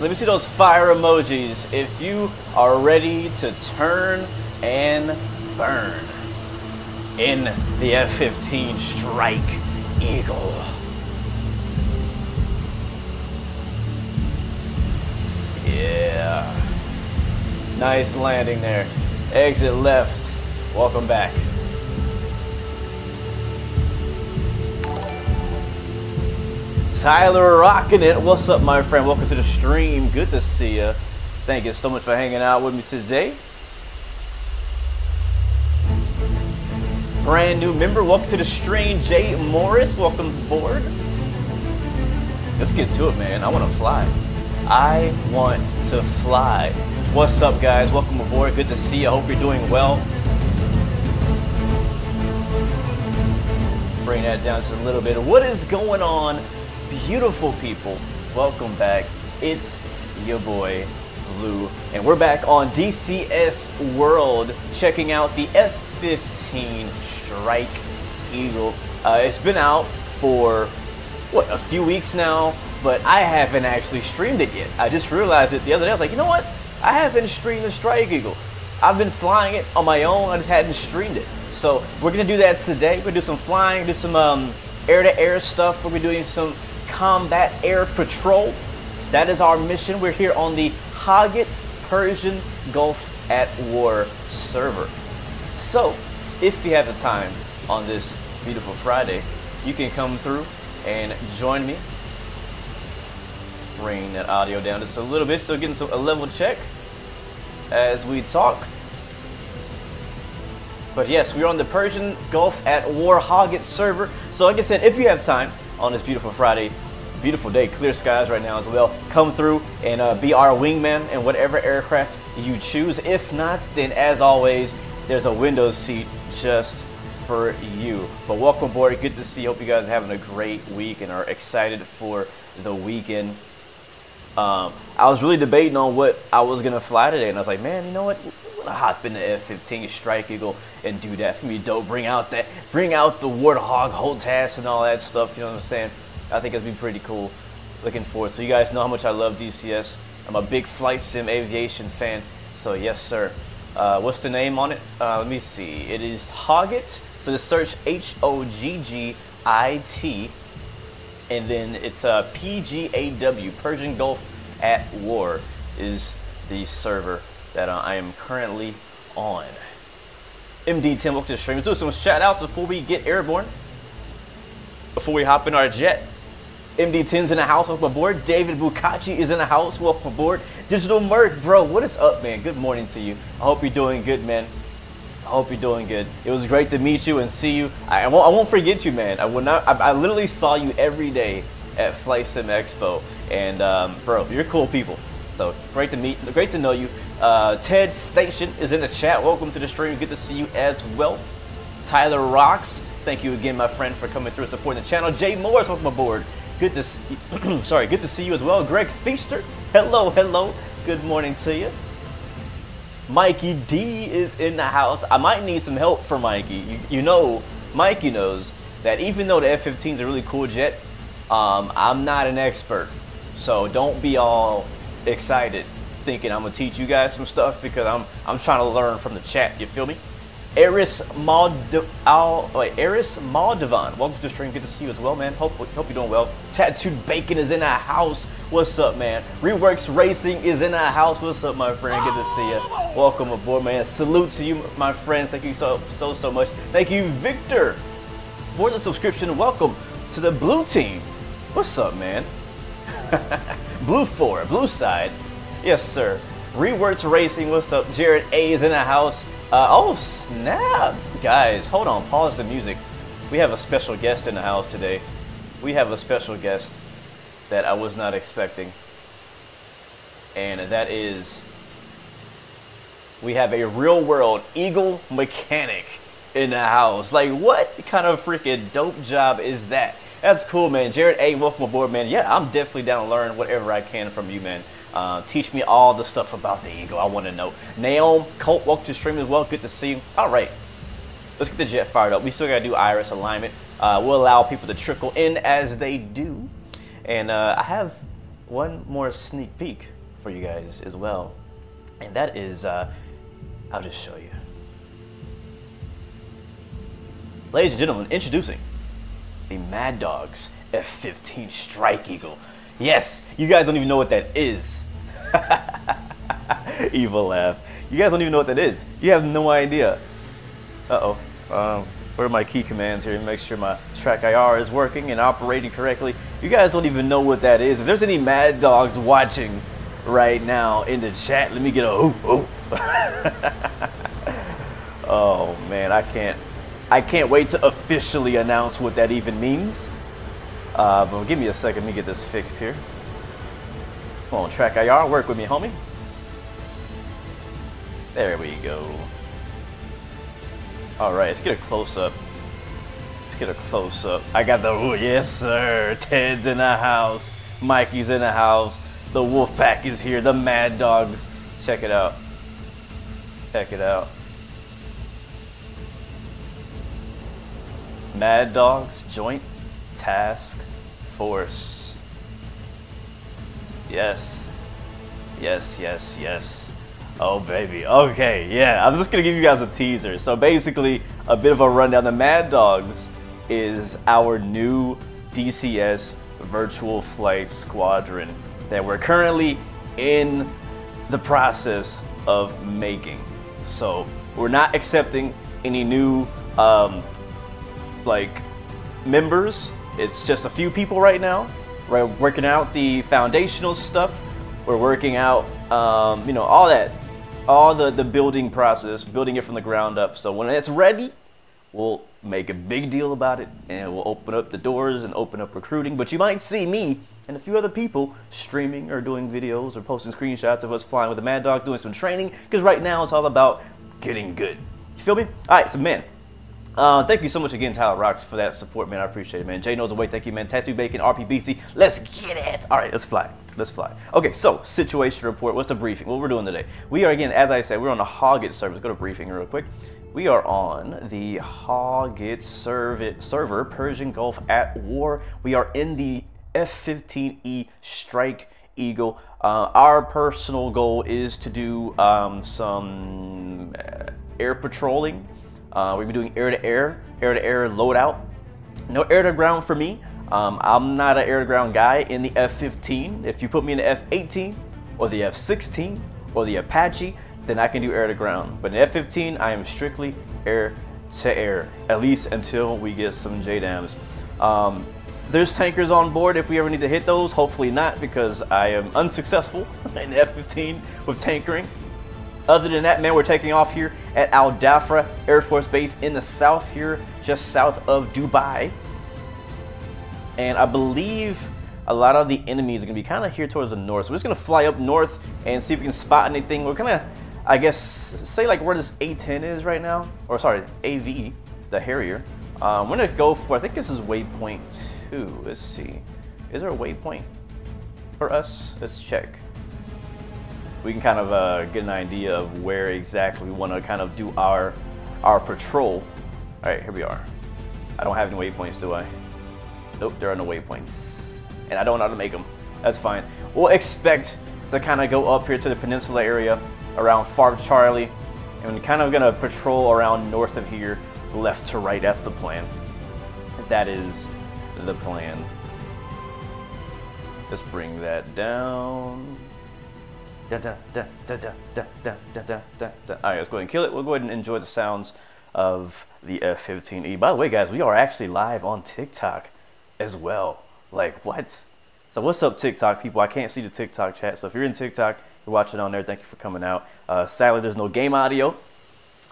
Let me see those fire emojis if you are ready to turn and burn in the F-15 Strike Eagle. Yeah. Nice landing there. Exit left. Welcome back. Tyler rocking it. What's up, my friend? Welcome to the stream. Good to see you. Thank you so much for hanging out with me today. Brand new member. Welcome to the stream, Jay Morris. Welcome aboard. Let's get to it, man. I want to fly. I want to fly. What's up, guys? Welcome aboard. Good to see you. I hope you're doing well. Bring that down just a little bit. What is going on, beautiful people? Welcome back. It's your boy, Blu. And we're back on DCS World, checking out the F-15 Strike Eagle. Uh, it's been out for, what, a few weeks now, but I haven't actually streamed it yet. I just realized it the other day. I was like, you know what? I haven't streamed the Strike Eagle. I've been flying it on my own. I just hadn't streamed it. So we're gonna do that today. We're gonna do some flying, do some um, air-to-air stuff. We'll be doing some combat air patrol. That is our mission. We're here on the Hoggit Persian Gulf at War server. So, if you have the time on this beautiful Friday, you can come through and join me. Bring that audio down just a little bit, still getting some, a level check as we talk. But yes, we're on the Persian Gulf at War Hoggit server. So like I said, if you have time on this beautiful Friday, beautiful day, clear skies right now as well, come through and uh, be our wingman in whatever aircraft you choose. If not, then as always, there's a window seat just for you. But welcome aboard. Good to see. Hope you guys are having a great week and are excited for the weekend. Um, I was really debating on what I was gonna fly today, and I was like, man, you know what? Hop in the F-15 Strike Eagle and do that. It's gonna be dope. Bring out that, bring out the Warthog HOTAS and all that stuff. You know what I'm saying? I think it's be pretty cool. Looking forward. So you guys know how much I love DCS. I'm a big flight sim aviation fan. So yes, sir. Uh, what's the name on it? Uh, let me see. It is Hoggit. So just search H-O-G-G-I-T and then it's uh, PGAW, Persian Gulf at War, is the server that uh, I am currently on. MD10, welcome to the stream. Let's do some shout outs before we get airborne. Before we hop in our jet. MD10's in the house, welcome aboard. David Bukachi is in the house, welcome aboard. Digital Merc, bro, what is up, man? Good morning to you. I hope you're doing good, man. I hope you're doing good. It was great to meet you and see you. I, I, won't, I won't, forget you, man. I will not. I, I, literally saw you every day at Flight Sim Expo, and um, bro, you're cool people. So great to meet, great to know you. Uh, Ted Station is in the chat. Welcome to the stream. Good to see you as well. Tyler Rocks, thank you again, my friend, for coming through and supporting the channel. Jay Morris, welcome aboard. Good to see, sorry, good to see you as well. Greg Feaster, hello, hello. Good morning to you. Mikey D is in the house. I might need some help for Mikey. You, you know, Mikey knows that even though the F-15 is a really cool jet, um, I'm not an expert. So don't be all excited thinking I'm gonna teach you guys some stuff because I'm I'm trying to learn from the chat. You feel me? Eris Maldiv wait, Eris Maldivan. Welcome to the stream. Good to see you as well, man. Hope hope you're doing well. Tattooed Bacon is in the house. What's up, man? Reworks Racing is in the house. What's up, my friend? Good to see you. Welcome aboard, man. Salute to you, my friends. Thank you so so so much. Thank you, Victor, for the subscription. Welcome to the blue team. What's up, man? blue four, blue side. Yes, sir. Reworks Racing. What's up? Jared A is in the house. Uh, oh, snap. Guys, hold on. Pause the music. We have a special guest in the house today. We have a special guest that I was not expecting. And that is, we have a real world Eagle mechanic in the house. Like, what kind of freaking dope job is that? That's cool, man. Jared A. Welcome aboard, man. Yeah, I'm definitely down to learn whatever I can from you, man. Uh, teach me all the stuff about the Eagle. I want to know. Naomi, Colt, welcome to the stream as well. Good to see you. All right, let's get the jet fired up. We still got to do iris alignment. Uh, we'll allow people to trickle in as they do. And uh, I have one more sneak peek for you guys as well. And that is, uh, I'll just show you. Ladies and gentlemen, introducing the Mad Dogs F-15 Strike Eagle. Yes, you guys don't even know what that is. Evil laugh. You guys don't even know what that is. You have no idea. Uh-oh. Um, where are my key commands here? Make sure my track IR is working and operating correctly. You guys don't even know what that is. If there's any Mad Dogs watching right now in the chat, let me get a oh man, I can't I can't wait to officially announce what that even means. Uh, but give me a second, let me get this fixed here. Come on, track IR, work with me, homie. There we go. Alright, let's get a close-up. Let's get a close-up. I got the, oh yes sir, Ted's in the house. Mikey's in the house. The wolf pack is here, the mad dogs. Check it out. Check it out. Mad Dogs Joint Task Force. Yes. Yes, yes, yes. Oh, baby. Okay, yeah. I'm just going to give you guys a teaser. So basically, a bit of a rundown. The Mad Dogs is our new DCS Virtual Flight Squadron that we're currently in the process of making. So we're not accepting any new um, like members. It's just a few people right now. We're working out the foundational stuff. We're working out, um, you know, all that, all the, the building process, building it from the ground up. So when it's ready, we'll make a big deal about it and we'll open up the doors and open up recruiting. But you might see me and a few other people streaming or doing videos or posting screenshots of us flying with the Mad Dog, doing some training, because right now it's all about getting good. You feel me? All right, so man, uh, thank you so much again, Tyler Rocks, for that support, man. I appreciate it, man. Jay knows the way. Thank you, man. Tattoo Bacon, RPBC. Let's get it. All right, let's fly. Let's fly. Okay, so situation report. What's the briefing? What we're doing today? We are again, as I said, we're on the Hoggit service. Go to briefing real quick. We are on the Hoggit server, Persian Gulf at war. We are in the F-15E Strike Eagle. Uh, our personal goal is to do um, some uh, air patrolling uh, we'll be doing air-to-air, air-to-air loadout. No air-to-ground for me. Um, I'm not an air-to-ground guy in the F-15. If you put me in the F-18 or the F-16 or the Apache, then I can do air-to-ground. But in the F-15, I am strictly air-to-air, at least until we get some JDAMs. Um, there's tankers on board if we ever need to hit those. Hopefully not, because I am unsuccessful in the F-15 with tankering. Other than that, man, we're taking off here at Al Dhafra Air Force Base in the south here, just south of Dubai. And I believe a lot of the enemies are going to be kind of here towards the north. So we're just going to fly up north and see if we can spot anything. We're to, I guess, say like where this A-10 is right now. Or sorry, AV, the Harrier. Um, we're going to go for, I think this is waypoint 2. Let's see. Is there a waypoint for us? Let's check we can kind of uh, get an idea of where exactly we want to kind of do our our patrol. All right, here we are. I don't have any waypoints, do I? Nope, there are no waypoints. And I don't know how to make them. That's fine. We'll expect to kind of go up here to the peninsula area around FARP Charlie. And we're kind of going to patrol around north of here, left to right. That's the plan. That is the plan. Let's bring that down. Da, da, da, da, da, da, da, da, da, da, da. All right, let's go ahead and kill it. We'll go ahead and enjoy the sounds of the F-15E. By the way, guys, we are actually live on TikTok as well. Like, what? So what's up, TikTok people? I can't see the TikTok chat. So if you're in TikTok, you're watching on there, thank you for coming out. Uh, sadly, there's no game audio.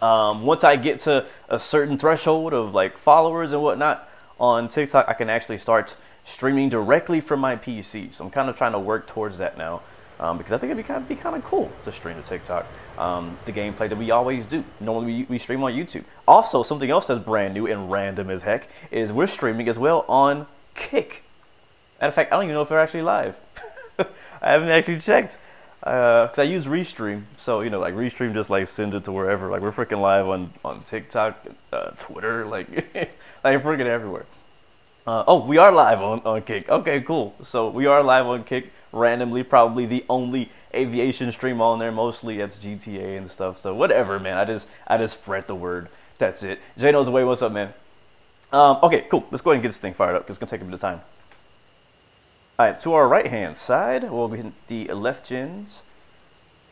Um, once I get to a certain threshold of like followers and whatnot on TikTok, I can actually start streaming directly from my PC. So I'm kind of trying to work towards that now. Um, because I think it'd be kind of be kind of cool to stream to TikTok. Um, the gameplay that we always do. Normally we, we stream on YouTube. Also, something else that's brand new and random as heck is we're streaming as well on Kick. Matter of fact, I don't even know if they're actually live. I haven't actually checked because uh, I use Restream, so you know, like Restream just like sends it to wherever. Like we're freaking live on on TikTok, uh, Twitter, like like freaking everywhere. Uh, oh, we are live on on Kick. Okay, cool. So we are live on Kick randomly, probably the only aviation stream on there. Mostly it's GTA and stuff. So whatever, man. I just I just spread the word. That's it. Jay knows the way. What's up, man? Um, okay, cool. Let's go ahead and get this thing fired up. It's gonna take a bit of time. All right, to our right hand side, we'll be the left gens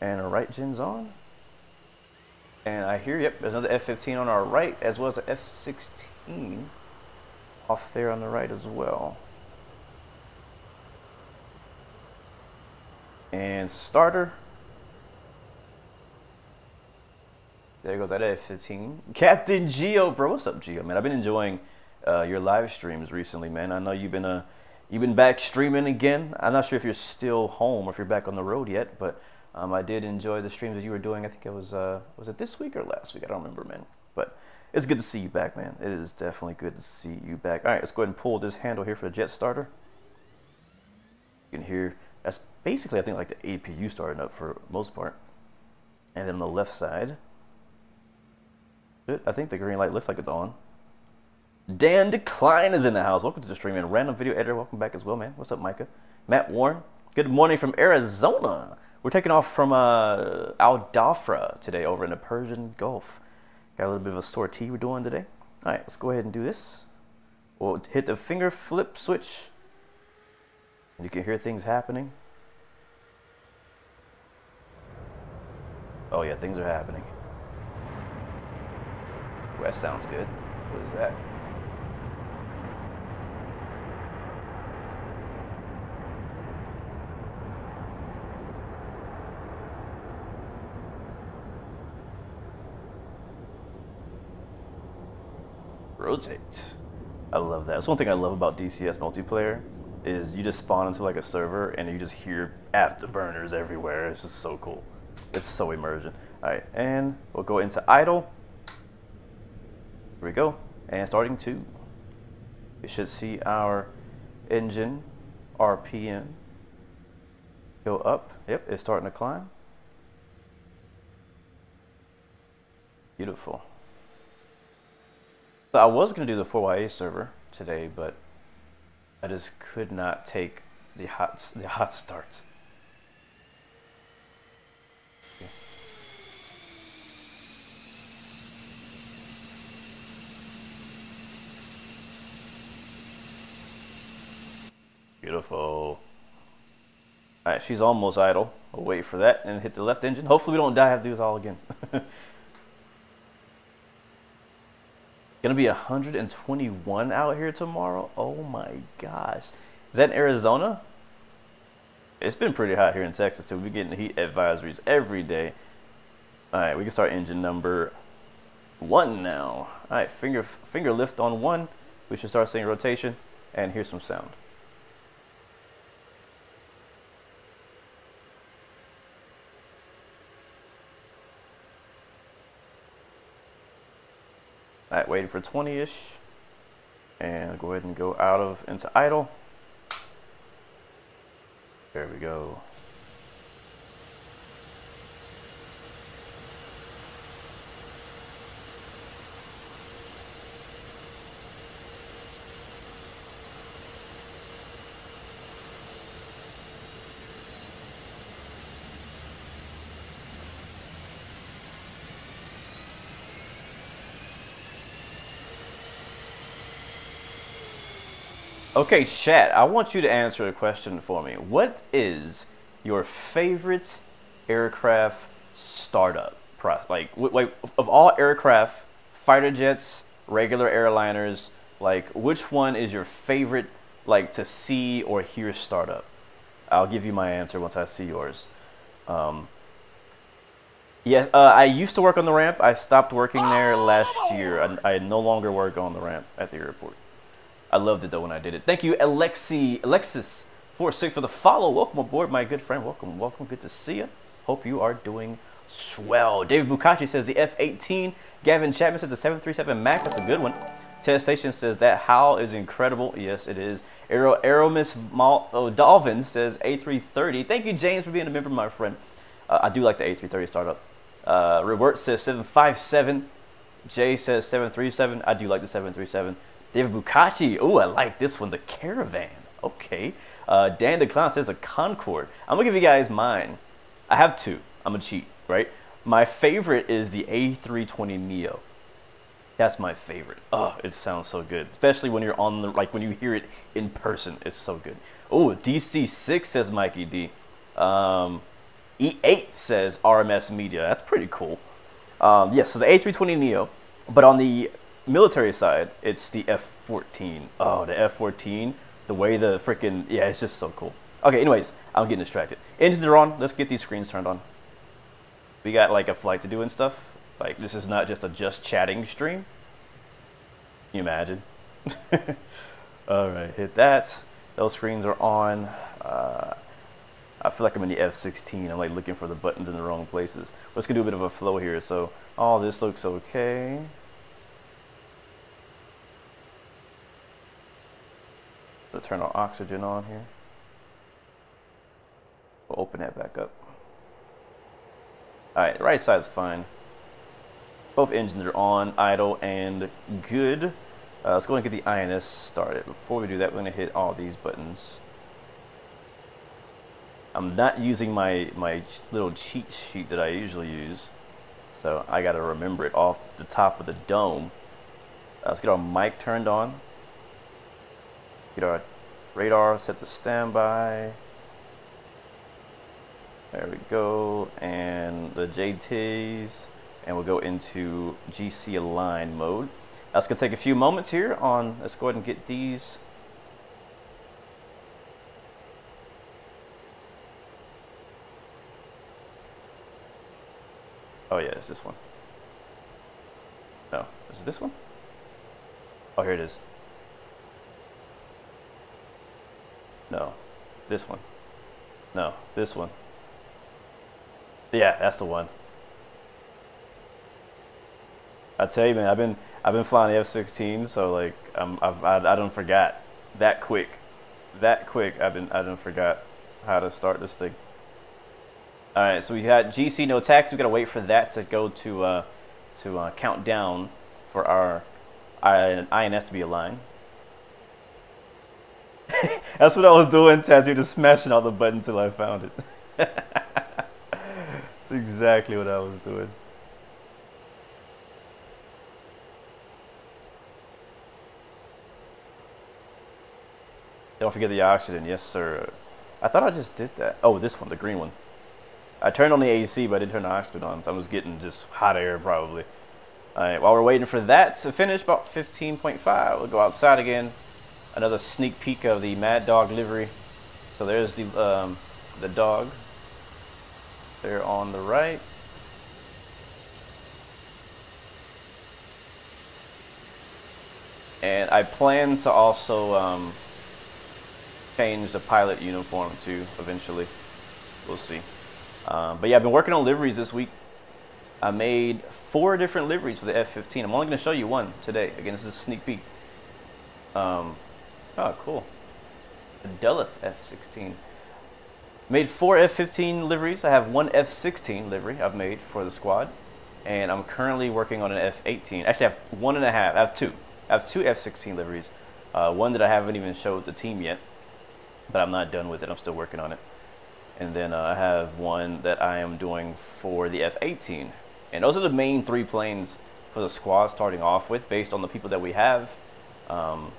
and our right gens on. And I hear, yep, there's another F-15 on our right as well as an F-16 off there on the right as well. And starter. There goes that F-15. Captain Geo, bro. What's up, Geo, man? I've been enjoying uh, your live streams recently, man. I know you've been a... Uh, You've been back streaming again. I'm not sure if you're still home or if you're back on the road yet, but um, I did enjoy the streams that you were doing. I think it was uh, was it this week or last week? I don't remember, man. But it's good to see you back, man. It is definitely good to see you back. All right, let's go ahead and pull this handle here for the jet starter. You can hear that's basically I think like the APU starting up for most part. And then on the left side, I think the green light looks like it's on. Dan Decline is in the house. Welcome to the stream, and random video editor. Welcome back as well, man. What's up, Micah? Matt Warren. Good morning from Arizona. We're taking off from uh, Al Dhafra today over in the Persian Gulf. Got a little bit of a sortie we're doing today. All right, let's go ahead and do this. We'll hit the finger flip switch. You can hear things happening. Oh yeah, things are happening. Ooh, that sounds good. What is that? rotate. I love that. That's one thing I love about DCS multiplayer is you just spawn into like a server and you just hear afterburners everywhere. It's just so cool. It's so immersion. All right, and we'll go into idle. Here we go. And starting two. You should see our engine RPM go up. Yep, it's starting to climb. Beautiful. So I was going to do the 4YA server today, but I just could not take the hot the hot starts. Beautiful. All right, she's almost idle. We'll wait for that and hit the left engine. Hopefully we don't die, have to do this all again. Gonna be 121 out here tomorrow. Oh my gosh. Is that in Arizona? It's been pretty hot here in Texas too. We're getting heat advisories every day. All right, we can start engine number one now. All right, finger finger lift on one. We should start seeing rotation, and here's some sound. Alright, waiting for 20-ish. And go ahead and go out of into idle. There we go. Okay, chat, I want you to answer a question for me. What is your favorite aircraft startup? Like, like of all aircraft, fighter jets, regular airliners, like which one is your favorite like to see or hear startup? I'll give you my answer once I see yours. Um, yeah, uh, I used to work on the ramp. I stopped working there last year. I, I no longer work on the ramp at the airport. I loved it though when I did it. Thank you, Alexi, Alexis, four six for the follow. Welcome aboard, my good friend. Welcome, welcome. Good to see you. Hope you are doing swell. David Bukachi says the F-18. Gavin Chapman says the 737 Mac. That's a good one. Ted Station says that HAL is incredible. Yes, it is. Aero Aeromis Mal oh, Dolphin says A330. Thank you, James, for being a member, my friend. Uh, I do like the A330 startup. Uh, says 757. Jay says 737. I do like the 737. David Bukachi. Oh, I like this one. The Caravan. Okay. Uh, Dan the Clown says a Concorde. I'm going to give you guys mine. I have two. I'm going to cheat, right? My favorite is the A320neo. That's my favorite. Oh, it sounds so good, especially when you're on the like when you hear it in person. It's so good. Oh, DC6 says Mikey D. Um, E8 says RMS Media. That's pretty cool. Um, yes, yeah, so the A320 Neo, but on the military side, it's the F14. Oh, the F14. The way the freaking yeah, it's just so cool. Okay, anyways, I'm getting distracted. Engines are on. Let's get these screens turned on. We got like a flight to do and stuff. Like this is not just a just chatting stream. Can you imagine? All right, hit that. Those screens are on. Uh, I feel like I'm in the F16. I'm like looking for the buttons in the wrong places. Let's do a bit of a flow here. So all this looks okay. Let's turn our oxygen on here. We'll open that back up. All right, right side's fine. Both engines are on, idle, and good. Uh, let's go and get the INS started. Before we do that, we're going to hit all these buttons. I'm not using my, my little cheat sheet that I usually use. So I got to remember it off the top of the dome. Uh, let's get our mic turned on. Get our radar set to standby. There we go. And the JTs and we'll go into GC align mode. That's gonna take a few moments here on, let's go ahead and get these. Oh yeah, it's this one. No, is it this one? Oh, here it is. No, this one. No, this one. Yeah, that's the one. I tell you, man, I've been I've been flying the F-16, so like I'm I've, I I don't forgot that quick, that quick. I've been I don't forgot how to start this thing. All right, so we got GC no tax. We gotta wait for that to go to uh, to uh, count down for our INS to be aligned. That's what I was doing, Tattoo, just smashing all the buttons until I found it. That's exactly what I was doing. Don't forget the oxygen. Yes, sir. I thought I just did that. Oh, this one, the green one. I turned on the AC, but I didn't turn the oxygen on, so I was getting just hot air probably. All right, while we're waiting for that to finish, about 15.5, we'll go outside again. Another sneak peek of the Mad Dog livery. So there's the um, the dog. There on the right. And I plan to also um, change the pilot uniform too eventually. We'll see. Um, but yeah, I've been working on liveries this week. I made four different liveries for the F-15. I'm only going to show you one today. Again, this is a sneak peek. Um, oh, cool. The Duluth F-16. Made four F-15 liveries. I have one F-16 livery I've made for the squad. And I'm currently working on an F-18. Actually, I have one and a half. I have two. I have two F-16 liveries. Uh, one that I haven't even showed the team yet but I'm not done with it. I'm still working on it. And then uh, I have one that I am doing for the F-18. And those are the main three planes for the squad starting off with based on the people that we have. Um,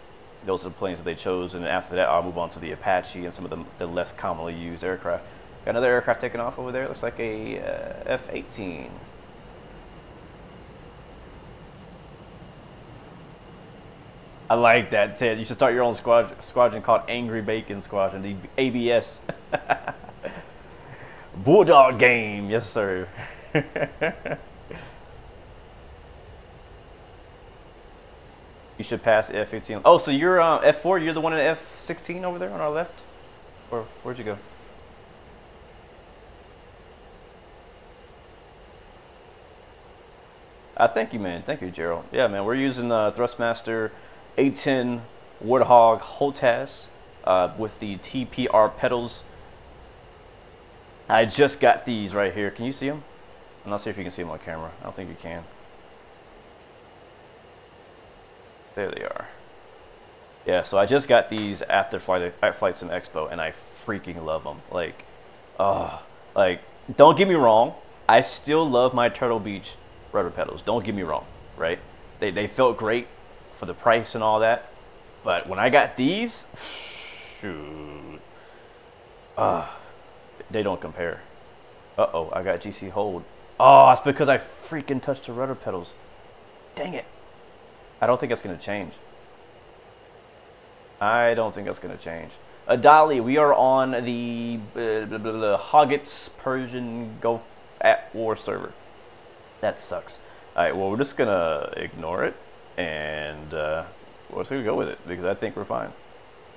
those are the planes that they chose. And after that, I'll move on to the Apache and some of the, the less commonly used aircraft. Got another aircraft taking off over there. Looks like a uh, F-18. I like that, Ted. You should start your own squadron, squadron called Angry Bacon Squadron, the ABS. Bulldog game, yes sir. you should pass F-15. Oh, so you're uh, F4, you're the one in F-16 over there on our left? Where, where'd you go? Uh, thank you, man. Thank you, Gerald. Yeah, man, we're using uh, Thrustmaster A10 Warthog HOTAS uh, with the TPR pedals. I just got these right here. Can you see them? I'm not sure if you can see them on camera. I don't think you can. There they are. Yeah, so I just got these after Flight, at Flight Sim Expo, and I freaking love them. Like, oh, like, don't get me wrong. I still love my Turtle Beach rudder pedals. Don't get me wrong, right? They, they felt great for the price and all that. But when I got these, shoot, uh, they don't compare. Uh-oh, I got GC hold. Oh, it's because I freaking touched the rudder pedals. Dang it. I don't think that's going to change. I don't think that's going to change. Adali, we are on the uh, Hoggit's Persian Gulf at War server. That sucks. All right, well, we're just going to ignore it, and uh, we're just going to go with it, because I think we're fine.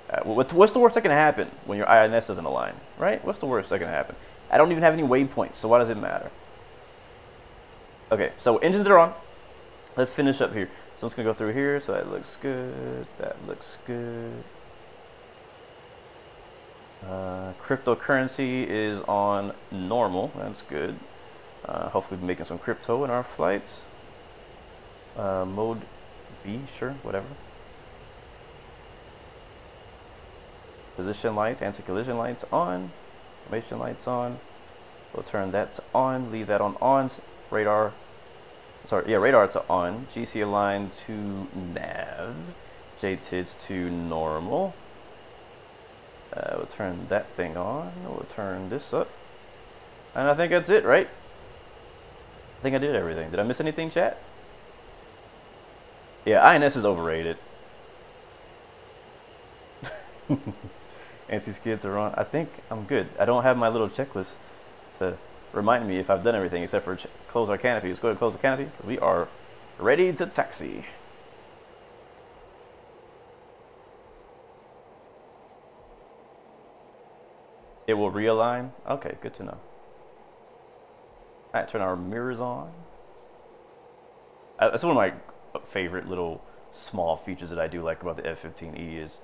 Uh, what's the worst that can happen when your INS doesn't align, right? What's the worst that can happen? I don't even have any waypoints, so why does it matter? Okay, so engines are on. Let's finish up here. So I'm just going to go through here. So that looks good. That looks good. Uh, cryptocurrency is on normal. That's good. Uh, hopefully making some crypto in our flights. Uh, mode B, sure, whatever. Position lights, anti-collision lights on. Information lights on. We'll turn that on, leave that on on. Radar, sorry, yeah, radar's are on. GC aligned to nav. JTIDs to normal. Uh, we'll turn that thing on. We'll turn this up. And I think that's it, right? I think I did everything. Did I miss anything, chat? Yeah, INS is overrated. Anti-skids are on. I think I'm good. I don't have my little checklist to remind me if I've done everything except for close our canopy. Let's go ahead and close the canopy. We are ready to taxi. It will realign? Okay, good to know. All right, turn our mirrors on. Uh, that's one of my favorite little small features that I do like about the F-15E is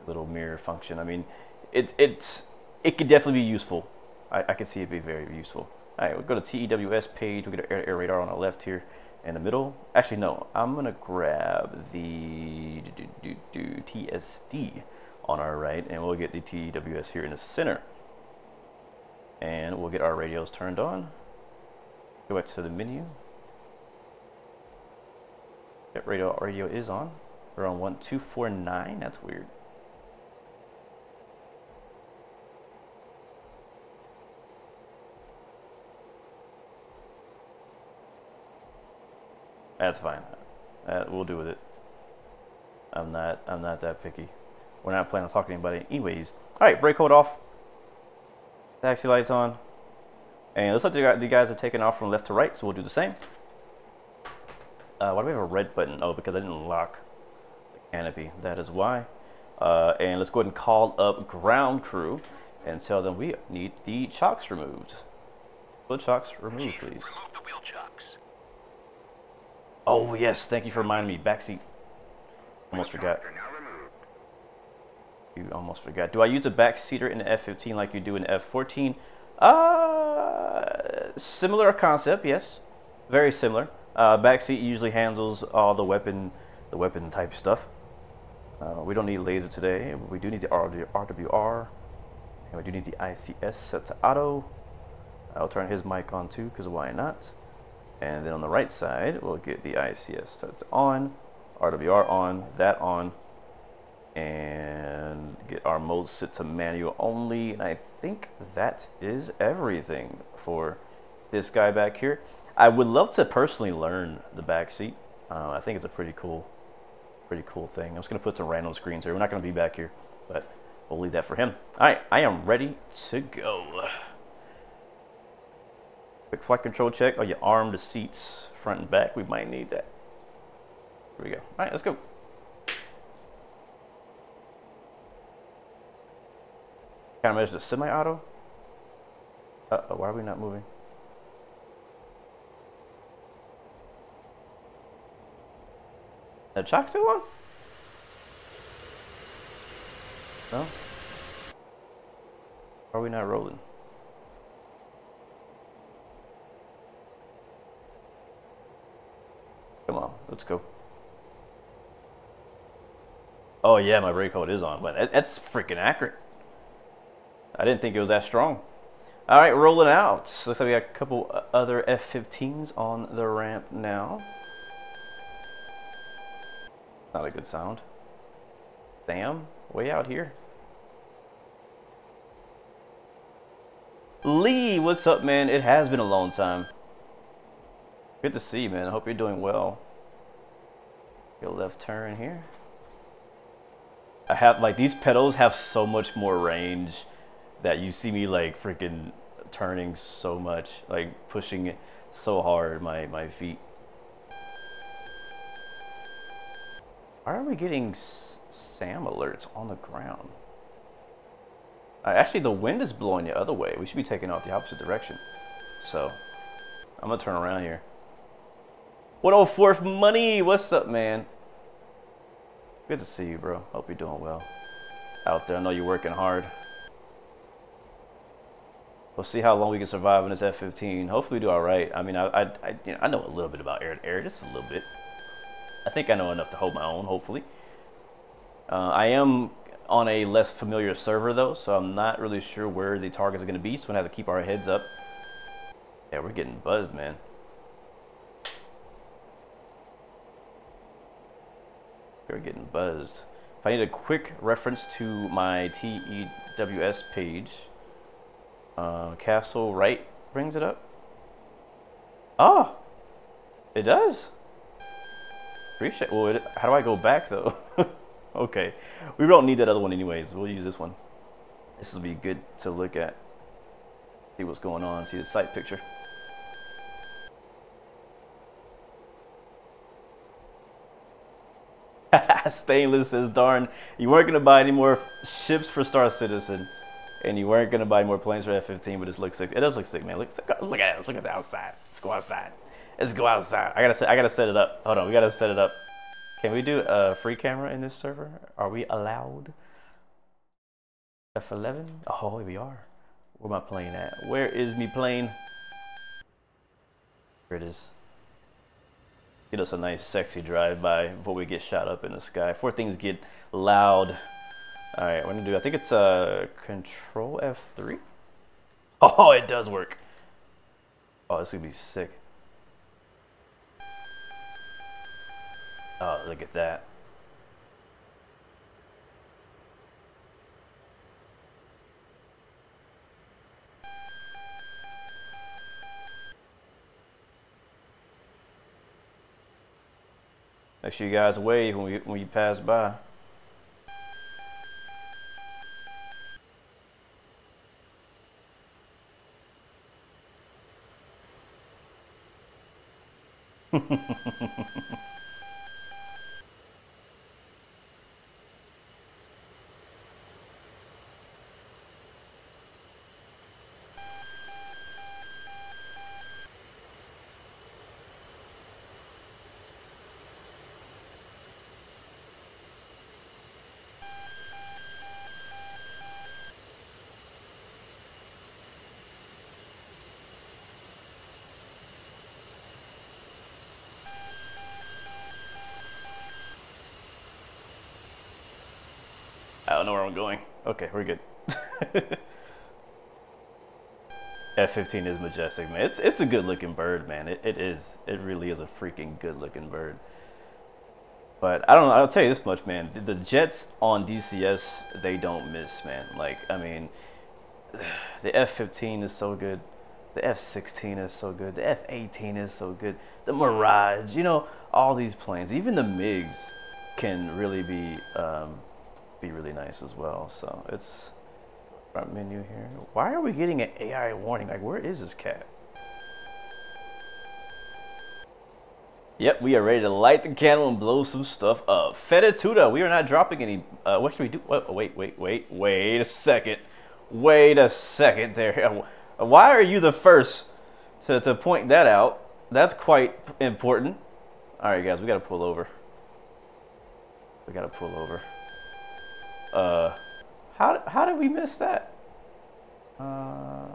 the little mirror function. I mean, it, it, it could definitely be useful. I, I could see it be very useful. All right, we'll go to TEWS page. We'll get our air, radar on the left here in the middle. Actually, no, I'm gonna grab the do, do, do, TSD on our right, and we'll get the TEWS here in the center. And we'll get our radios turned on. Go back to the menu. Yep, radio, radio is on. We're on 1249. That's weird. That's fine. Uh, we'll do with it. I'm not. I'm not that picky. We're not planning on talking to anybody, anyways. All right, brake hold off. Taxi lights on. And looks like the guys are taking off from left to right, so we'll do the same. Uh, why do we have a red button? Oh, because I didn't lock the canopy. That is why. Uh, and let's go ahead and call up ground crew and tell them we need the chocks removed. Wheel chocks removed, please. Remove the wheel. Oh, yes. Thank you for reminding me. Backseat. Almost forgot. You almost forgot. Do I use a backseater in the F-15 like you do in the F-14? Uh, similar concept, yes. Very similar. Uh, backseat usually handles all the weapon, the weapon type stuff. Uh, we don't need laser today. We do need the RWR. And we do need the ICS set to auto. I'll turn his mic on too, because why not? And then on the right side, we'll get the ICS set to on, RWR on, that on, and get our mode set to manual only. And I think that is everything for this guy back here. I would love to personally learn the back seat. Uh, I think it's a pretty cool, pretty cool thing. I'm just gonna put some random screens here. We're not gonna be back here, but we'll leave that for him. All right, I am ready to go. Quick flight control check. Are you arm the seats front and back? We might need that. Here we go. All right, let's go. Can I measure the semi-auto. Uh oh, why are we not moving? The chalk still on? No? Are we not rolling? Come on, let's go. Oh yeah, my brake code is on, but that's freaking accurate. I didn't think it was that strong. All right, rolling out. Looks like we got a couple other F-15s on the ramp now. Not a good sound. Sam, way out here. Lee, what's up, man? It has been a long time. Good to see you, man. I hope you're doing well. Your left turn here. I have, like, these pedals have so much more range that you see me, like, freaking turning so much, like, pushing it so hard, my, my feet. Why are we getting SAM alerts on the ground? Uh, actually, the wind is blowing the other way. We should be taking off the opposite direction. So, I'm going to turn around here. 104th money. What's up, man? Good to see you, bro. Hope you're doing well out there. I know you're working hard. We'll see how long we can survive in this F-15. Hopefully we do all right. I mean, I, I, I, you know, I know a little bit about air-to-air, just a little bit. I think I know enough to hold my own, hopefully. Uh, I am on a less familiar server, though, so I'm not really sure where the targets are going to be, so we have to keep our heads up. Yeah, we're getting buzzed, man. We're getting buzzed. If I need a quick reference to my TEWS page, uh, Castle Right brings it up. Oh, it does. Appreciate. Well, it, how do I go back though? okay, we don't need that other one anyways. We'll use this one. This will be good to look at. See what's going on. See the site picture. Stainless says, darn, you weren't going to buy any more ships for Star Citizen. And you weren't going to buy more planes for F-15, but it looks sick. It does look sick, man. Look, look at it. Look at the outside. Let's go outside. Let's go outside. I gotta set, I gotta set it up. Hold on, we gotta set it up. Can we do a free camera in this server? Are we allowed? F11? Oh, we are. Where am I playing at? Where is me plane? Here it is. Get us a nice sexy drive-by before we get shot up in the sky. Before things get loud. Alright, we're gonna do, I think it's a uh, control F3. Oh, it does work. Oh, this is gonna be sick. Oh, look at that. Make sure you guys wave when, we, when you pass by. know where I'm going. Okay, we're good. F-15 is majestic, man. It's it's a good looking bird, man. It, it is. It really is a freaking good looking bird. But I don't know. I'll tell you this much, man. The, the jets on DCS, they don't miss, man. Like, I mean, the F-15 is so good. The F-16 is so good. The F-18 is so good. The Mirage, you know, all these planes, even the MiGs can really be um, be really nice as well. So it's front menu here. Why are we getting an AI warning? Like, where is this cat? Yep, we are ready to light the candle and blow some stuff up. Fetituda, we are not dropping any. Uh, what should we do? Wait, wait, wait, wait, wait a second. Wait a second there. Why are you the first to, to point that out? That's quite important. All right, guys, we got to pull over. We got to pull over. Uh, how, how did we miss that? Uh,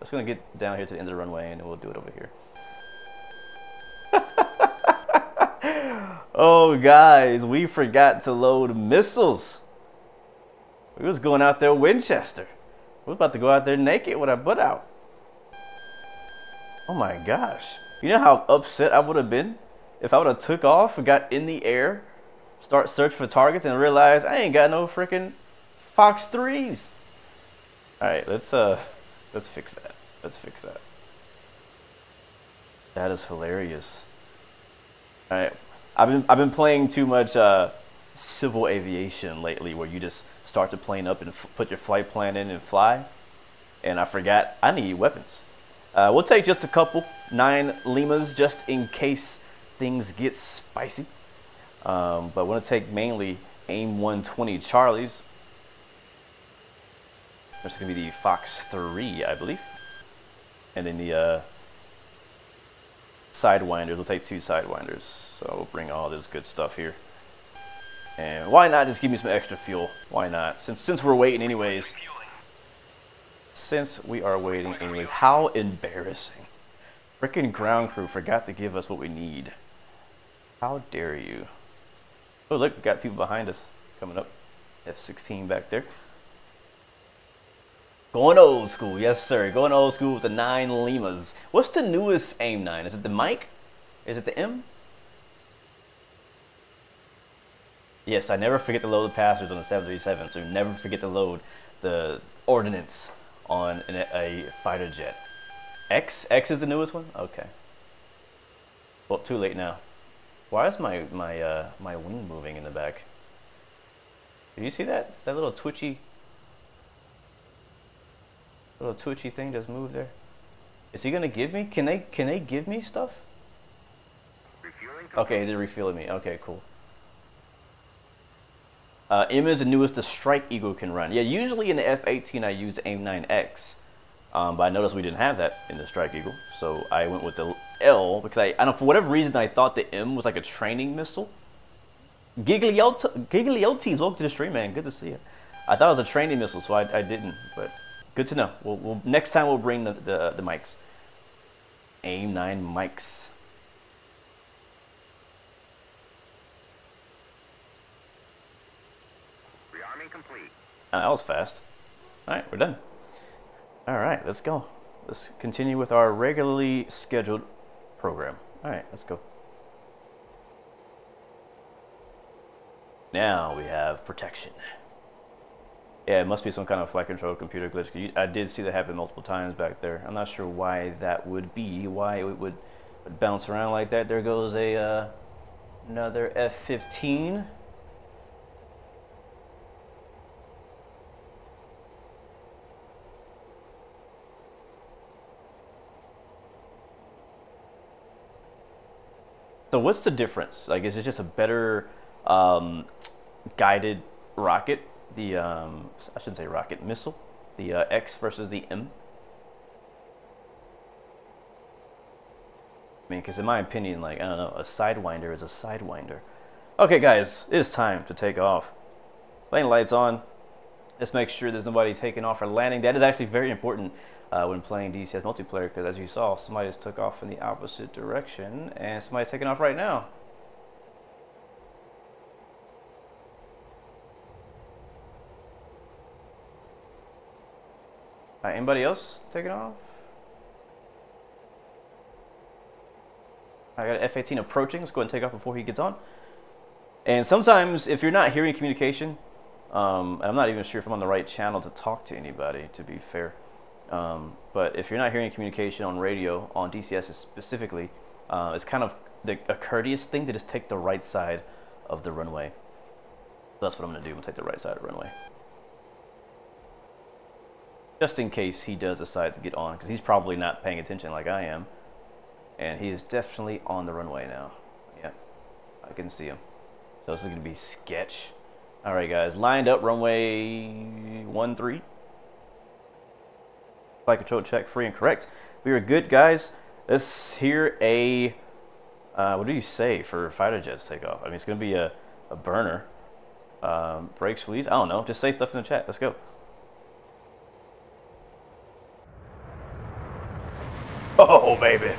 let's gonna get down here to the end of the runway and we'll do it over here. oh, guys, we forgot to load missiles. We was going out there Winchester. We was about to go out there naked with our butt out. Oh my gosh. You know how upset I would have been if I would have took off and got in the air, start search for targets and realize I ain't got no freaking Fox 3s. All right, let's uh let's fix that. Let's fix that. That is hilarious. All right. I've been I've been playing too much uh civil aviation lately where you just start the plane up and put your flight plan in and fly. And I forgot I need weapons. Uh, we'll take just a couple, nine Limas, just in case things get spicy. Um, but we're going to take mainly AIM 120 Charlies. There's going to be the Fox 3, I believe. And then the uh, Sidewinders, we'll take two Sidewinders. So we'll bring all this good stuff here. And why not just give me some extra fuel? Why not? Since since we're waiting anyways. Since we are waiting anyways. How embarrassing. Freaking ground crew forgot to give us what we need. How dare you? Oh look, we got people behind us coming up. F-16 back there. Going old school, yes sir. Going old school with the 9 Limas. What's the newest AIM-9? Is it the Mike? Is it the M? Yes, I never forget to load the passwords on the 737, so never forget to load the ordnance on an, a fighter jet. X? X is the newest one? Okay. Well, too late now. Why is my, my, uh, my wing moving in the back? Did you see that? That little twitchy, little twitchy thing just moved there? Is he gonna give me? Can they, can they give me stuff? Okay, is he's refueling me. Okay, cool. Uh, M is the newest the Strike Eagle can run. Yeah, usually in the F-18 I use the AIM-9X, um, but I noticed we didn't have that in the Strike Eagle, so I went with the L because I, I don't for whatever reason I thought the M was like a training missile. Gigliotti, welcome to the stream, man. Good to see you. I thought it was a training missile, so I, I didn't, but good to know. We'll, we'll next time we'll bring the the, the mics. AIM-9 mics. Rearming Uh, that was fast. All right, we're done. All right, let's go. Let's continue with our regularly scheduled program. All right, let's go. Now we have protection. Yeah, it must be some kind of flight control computer glitch. I did see that happen multiple times back there. I'm not sure why that would be, why it would, bounce around like that. There goes a uh, another F-15. So what's the difference? Like, is it just a better um, guided rocket? The um, I shouldn't say rocket missile. The uh, X versus the M. I mean, because in my opinion, like I don't know, a sidewinder is a sidewinder. Okay, guys, it's time to take off. Lane lights on. Let's make sure there's nobody taking off or landing. That is actually very important uh, when playing DCS multiplayer because as you saw, somebody just took off in the opposite direction and somebody's taking off right now. Right, anybody else taking off? I got F-18 approaching. Let's go ahead and take off before he gets on. And sometimes, if you're not hearing communication, um, I'm not even sure if I'm on the right channel to talk to anybody, to be fair. Um, but if you're not hearing communication on radio, on DCS specifically, uh, it's kind of the, a courteous thing to just take the right side of the runway. So that's what I'm going to do. I'm going to take the right side of the runway. Just in case he does decide to get on, because he's probably not paying attention like I am. And he is definitely on the runway now. Yeah, I can see him. So this is going to be sketch. All right, guys, lined up runway one three. Flight control check, free and correct. We are good, guys. Let's hear a. Uh, what do you say for fighter jets takeoff? I mean, it's gonna be a, a burner. Um, brakes release. I don't know. Just say stuff in the chat. Let's go. Oh baby.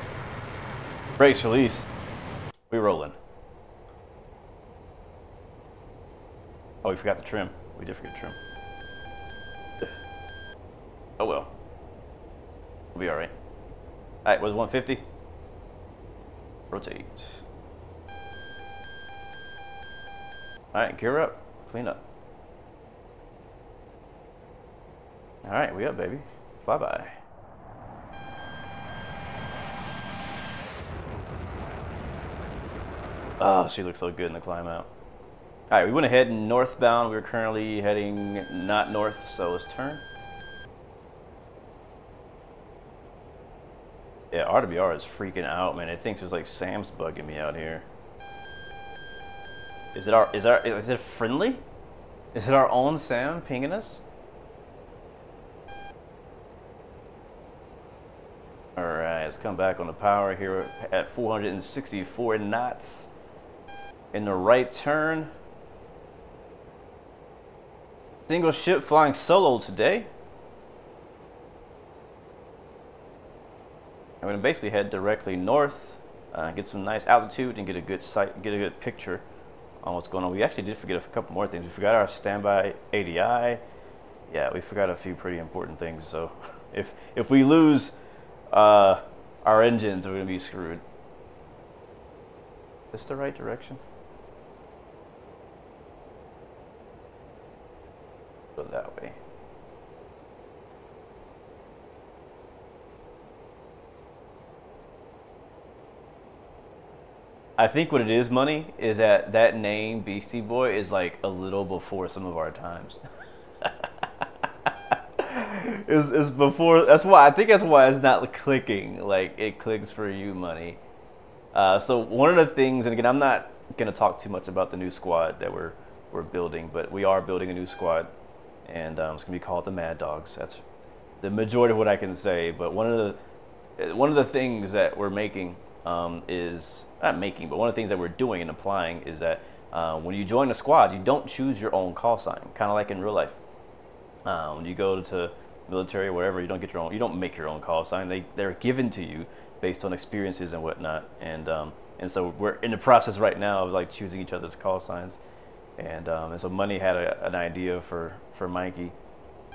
Brakes release. We rolling. Oh, we forgot the trim. We did forget trim. Oh well. We'll be alright. Alright, was 150? Rotate. Alright, gear up. Clean up. Alright, we up, baby. Fly by. Oh, she looks so good in the climb out. All right, we went ahead northbound. We're currently heading not north, so let's turn. Yeah, RWR is freaking out, man. It thinks there's like SAMs bugging me out here. Is it our, is our, is it friendly? Is it our own Sam pinging us? All right, let's come back on the power here at 464 knots in the right turn. Single ship flying solo today. I'm going to basically head directly north, uh, get some nice altitude, and get a good sight, get a good picture on what's going on. We actually did forget a couple more things. We forgot our standby ADI. Yeah, we forgot a few pretty important things. So if if we lose uh, our engines, we're going to be screwed. Is this the right direction? Go that way. I think what it is, money, is that that name Beastie Boy is like a little before some of our times. is is before that's why I think that's why it's not clicking like it clicks for you, money. Uh, so one of the things, and again, I'm not gonna talk too much about the new squad that we're we're building, but we are building a new squad and um, it's gonna be called the Mad Dogs. That's the majority of what I can say. But one of the one of the things that we're making um, is not making, but one of the things that we're doing and applying is that uh, when you join a squad, you don't choose your own call sign, kind of like in real life. Uh, when you go to military or whatever, you don't get your own, you don't make your own call sign. They they're given to you based on experiences and whatnot. And um, and so we're in the process right now of like choosing each other's call signs. And um, and so Money had a, an idea for for Mikey,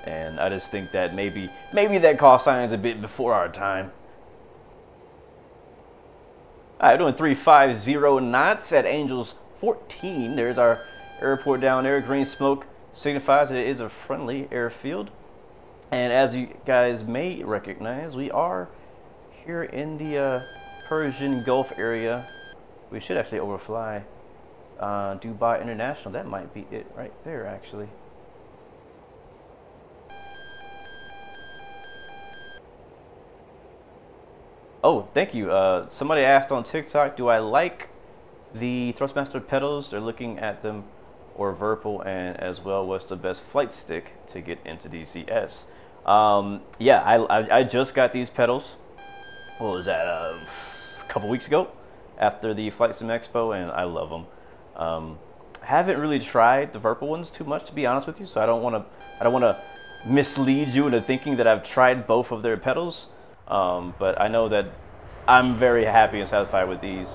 and I just think that maybe maybe that call sign's a bit before our time. All right, doing 350 knots at Angels 14. There's our airport down there. Green smoke signifies that it is a friendly airfield. And as you guys may recognize, we are here in the uh, Persian Gulf area. We should actually overfly uh, Dubai International. That might be it right there, actually. Oh, thank you. Uh, somebody asked on TikTok, do I like the Thrustmaster pedals? They're looking at them, or Virpil, and as well, what's the best flight stick to get into DCS? Um, yeah, I, I, I, just got these pedals. What was that? Uh, a couple weeks ago, after the Flight Sim Expo, and I love them. Um, haven't really tried the Virpil ones too much, to be honest with you. So I don't want to, I don't want to mislead you into thinking that I've tried both of their pedals. Um, but I know that I'm very happy and satisfied with these.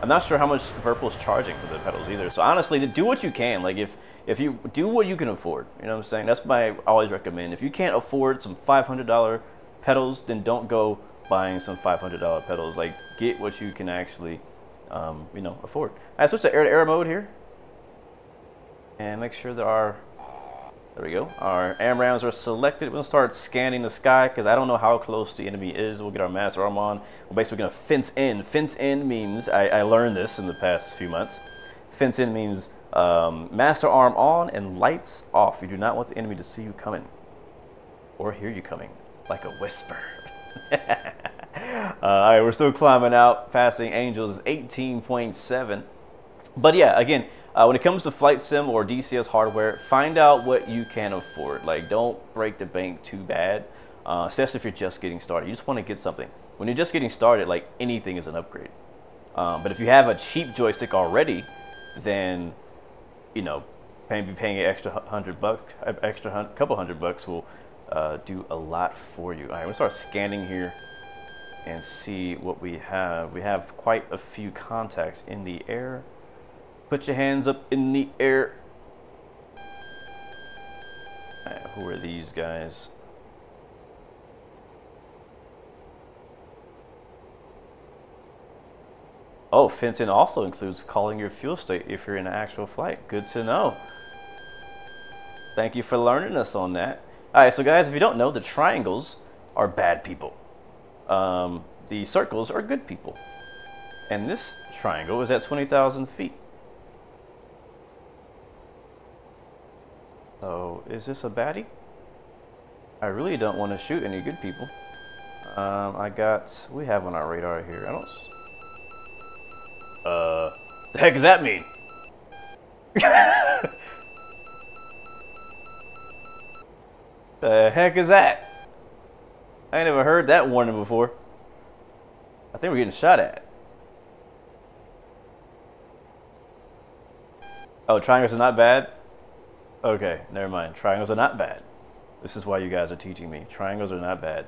I'm not sure how much Virpil's charging for the pedals either. So honestly, do what you can. Like if if you do what you can afford, you know what I'm saying? That's my I always recommend. If you can't afford some $500 pedals, then don't go buying some $500 pedals. Like get what you can actually, um, you know, afford. I switch to air to air mode here, and make sure there are there we go. Our AMRAAMs are selected. We'll start scanning the sky because I don't know how close the enemy is. We'll get our master arm on. We're basically going to fence in. Fence in means, I, I, learned this in the past few months. Fence in means um, master arm on and lights off. You do not want the enemy to see you coming or hear you coming like a whisper. uh, all right, we're still climbing out, passing Angels 18.7. But yeah, again, Uh, when it comes to flight sim or DCS hardware, find out what you can afford. Like, don't break the bank too bad, uh, especially if you're just getting started. You just want to get something. When you're just getting started, like anything is an upgrade. Um, but if you have a cheap joystick already, then you know, maybe paying an extra hundred bucks, extra couple hundred bucks will uh, do a lot for you. All right, we'll start scanning here and see what we have. We have quite a few contacts in the air. Put your hands up in the air. Right, who are these guys? Oh, fencing also includes calling your fuel state if you're in an actual flight. Good to know. Thank you for learning us on that. All right, so guys, if you don't know, the triangles are bad people. Um, the circles are good people. And this triangle is at 20,000 feet. So, is this a baddie? I really don't want to shoot any good people. Um, I got, we have on our radar here. I don't uh, the heck does that mean? the heck is that? I ain't never heard that warning before. I think we're getting shot at. Oh, triangles are not bad? Okay, never mind. Triangles are not bad. This is why you guys are teaching me. Triangles are not bad.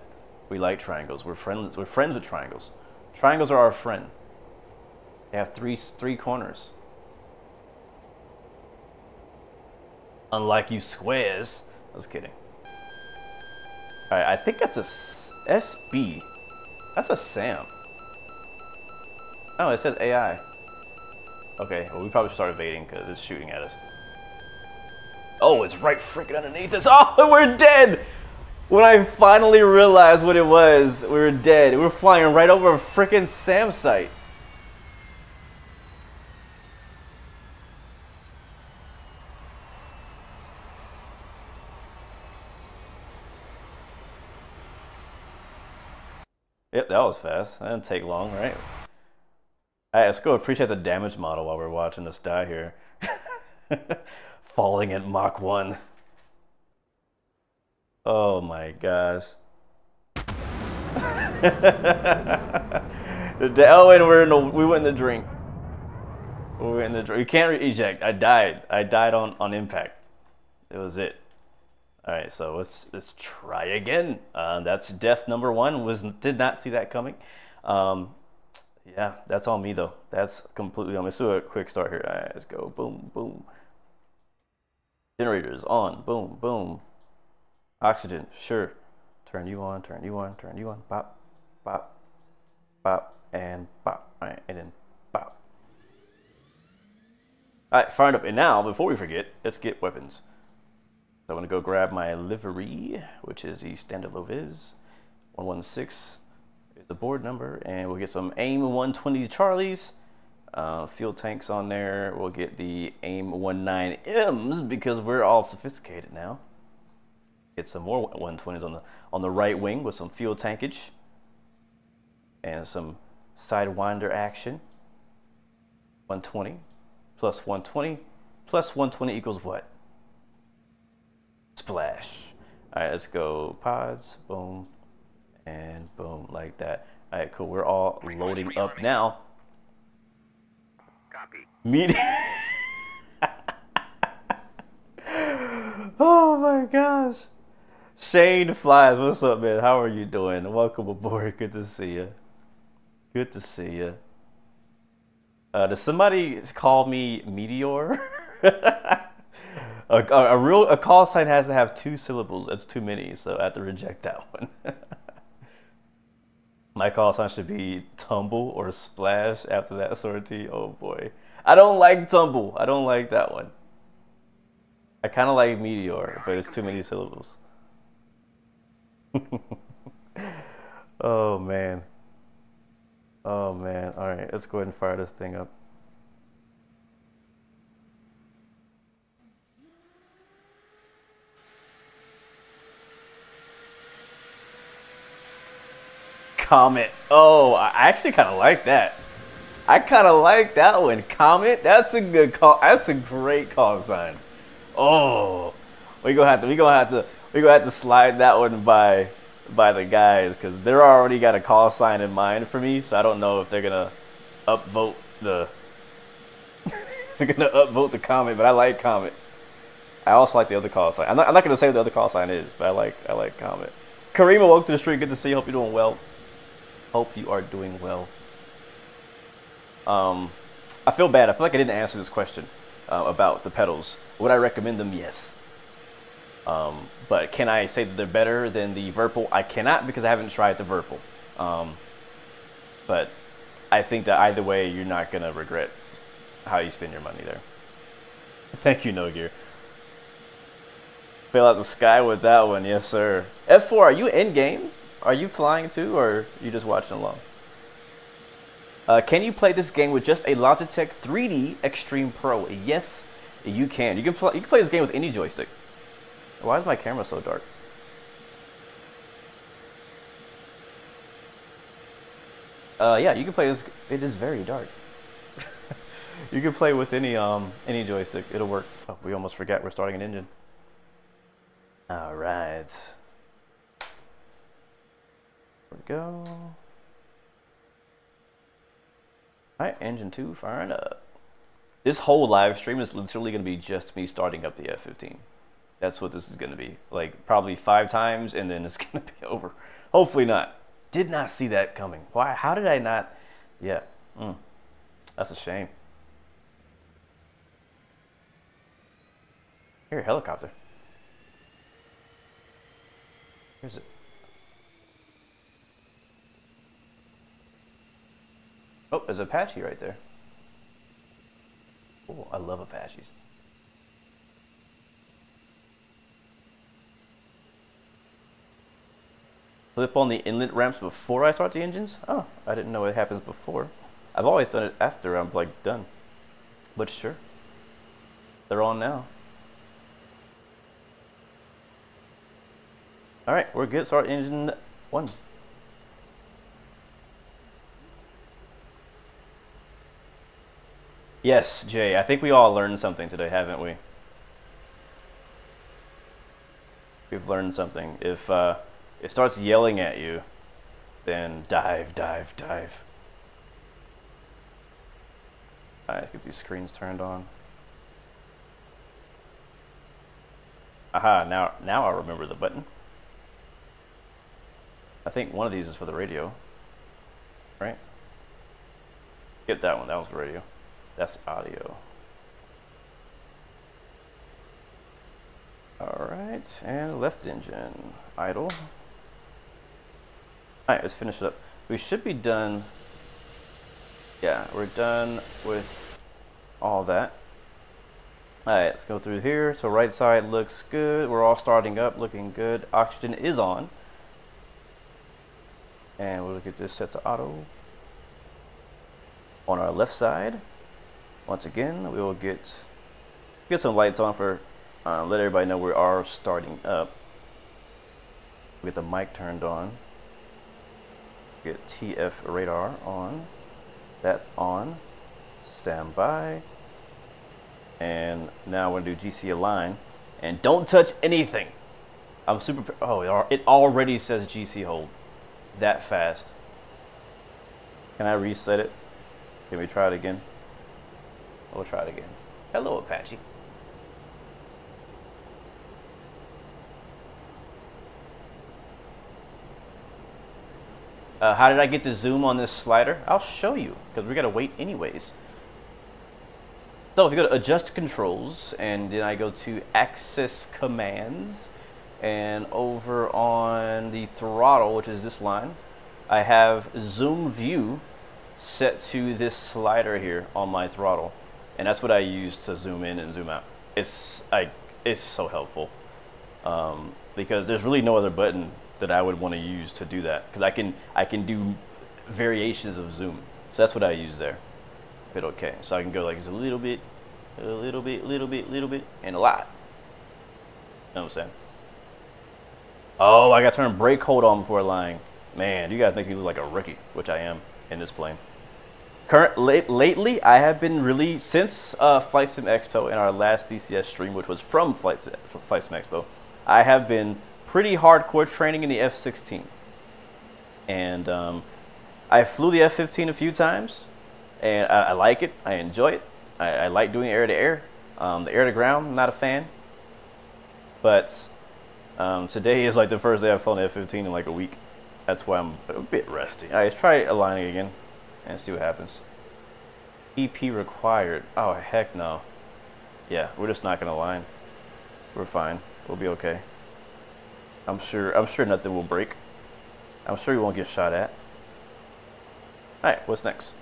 We like triangles. We're friends. We're friends with triangles. Triangles are our friend. They have three three corners. Unlike you squares. I was kidding. Alright, I think that's a SB. That's a SAM. Oh, it says AI. Okay, well we probably should start evading because it's shooting at us. Oh, it's right freaking underneath us. Oh, we're dead! When I finally realized what it was, we were dead. We were flying right over a freaking SAM site. Yep, that was fast. That didn't take long, right? All right, let's go appreciate the damage model while we're watching this die here. Falling at Mach 1. Oh my gosh. oh, and we're in the, we went in the drink. We went in the drink. You can't eject. I died. I died on, on impact. It was it. All right, so let's let's try again. Uh, that's death number one. Was did not see that coming. Um, yeah, that's on me though. That's completely on me. Let's do a quick start here. All right, let's go. Boom, boom. Generators on. Boom, boom. Oxygen. Sure. Turn you on. Turn you on. Turn you on. Pop, pop, pop, and pop. All right, and then pop. All right, fired up. And now, before we forget, let's get weapons. So I'm going to go grab my livery, which is the standard low viz. 116 is the board number, and we'll get some AIM 120 Charlies, uh, fuel tanks on there. We'll get the AIM 19Ms because we're all sophisticated now. Get some more 120s on the on the right wing with some fuel tankage and some sidewinder action. 120 plus 120 plus 120 equals what? Splash. All right, let's go pods, boom, and boom, like that. All right, cool. We're all loading up now. Copy. Oh my gosh. Shane Flies, what's up, man? How are you doing? Welcome aboard. Good to see you. Good to see you. Uh, does somebody call me Meteor? a, a, a, real a call sign has to have two syllables. That's too many, so I have to reject that one. My call sign should be tumble or splash after that sortie. Oh boy, I don't like tumble. I don't like that one. I kind of like meteor, but it's too many syllables. oh man. Oh man. All right, let's go ahead and fire this thing up. comment. Oh, I actually kind of like that. I kind of like that one. Comet. That's a good call. That's a great call sign. Oh, we gonna have to. We gonna have to. We gonna have to slide that one by by the guys because they're already got a call sign in mind for me. So I don't know if they're gonna upvote the. they're gonna upvote the Comet, but I like Comet. I also like the other call sign. I'm not, I'm not gonna say what the other call sign is, but I like I like Comet. Karima, welcome to the stream. Good to see you. Hope you're doing well. Hope you are doing well. Um, I feel bad. I feel like I didn't answer this question uh, about the pedals. Would I recommend them? Yes. Um, but can I say that they're better than the Virpil? I cannot because I haven't tried the Virpil. Um, but I think that either way, you're not gonna regret how you spend your money there. Thank you, No Gear. Fill out the sky with that one, yes sir. F4, are you in game? Are you flying too, or are you just watching along? Uh, can you play this game with just a Logitech 3D Extreme Pro? Yes, you can. You can play. You can play this game with any joystick. Why is my camera so dark? Uh, yeah, you can play this. It is very dark. you can play with any um any joystick. It'll work. Oh, we almost forgot we're starting an engine. All right. Here we go. Alright, engine 2 firing up. This whole live stream is literally going to be just me starting up the F-15. That's what this is going to be. Like, probably five times, and then it's going to be over. Hopefully not. Did not see that coming. Why? How did I not? Yeah. Mm. That's a shame. Here, helicopter. Here's it. Oh, there's Apache right there. Oh, I love Apaches. Flip on the inlet ramps before I start the engines? Oh, I didn't know it happens before. I've always done it after I'm like done. But sure. They're on now. Alright, we're good. Start engine one. Yes, Jay. I think we all learned something today, haven't we? We've learned something. If uh, it starts yelling at you, then dive, dive, dive. Alright, get these screens turned on. Aha, now, now I remember the button. I think one of these is for the radio. Right? Get that one, that was the radio. That's audio. Alright, and left engine, idle. Alright, let's finish it up. We should be done, yeah, we're done with all that. Alright, let's go through here. So right side looks good. We're all starting up, looking good. Oxygen is on. And we'll get this set to auto. On our left side, once again, we will get get some lights on for uh, let everybody know we are starting up. We get the mic turned on. Get TF radar on. That's on. Standby. And now we're gonna do GC align. And don't touch anything. I'm super. Oh, it already says GC hold. That fast. Can I reset it? Can we try it again? We'll try it again. Hello, Apache. Uh, how did I get the zoom on this slider? I'll show you, because we got to wait anyways. So if you go to adjust controls, and then I go to access commands, and over on the throttle, which is this line, I have zoom view set to this slider here on my throttle and that's what I use to zoom in and zoom out. It's like it's so helpful um, because there's really no other button that I would want to use to do that because I can I can do variations of zoom. So that's what I use there. Hit OK. So I can go like just a little bit, a little bit, little bit, little bit, and a lot. You know what I'm saying? Oh, I got to turn brake hold on before lying. Man, you guys make me look like a rookie, which I am in this plane. Current late, lately, I have been really since uh, Flight Sim Expo and our last DCS stream, which was from Flight Sim, from Flight Sim Expo. I have been pretty hardcore training in the F-16, and um, I flew the F-15 a few times, and I, I like it. I enjoy it. I, I like doing air to air. Um, the air to ground, not a fan. But um, today is like the first day I've flown the F-15 in like a week. That's why I'm a bit rusty. All right, let's try aligning again and see what happens. EP required. Oh, heck no. Yeah, we're just not going to align. We're fine. We'll be okay. I'm sure I'm sure nothing will break. I'm sure you won't get shot at. Alright, what's next?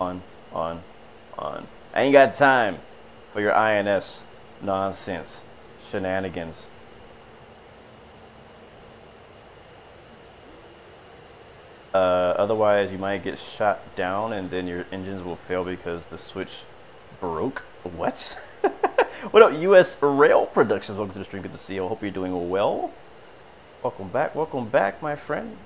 On, on, on. I ain't got time for your INS nonsense, shenanigans. Uh, otherwise, you might get shot down and then your engines will fail because the switch broke. What? what up, U.S. Rail Productions? Welcome to the stream. Good to see you. I hope you're doing well. Welcome back. Welcome back, my friend.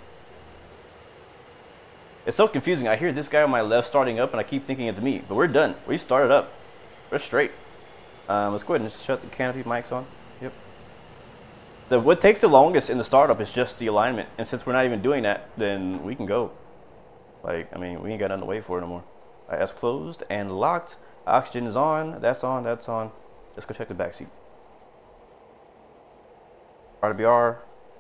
It's so confusing. I hear this guy on my left starting up, and I keep thinking it's me. But we're done. We started up. We're straight. Um, let's go ahead and shut the canopy mics on. The, what takes the longest in the startup is just the alignment. And since we're not even doing that, then we can go. Like, I mean, we ain't got nothing to wait for no more. Right, that's closed and locked. Oxygen is on. That's on. That's on. Let's go check the back seat. RWR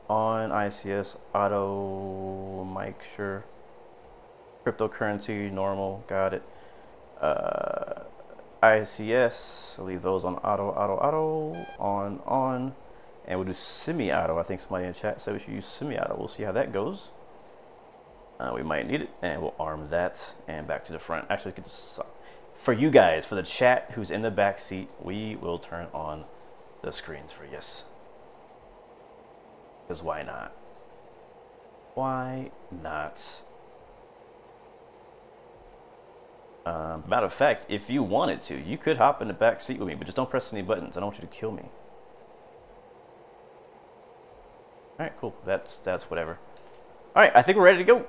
on. ICS auto mic sure. Cryptocurrency normal. Got it. Uh, ICS. I'll leave those on auto, auto, auto. On, on. And we'll do semi-auto. I think somebody in chat said we should use semi-auto. We'll see how that goes. Uh, we might need it. And we'll arm that. And back to the front. Actually, get the for you guys, for the chat who's in the back seat, we will turn on the screens for yes. Because why not? Why not? Um, matter of fact, if you wanted to, you could hop in the back seat with me, but just don't press any buttons. I don't want you to kill me. All right, cool. That's that's whatever. All right, I think we're ready to go.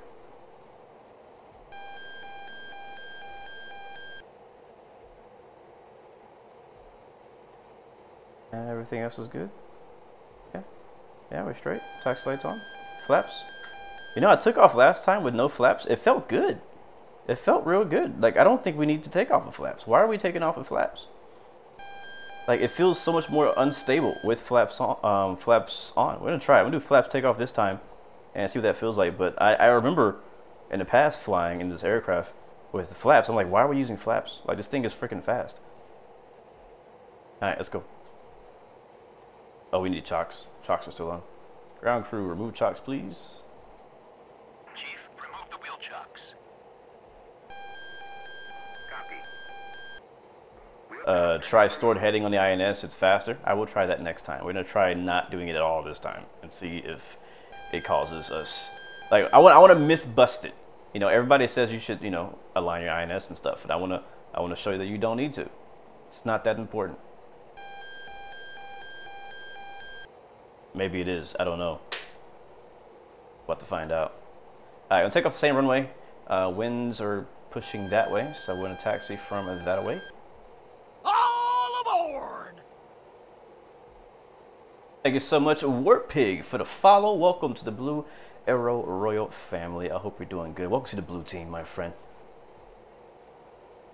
And everything else is good. Yeah, yeah, we're straight. Tax lights on. Flaps. You know, I took off last time with no flaps. It felt good. It felt real good. Like, I don't think we need to take off the flaps. Why are we taking off the flaps? Like, it feels so much more unstable with flaps on. Um, flaps on. We're to try it. We're to do flaps take off this time and see what that feels like. But I, I remember in the past flying in this aircraft with the flaps. I'm like, why are we using flaps? Like, this thing is freaking fast. All right, let's go. Oh, we need chocks. Chocks are still on. Ground crew, remove chocks, please. Chief, remove the wheel chocks. Copy. Uh, try stored heading on the INS. It's faster. I will try that next time. We're gonna try not doing it at all this time and see if it causes us. Like I want, I want to myth bust it. You know, everybody says you should, you know, align your INS and stuff, but I wanna, I wanna show you that you don't need to. It's not that important. Maybe it is. I don't know. What to find out. All right, I'm gonna take off the same runway. Uh, winds are pushing that way, so we're gonna taxi from that way. All aboard! Thank you so much, Warp Pig, for the follow. Welcome to the Blue Arrow Royal family. I hope you're doing good. Welcome to the blue team, my friend.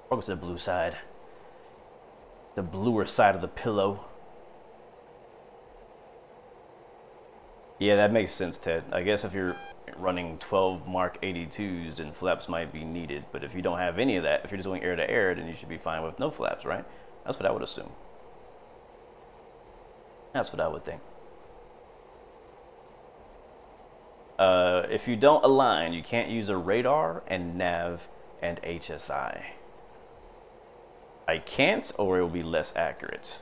Welcome to the blue side. The bluer side of the pillow. Yeah, that makes sense, Ted. I guess if you're running 12 Mark 82s, then flaps might be needed. But if you don't have any of that, if you're just doing air to air, then you should be fine with no flaps, right? That's what I would assume. That's what I would think. Uh, if you don't align, you can't use a radar and nav and HSI. I can't, or it will be less accurate.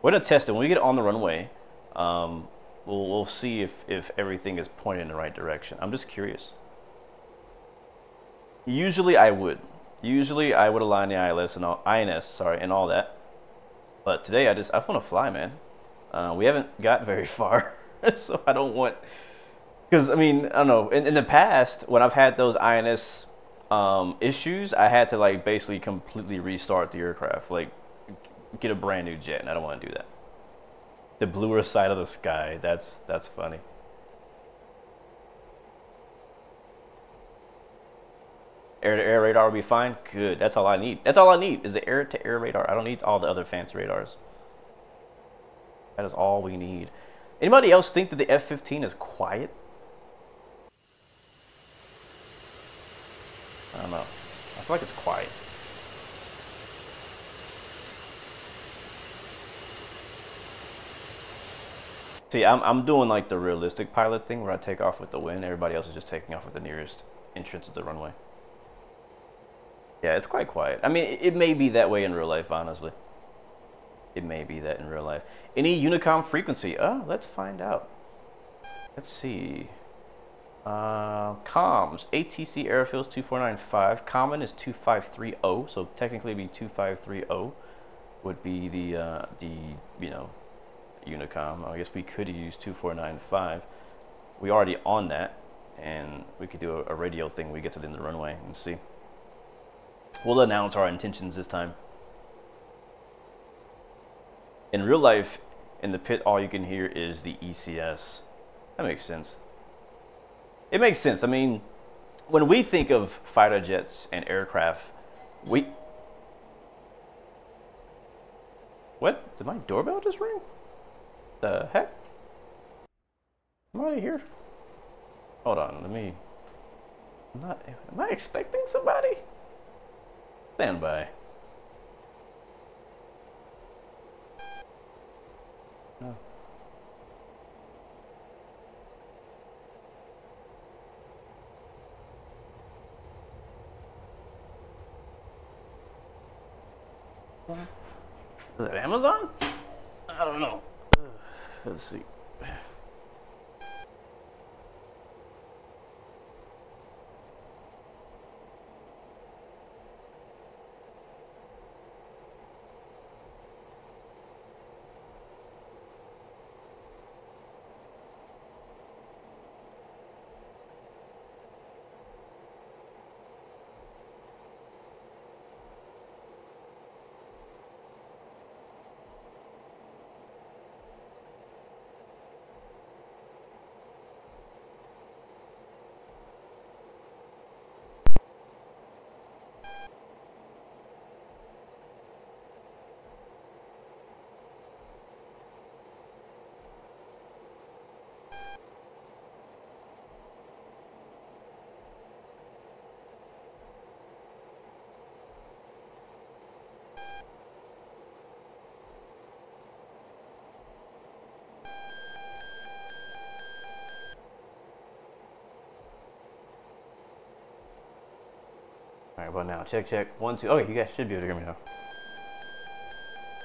We're gonna test it when we get on the runway. Um, we'll, we'll see if, if everything is pointed in the right direction. I'm just curious. Usually I would. Usually I would align the ILS and all, INS, sorry, and all that. But today I just, I want to fly, man. Uh, we haven't got very far, so I don't want, because I mean, I don't know, in, in the past, when I've had those INS um, issues, I had to like basically completely restart the aircraft, like get a brand new jet, and I don't want to do that. The bluer side of the sky. That's that's funny. Air to air radar will be fine. Good. That's all I need. That's all I need is the air to air radar. I don't need all the other fancy radars. That is all we need. Anybody else think that the F-15 is quiet? I don't know. I feel like it's quiet. See, I'm, I'm doing like the realistic pilot thing where I take off with the wind. Everybody else is just taking off with the nearest entrance of the runway. Yeah, it's quite quiet. I mean, it, may be that way in real life, honestly. It may be that in real life. Any Unicom frequency? Oh, let's find out. Let's see. Uh, comms. ATC airfields 2495. Common is 2530. So technically be 2530 would be the, uh, the, you know, Unicom. I guess we could use 2495. We already on that, and we could do a, a radio thing. We get to the end of the runway and see. We'll announce our intentions this time. In real life, in the pit, all you can hear is the ECS. That makes sense. It makes sense. I mean, when we think of fighter jets and aircraft, we. What? Did my doorbell just ring? The heck? Somebody here? Hold on, let me. I'm not, am I expecting somebody? Stand by. No. Is it Amazon? I don't know. Let's see. Right, now, check, check. One, two. Okay, you guys should be able to hear me now.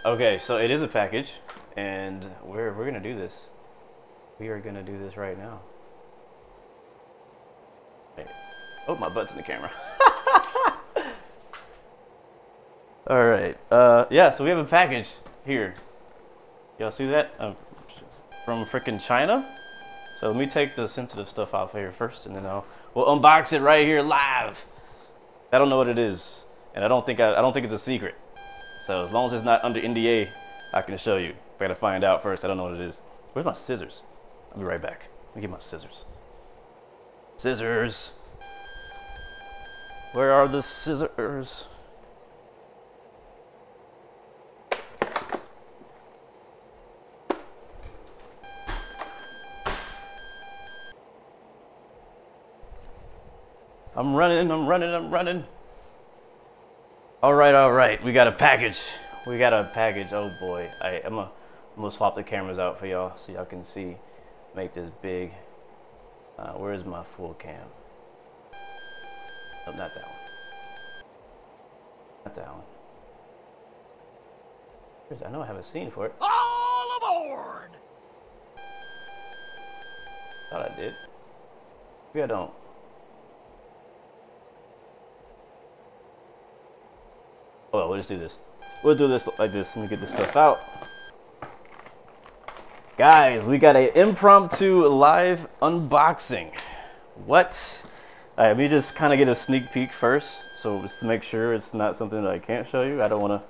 Okay, so it is a package, and we're, we're gonna do this. We are gonna do this right now. Wait. Oh, my butt's in the camera. All right, uh, yeah, so we have a package here. Y'all see that? Uh, from freaking China? So let me take the sensitive stuff off here first, and then I'll, we'll unbox it right here live. I don't know what it is, and I don't think I, I don't think it's a secret. So as long as it's not under NDA, I can show you. I gotta find out first. I don't know what it is. Where's my scissors? I'll be right back. Let me get my scissors. Scissors. Where are the scissors? I'm running, I'm running, I'm running. All right, all right, we got a package. We got a package, oh boy. I, I'm, a, I'm gonna swap the cameras out for y'all so y'all can see, make this big. Uh, where's my full cam? Oh, not that one. Not that one. Where's, I know I have a scene for it. All aboard! Thought I did. Maybe I don't. Well, we'll just do this. We'll do this like this. Let me get this stuff out. Guys, we got an impromptu live unboxing. What? All right, let me just kind of get a sneak peek first, so just to make sure it's not something that I can't show you. I don't want to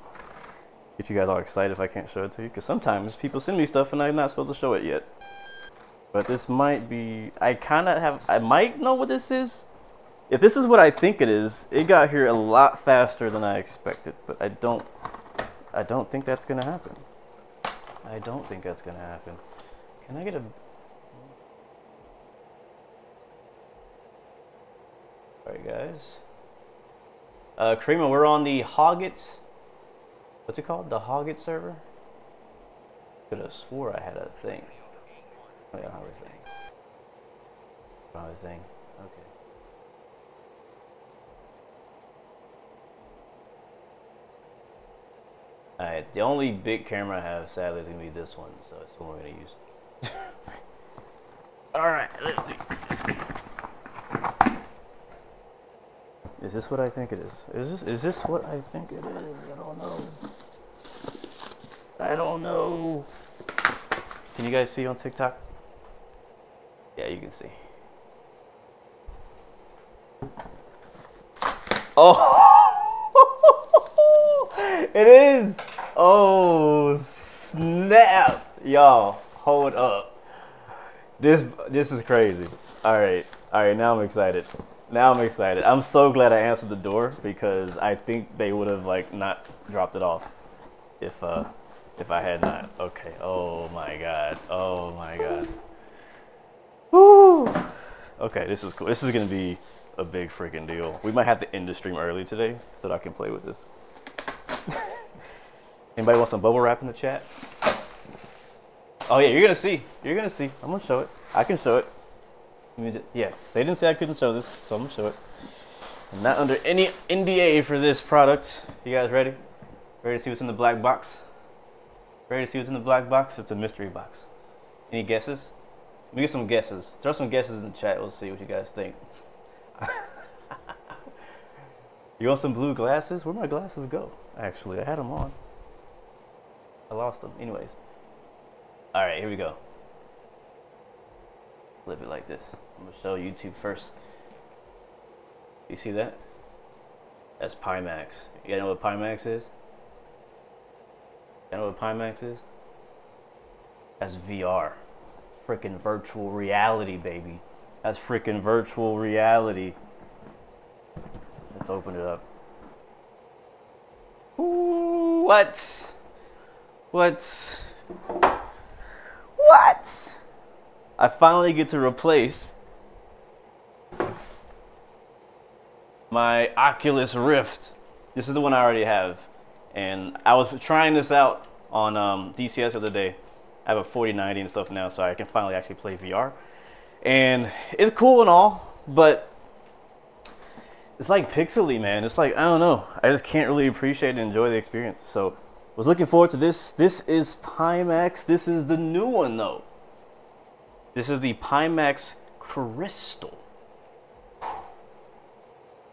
get you guys all excited if I can't show it to you, because sometimes people send me stuff and I'm not supposed to show it yet. But this might be, I kind of have, I might know what this is. If this is what I think it is, it got here a lot faster than I expected, but I don't, I don't think that's gonna happen. I don't think that's gonna happen. Can I get a, Alright guys. Uh, Karima, we're on the Hoggit, what's it called? The Hoggit server? Could have swore I had a thing. Oh, yeah, I don't have a thing. I don't have a thing. Okay. Alright, the only big camera I have, sadly, is going to be this one, so it's the one we're going to use. Alright, let's see. Is this what I think it is? Is this is this what I think it is? I don't know. I don't know. Can you guys see on TikTok? Yeah, you can see. Oh, it is. Oh, snap. Y'all, hold up. This this is crazy. All right. All right, now I'm excited. Now I'm excited. I'm so glad I answered the door because I think they would have like not dropped it off if uh if I had not. Okay. Oh my god. Oh my god. Woo. Okay, this is cool. This is gonna be a big freaking deal. We might have to end the stream early today so that I can play with this. Anybody want some bubble wrap in the chat? Oh yeah, you're gonna see. You're gonna see. I'm gonna show it. I can show it. Yeah, they didn't say I couldn't show this, so I'm gonna show it. I'm not under any NDA for this product. You guys ready? Ready to see what's in the black box? Ready to see what's in the black box? It's a mystery box. Any guesses? Let me get some guesses. Throw some guesses in the chat. We'll see what you guys think. you want some blue glasses? Where'd my glasses go? Actually, I had them on. I lost them. Anyways. All right, here we go. Flip it like this. I'm gonna show YouTube first. You see that? That's Pimax. You know what Pimax is? You know what Pimax is? That's VR. Freaking virtual reality, baby. That's freaking virtual reality. Let's open it up. Ooh, what? What? What? I finally get to replace my Oculus Rift. This is the one I already have. And I was trying this out on um, DCS the other day. I have a 4090 and stuff now, so I can finally actually play VR. And it's cool and all, but it's like pixely, man. It's like, I don't know. I just can't really appreciate and enjoy the experience. So was looking forward to this. This is Pimax. This is the new one, though. This is the Pimax Crystal.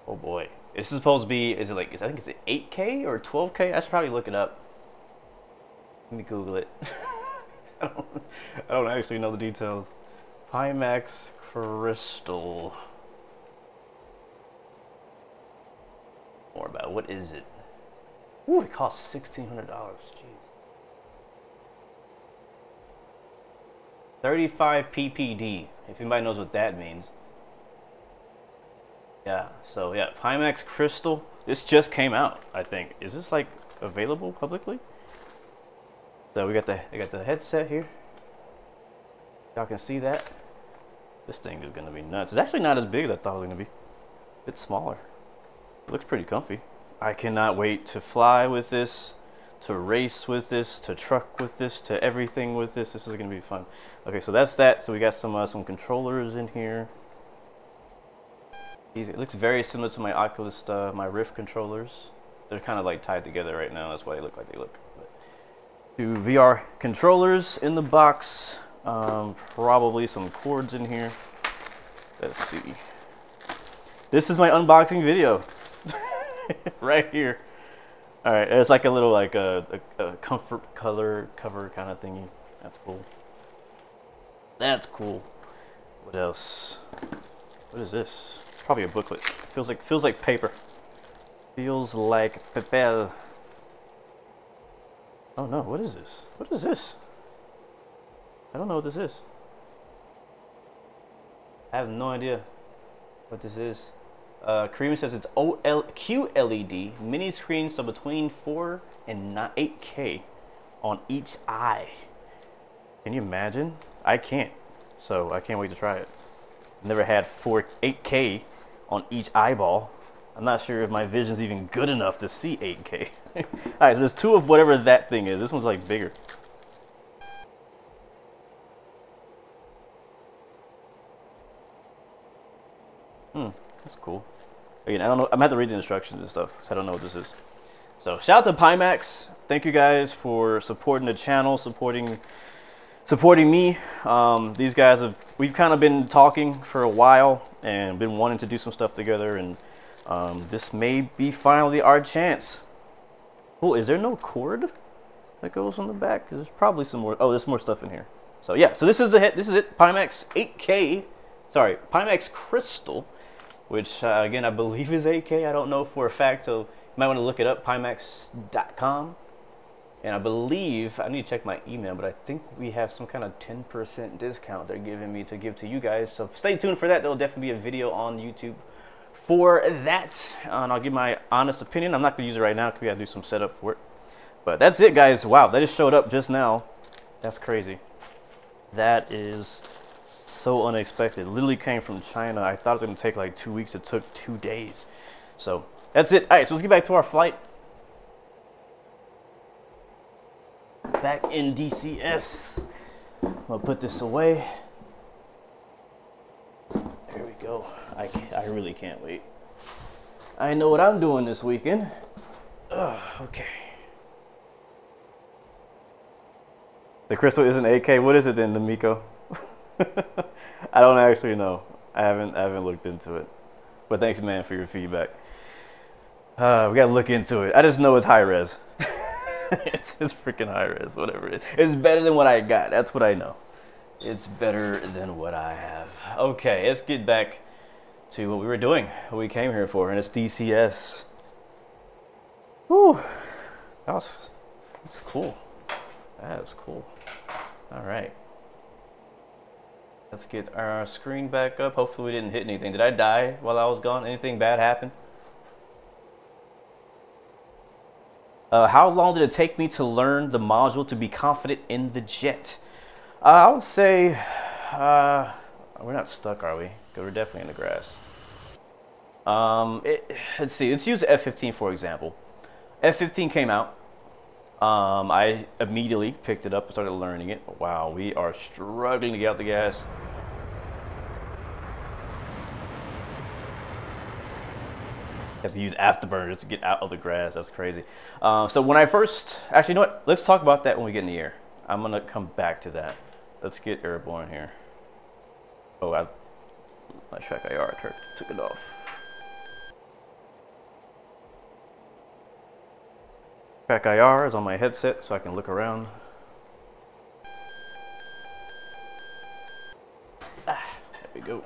Oh boy. This is supposed to be, is it like, is, I think it's 8K or 12K? I should probably look it up. Let me Google it. I, don't, I don't actually know the details. Pimax Crystal. More about what is it? Ooh, it costs $1,600. Jeez. 35 ppd, if anybody knows what that means. Yeah, so yeah, Pimax Crystal. This just came out, I think. Is this like available publicly? So we got the I got the headset here. Y'all can see that. This thing is gonna be nuts. It's actually not as big as I thought it was gonna be. It's smaller. It looks pretty comfy. I cannot wait to fly with this, to race with this, to truck with this, to everything with this. This is gonna be fun. Okay, so that's that. So we got some uh, some controllers in here. It looks very similar to my Oculus, uh, my Rift controllers. They're kind of like tied together right now. That's why they look like they look. But two VR controllers in the box. Um, probably some cords in here. Let's see. This is my unboxing video. right here. All right, it's like a little like a, a, a comfort color cover kind of thingy. That's cool. That's cool. What else? What is this? probably a booklet. Feels like feels like paper. Feels like paper. Oh no, what is this? What is this? I don't know what this is. I have no idea what this is. Uh, Kareem says it's OL QLED mini screen, so between 4 and 8K on each eye. Can you imagine? I can't, so I can't wait to try it. Never had 4 8K on each eyeball. I'm not sure if my vision's even good enough to see 8K. All right, so there's two of whatever that thing is. This one's like bigger. Hmm, that's cool. Again, I don't know. I'm at the instructions and stuff. So I don't know what this is. So shout out to Pimax. Thank you guys for supporting the channel, supporting supporting me. Um, these guys have we've kind of been talking for a while and been wanting to do some stuff together, and um, this may be finally our chance. Oh, is there no cord that goes on the back? There's probably some more. Oh, there's more stuff in here. So yeah, so this is the hit. This is it. Pimax 8K. Sorry, Pimax Crystal which uh, again I believe is 8K. I don't know for a fact, so you might want to look it up, Pimax.com. And I believe I need to check my email, but I think we have some kind of 10% discount they're giving me to give to you guys. So stay tuned for that. There'll definitely be a video on YouTube for that, and I'll give my honest opinion. I'm not gonna use it right now because we gotta do some setup for it. But that's it, guys. Wow, that just showed up just now. That's crazy. That is so unexpected. Literally came from China. I thought it was going to take like two weeks. It took two days. So that's it. All right, so let's get back to our flight. Back in DCS. I'm going to put this away. There we go. I, I really can't wait. I know what I'm doing this weekend. Ugh, okay. The crystal isn't AK. What is it then, Namiko? I don't actually know. I haven't I haven't looked into it. But thanks, man, for your feedback. Uh, we gotta look into it. I just know it's high res. it's, it's freaking high res, whatever it is. It's better than what I got. That's what I know. It's better than what I have. Okay, let's get back to what we were doing, what we came here for, and it's DCS. Whew. That was, that's cool. That is cool. All right. Let's get our screen back up. Hopefully we didn't hit anything. Did I die while I was gone? Anything bad happen? Uh, how long did it take me to learn the module to be confident in the jet? Uh, I would say uh, we're not stuck, are we? We're definitely in the grass. Um, it, let's see. Let's use F-15 for example. F-15 came out. Um, I immediately picked it up and started learning it. Wow, we are struggling to get out the gas. have to use afterburners to get out of the grass. That's crazy. Uh, so when I first, actually, you know what? Let's talk about that when we get in the air. I'm gonna come back to that. Let's get airborne here. Oh, I, my track IR took it off. Track IR is on my headset so I can look around. Ah, there we go.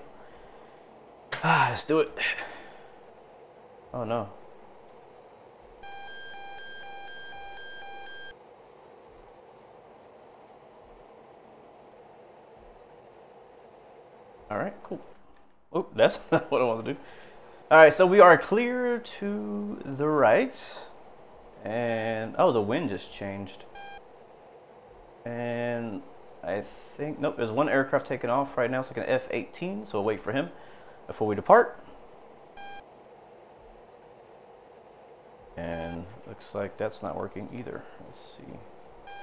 Ah, let's do it. Oh no. All right, cool. Oh, that's not what I want to do. All right, so we are clear to the right. And, oh, the wind just changed. And I think, nope, there's one aircraft taking off right now. It's like an F-18, so we'll wait for him before we depart. And looks like that's not working either. Let's see.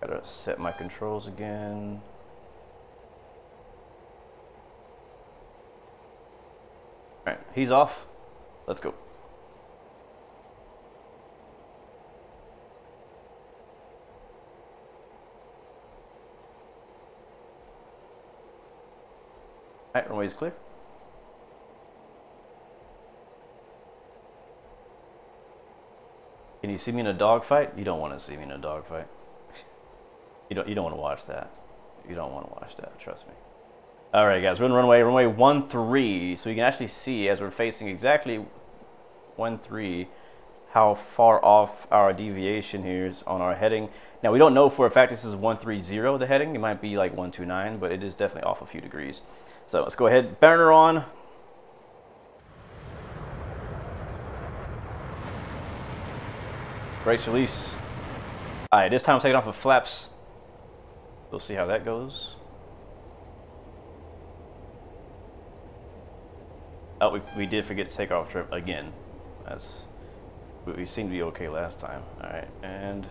Gotta set my controls again. All right, he's off. Let's go. Alright, runway's clear. Can you see me in a dogfight? You don't want to see me in a dogfight. You don't you don't want to watch that. You don't want to watch that, trust me. All right, guys, we're in runway, runway 1-3, so you can actually see as we're facing exactly 1-3 how far off our deviation here is on our heading. Now, we don't know for a fact this is 130, the heading. It might be like 129, but it is definitely off a few degrees. So let's go ahead, burner on. Brakes release. All right, this time I'm taking off the flaps. We'll see how that goes. Oh, we, we did forget to take off trip again. That's we seemed to be okay last time. All right, and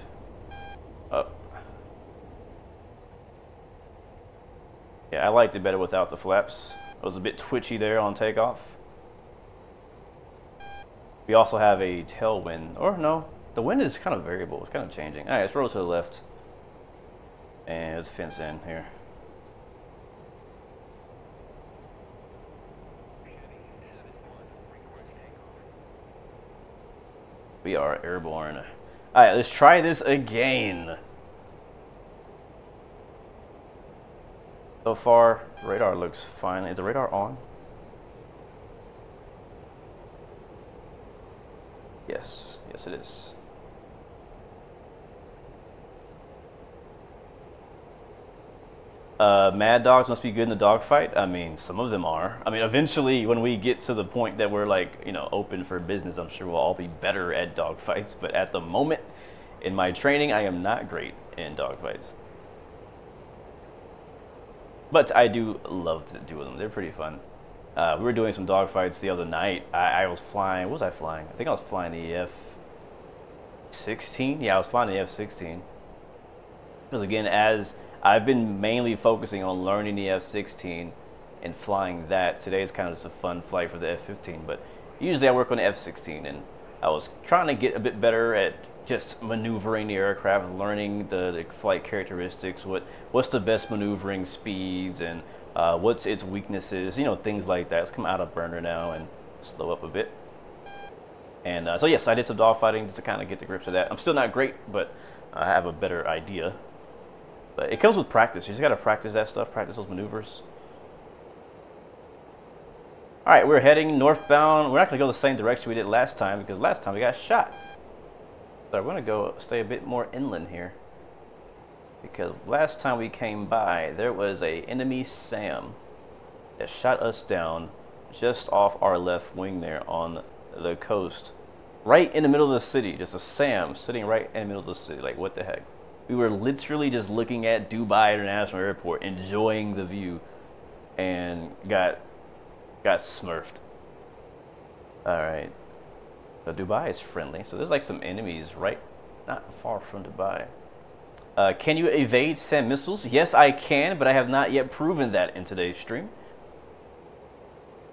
up. Yeah, I liked it better without the flaps. It was a bit twitchy there on takeoff. We also have a tailwind, or no, the wind is kind of variable. It's kind of changing. All right, let's roll to the left. And let's fence in here. We are airborne. Alright, let's try this again. So far, radar looks fine. Is the radar on? Yes, yes it is. Uh, mad dogs must be good in the dogfight. I mean, some of them are. I mean, eventually, when we get to the point that we're like, you know, open for business, I'm sure we'll all be better at dogfights. But at the moment, in my training, I am not great in dogfights. But I do love to do them. They're pretty fun. Uh, we were doing some dogfights the other night. I, I, was flying. What was I flying? I think I was flying the F-16. Yeah, I was flying the F-16. Because again, as I've been mainly focusing on learning the F-16 and flying that. Today is kind of just a fun flight for the F-15, but usually I work on the F-16 and I was trying to get a bit better at just maneuvering the aircraft, learning the, the flight characteristics, what what's the best maneuvering speeds and uh, what's its weaknesses, you know, things like that. It's come out of burner now and slow up a bit. And uh, so yes, I did some dogfighting just to kind of get the grips of that. I'm still not great, but I have a better idea but it comes with practice. You just got to practice that stuff, practice those maneuvers. All right, we're heading northbound. We're not going to go the same direction we did last time because last time we got shot. So we're going to go stay a bit more inland here. Because last time we came by, there was a enemy SAM that shot us down just off our left wing there on the coast. Right in the middle of the city. Just a SAM sitting right in the middle of the city. Like, what the heck? We were literally just looking at Dubai International Airport, enjoying the view, and got got smurfed. All right. So Dubai is friendly. So there's like some enemies right not far from Dubai. Uh, can you evade SAM missiles? Yes, I can, but I have not yet proven that in today's stream.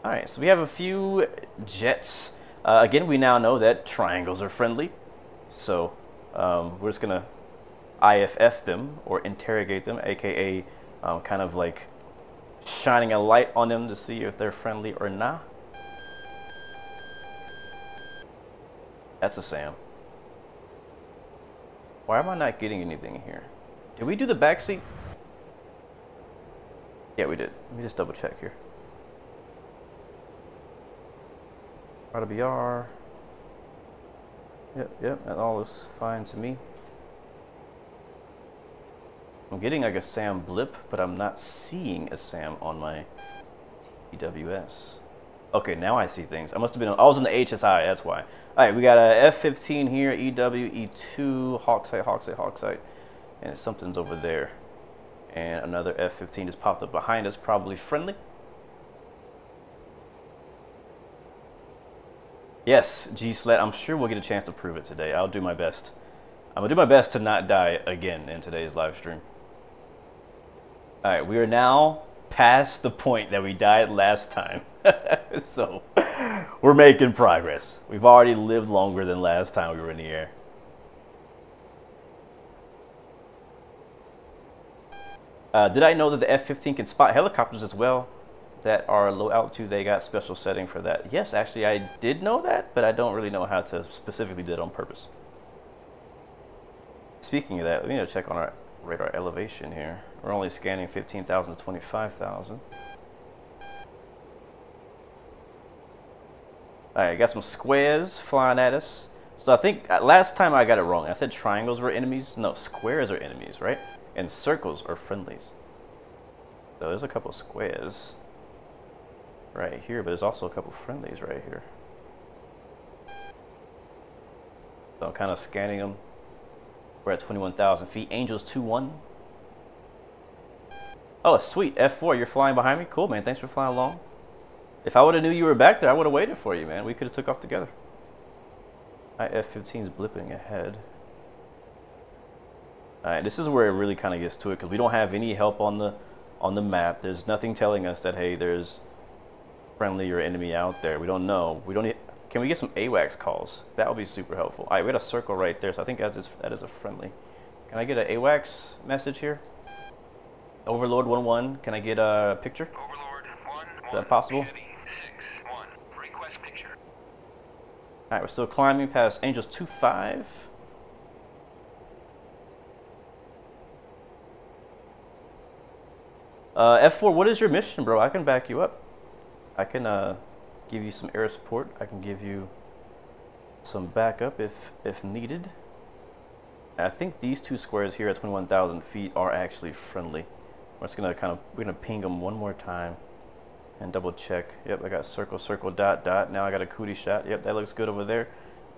All right, so we have a few jets. Uh, again, we now know that triangles are friendly. So um, we're just going to IFF them or interrogate them, aka um, kind of like shining a light on them to see if they're friendly or not. That's a Sam. Why am I not getting anything here? Did we do the back seat? Yeah, we did. Let me just double check here. RWR. Yep, yep, that all is fine to me. I'm getting like a SAM blip, but I'm not seeing a SAM on my EWS. Okay, now I see things. I must have been, I was in the HSI, that's why. All right, we got a F-15 here, EW, E2, Hawksite, Hawksite, Hawksite, and something's over there. And another F-15 just popped up behind us, probably friendly. Yes, G-Sled, I'm sure we'll get a chance to prove it today. I'll do my best. I'm gonna do my best to not die again in today's live stream. All right, we are now past the point that we died last time. so we're making progress. We've already lived longer than last time we were in the air. Uh, did I know that the F-15 can spot helicopters as well that are low altitude? They got special setting for that. Yes, actually, I did know that, but I don't really know how to specifically do it on purpose. Speaking of that, we need to check on our radar elevation here We're only scanning 15,000 to 25,000. Alright, I got some squares flying at us. So I think uh, last time I got it wrong. I said triangles were enemies. No, squares are enemies, right? And circles are friendlies. So there's a couple squares right here, but there's also a couple friendlies right here. So I'm kind of scanning them. We're at 21,000 feet. Angels 2-1. Oh, sweet. F4, you're flying behind me? Cool, man. Thanks for flying along. If I would have knew you were back there, I would have waited for you, man. We could have took off together. My F-15 is blipping ahead. Alright, this is where it really kind of gets to it, because we don't have any help on the on the map. There's nothing telling us that, hey, there's friendly or enemy out there. We don't know. We don't need, can we get some AWACS calls? That would be super helpful. All right, we got a circle right there, so I think that is, that is a friendly. Can I get an AWACS message here? Overlord 1-1, can I get a picture? Overlord 1 Is that possible? Six, one. Request picture. Alright, we're still climbing past Angels 2-5. Uh, F4, what is your mission, bro? I can back you up. I can uh, give you some air support. I can give you some backup if if needed. I think these two squares here at 21,000 feet are actually friendly. We're just gonna kind of we're gonna ping them one more time and double check. Yep, I got circle, circle, dot, dot. Now I got a cootie shot. Yep, that looks good over there.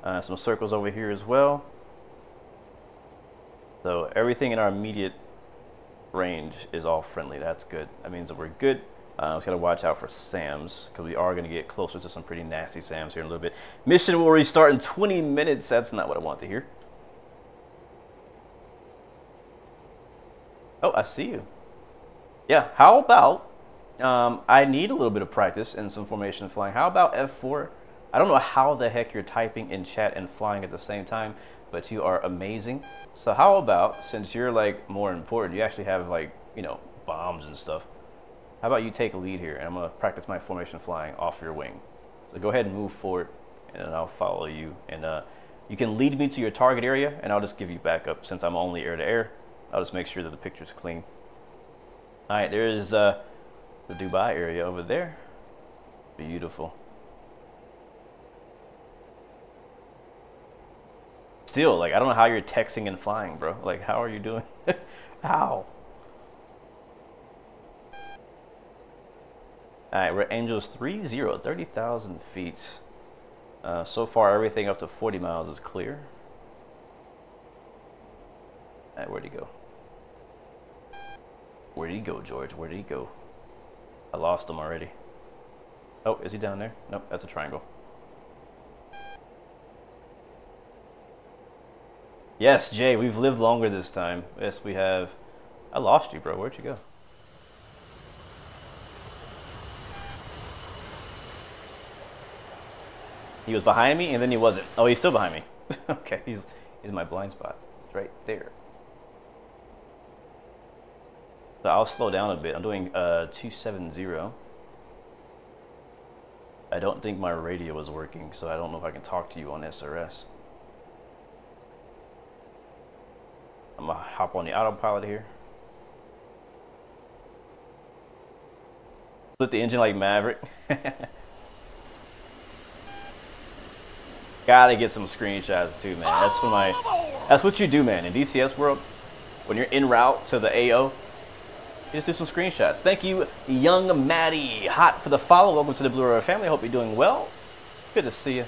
Uh, some circles over here as well. So everything in our immediate range is all friendly. That's good. That means that we're good. Uh, just got to watch out for SAMs because we are going to get closer to some pretty nasty SAMs here in a little bit. Mission will restart in 20 minutes. That's not what I want to hear. Oh, I see you. Yeah, how about, um, I need a little bit of practice in some formation flying. How about F4? I don't know how the heck you're typing in chat and flying at the same time, but you are amazing. So how about, since you're like more important, you actually have like, you know, bombs and stuff. How about you take a lead here and I'm gonna practice my formation flying off your wing. So go ahead and move forward and then I'll follow you. And uh, you can lead me to your target area and I'll just give you backup since I'm only air to air. I'll just make sure that the picture's clean. All right, there's uh, the Dubai area over there. Beautiful. Still, like, I don't know how you're texting and flying, bro. Like, how are you doing? how? All right, we're Angels 3 0, 30,000 feet. Uh, so far, everything up to 40 miles is clear. All right, where'd he go? Where'd he go, George? Where'd he go? I lost him already. Oh, is he down there? Nope, that's a triangle. Yes, Jay, we've lived longer this time. Yes, we have. I lost you, bro. Where'd you go? He was behind me, and then he wasn't. Oh, he's still behind me. okay, he's he's my blind spot. It's right there. So I'll slow down a bit. I'm doing uh, 270. I don't think my radio is working, so I don't know if I can talk to you on SRS. I'm gonna hop on the autopilot here. Split the engine like Maverick. Gotta get some screenshots too, man. That's what my that's what you do, man. In DCS world, when you're en route to the AO, just do some screenshots. Thank you, young Maddie. Hot for the follow. Welcome to the Blue River family. I Hope you're doing well. Good to see you.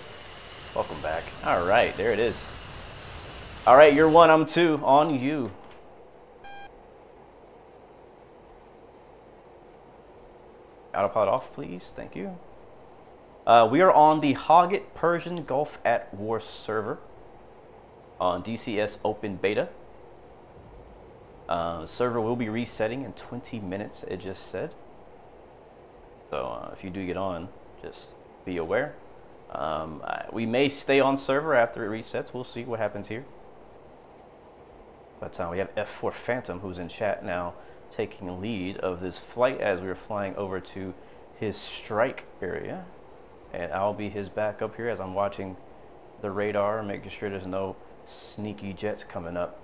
Welcome back. All right, there it is. All right, you're one, I'm two. On you. Autopilot off, please. Thank you. Uh, we are on the Hoggit Persian Gulf at War server on DCS Open Beta. Uh, server will be resetting in 20 minutes, it just said. So uh, if you do get on, just be aware. Um, we may stay on server after it resets. We'll see what happens here. But uh, we have F4 Phantom, who's in chat now, taking lead of this flight as we are flying over to his strike area. And I'll be his backup here as I'm watching the radar, making sure there's no sneaky jets coming up.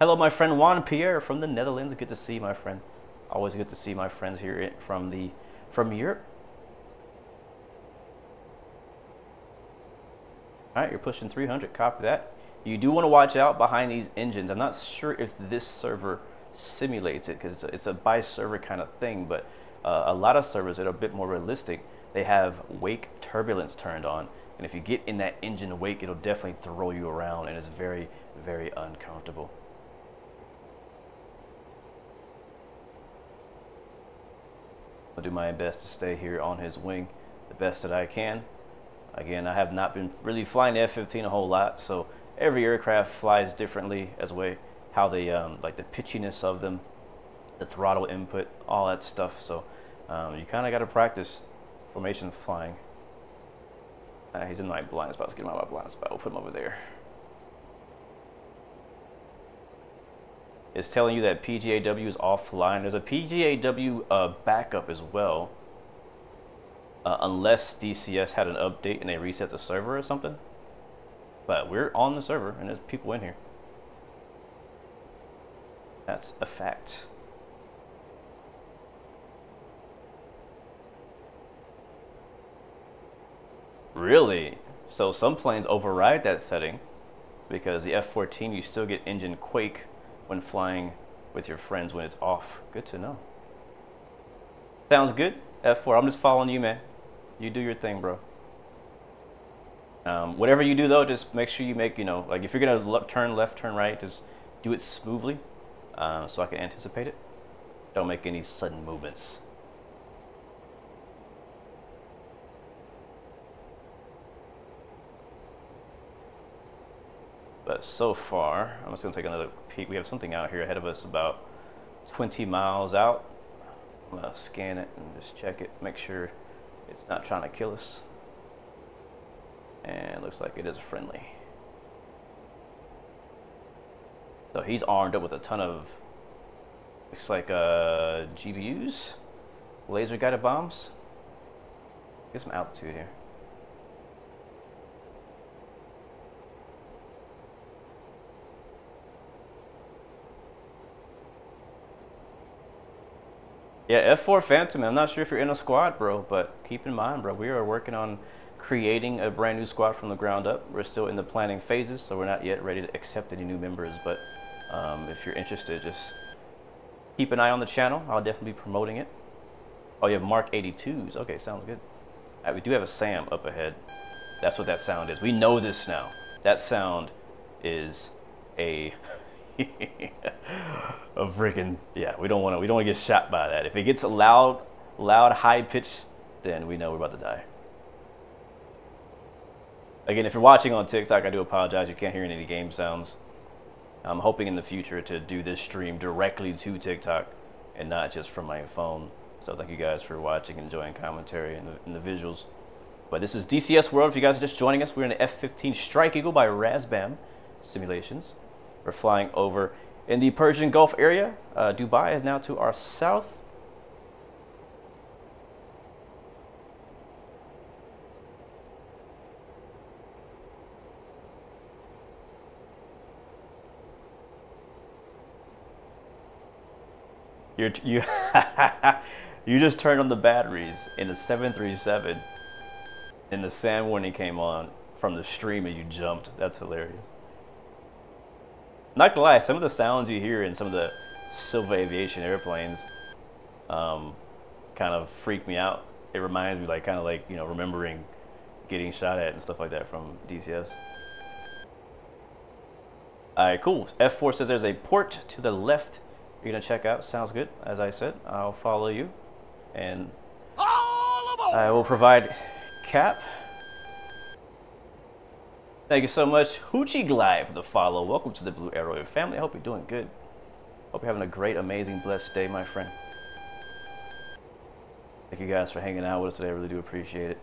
Hello, my friend Juan Pierre from the Netherlands. Good to see my friend. Always good to see my friends here from the from Europe. All right, you're pushing 300. Copy that. You do want to watch out behind these engines. I'm not sure if this server simulates it because it's, it's, a by server kind of thing, but uh, a lot of servers that are a bit more realistic, they have wake turbulence turned on. And if you get in that engine wake, it'll definitely throw you around and it's very, very uncomfortable. I'll do my best to stay here on his wing the best that I can. Again, I have not been really flying the F-15 a whole lot, so every aircraft flies differently as way how they um, like the pitchiness of them, the throttle input, all that stuff. So um, you kind of got to practice formation flying. Uh, he's in my blind spot. Let's get him out of my blind spot. We'll put him over there. It's telling you that PGAW is offline. There's a PGAW uh, backup as well. Uh, unless DCS had an update and they reset the server or something. But we're on the server and there's people in here. That's a fact. Really? So some planes override that setting because the F-14 you still get engine quake when flying with your friends when it's off. Good to know. Sounds good. F4, I'm just following you, man. You do your thing, bro. Um, whatever you do, though, just make sure you make, you know, like if you're going to turn left, turn right, just do it smoothly uh, so I can anticipate it. Don't make any sudden movements. But so far, I'm just to take another peek. We have something out here ahead of us about 20 miles out. I'm to scan it and just check it, make sure it's not trying to kill us. And looks like it is friendly. So he's armed up with a ton of, looks like uh, GBUs, laser guided bombs. Get some altitude here. Yeah, F4 Phantom, I'm not sure if you're in a squad, bro, but keep in mind, bro, we are working on creating a brand new squad from the ground up. We're still in the planning phases, so we're not yet ready to accept any new members, but um, if you're interested, just keep an eye on the channel. I'll definitely be promoting it. Oh, you have Mark 82s. Okay, sounds good. Right, we do have a SAM up ahead. That's what that sound is. We know this now. That sound is a a freaking yeah. We don't want to. We don't want to get shot by that. If it gets a loud, loud, high pitch, then we know we're about to die. Again, if you're watching on TikTok, I do apologize. You can't hear any game sounds. I'm hoping in the future to do this stream directly to TikTok and not just from my phone. So thank you guys for watching, enjoying commentary and the, and the visuals. But this is DCS World. If you guys are just joining us, we're in the F-15 Strike Eagle by Razbam Simulations. We're flying over in the Persian Gulf area. Uh, Dubai is now to our south. You're, you you just turned on the batteries in the 737 and the SAM warning came on from the stream and you jumped. That's hilarious. Not gonna lie, some of the sounds you hear in some of the Silva Aviation airplanes um, kind of freak me out. It reminds me, like, kind of like, you know, remembering getting shot at and stuff like that from DCS. Alright, cool. F4 says there's a port to the left you're gonna check out. Sounds good. As I said, I'll follow you. And I will provide cap Thank you so much, Hoochie Glide, for the follow. Welcome to the Blue Arrow family. I hope you're doing good. Hope you're having a great, amazing, blessed day, my friend. Thank you guys for hanging out with us today. I really do appreciate it.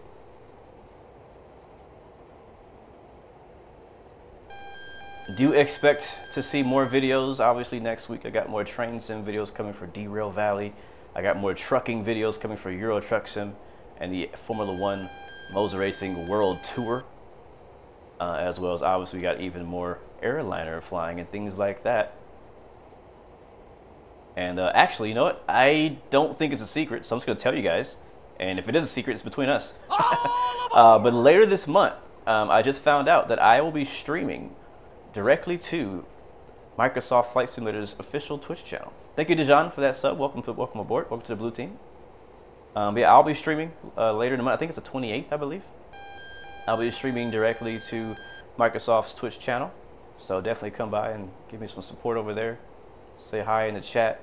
Do expect to see more videos. Obviously, next week I got more train sim videos coming for Derail Valley. I got more trucking videos coming for Euro Truck Sim and the Formula One Motor Racing World Tour uh, as well as obviously we got even more airliner flying and things like that. And uh, actually, you know what? I don't think it's a secret, so I'm just gonna tell you guys. And if it is a secret, it's between us. uh, but later this month, um, I just found out that I will be streaming directly to Microsoft Flight Simulator's official Twitch channel. Thank you, Dejan, for that sub. Welcome to welcome aboard. Welcome to the blue team. Um, yeah, I'll be streaming uh, later in the month. I think it's the 28th, I believe. I'll be streaming directly to Microsoft's Twitch channel. So definitely come by and give me some support over there. Say hi in the chat.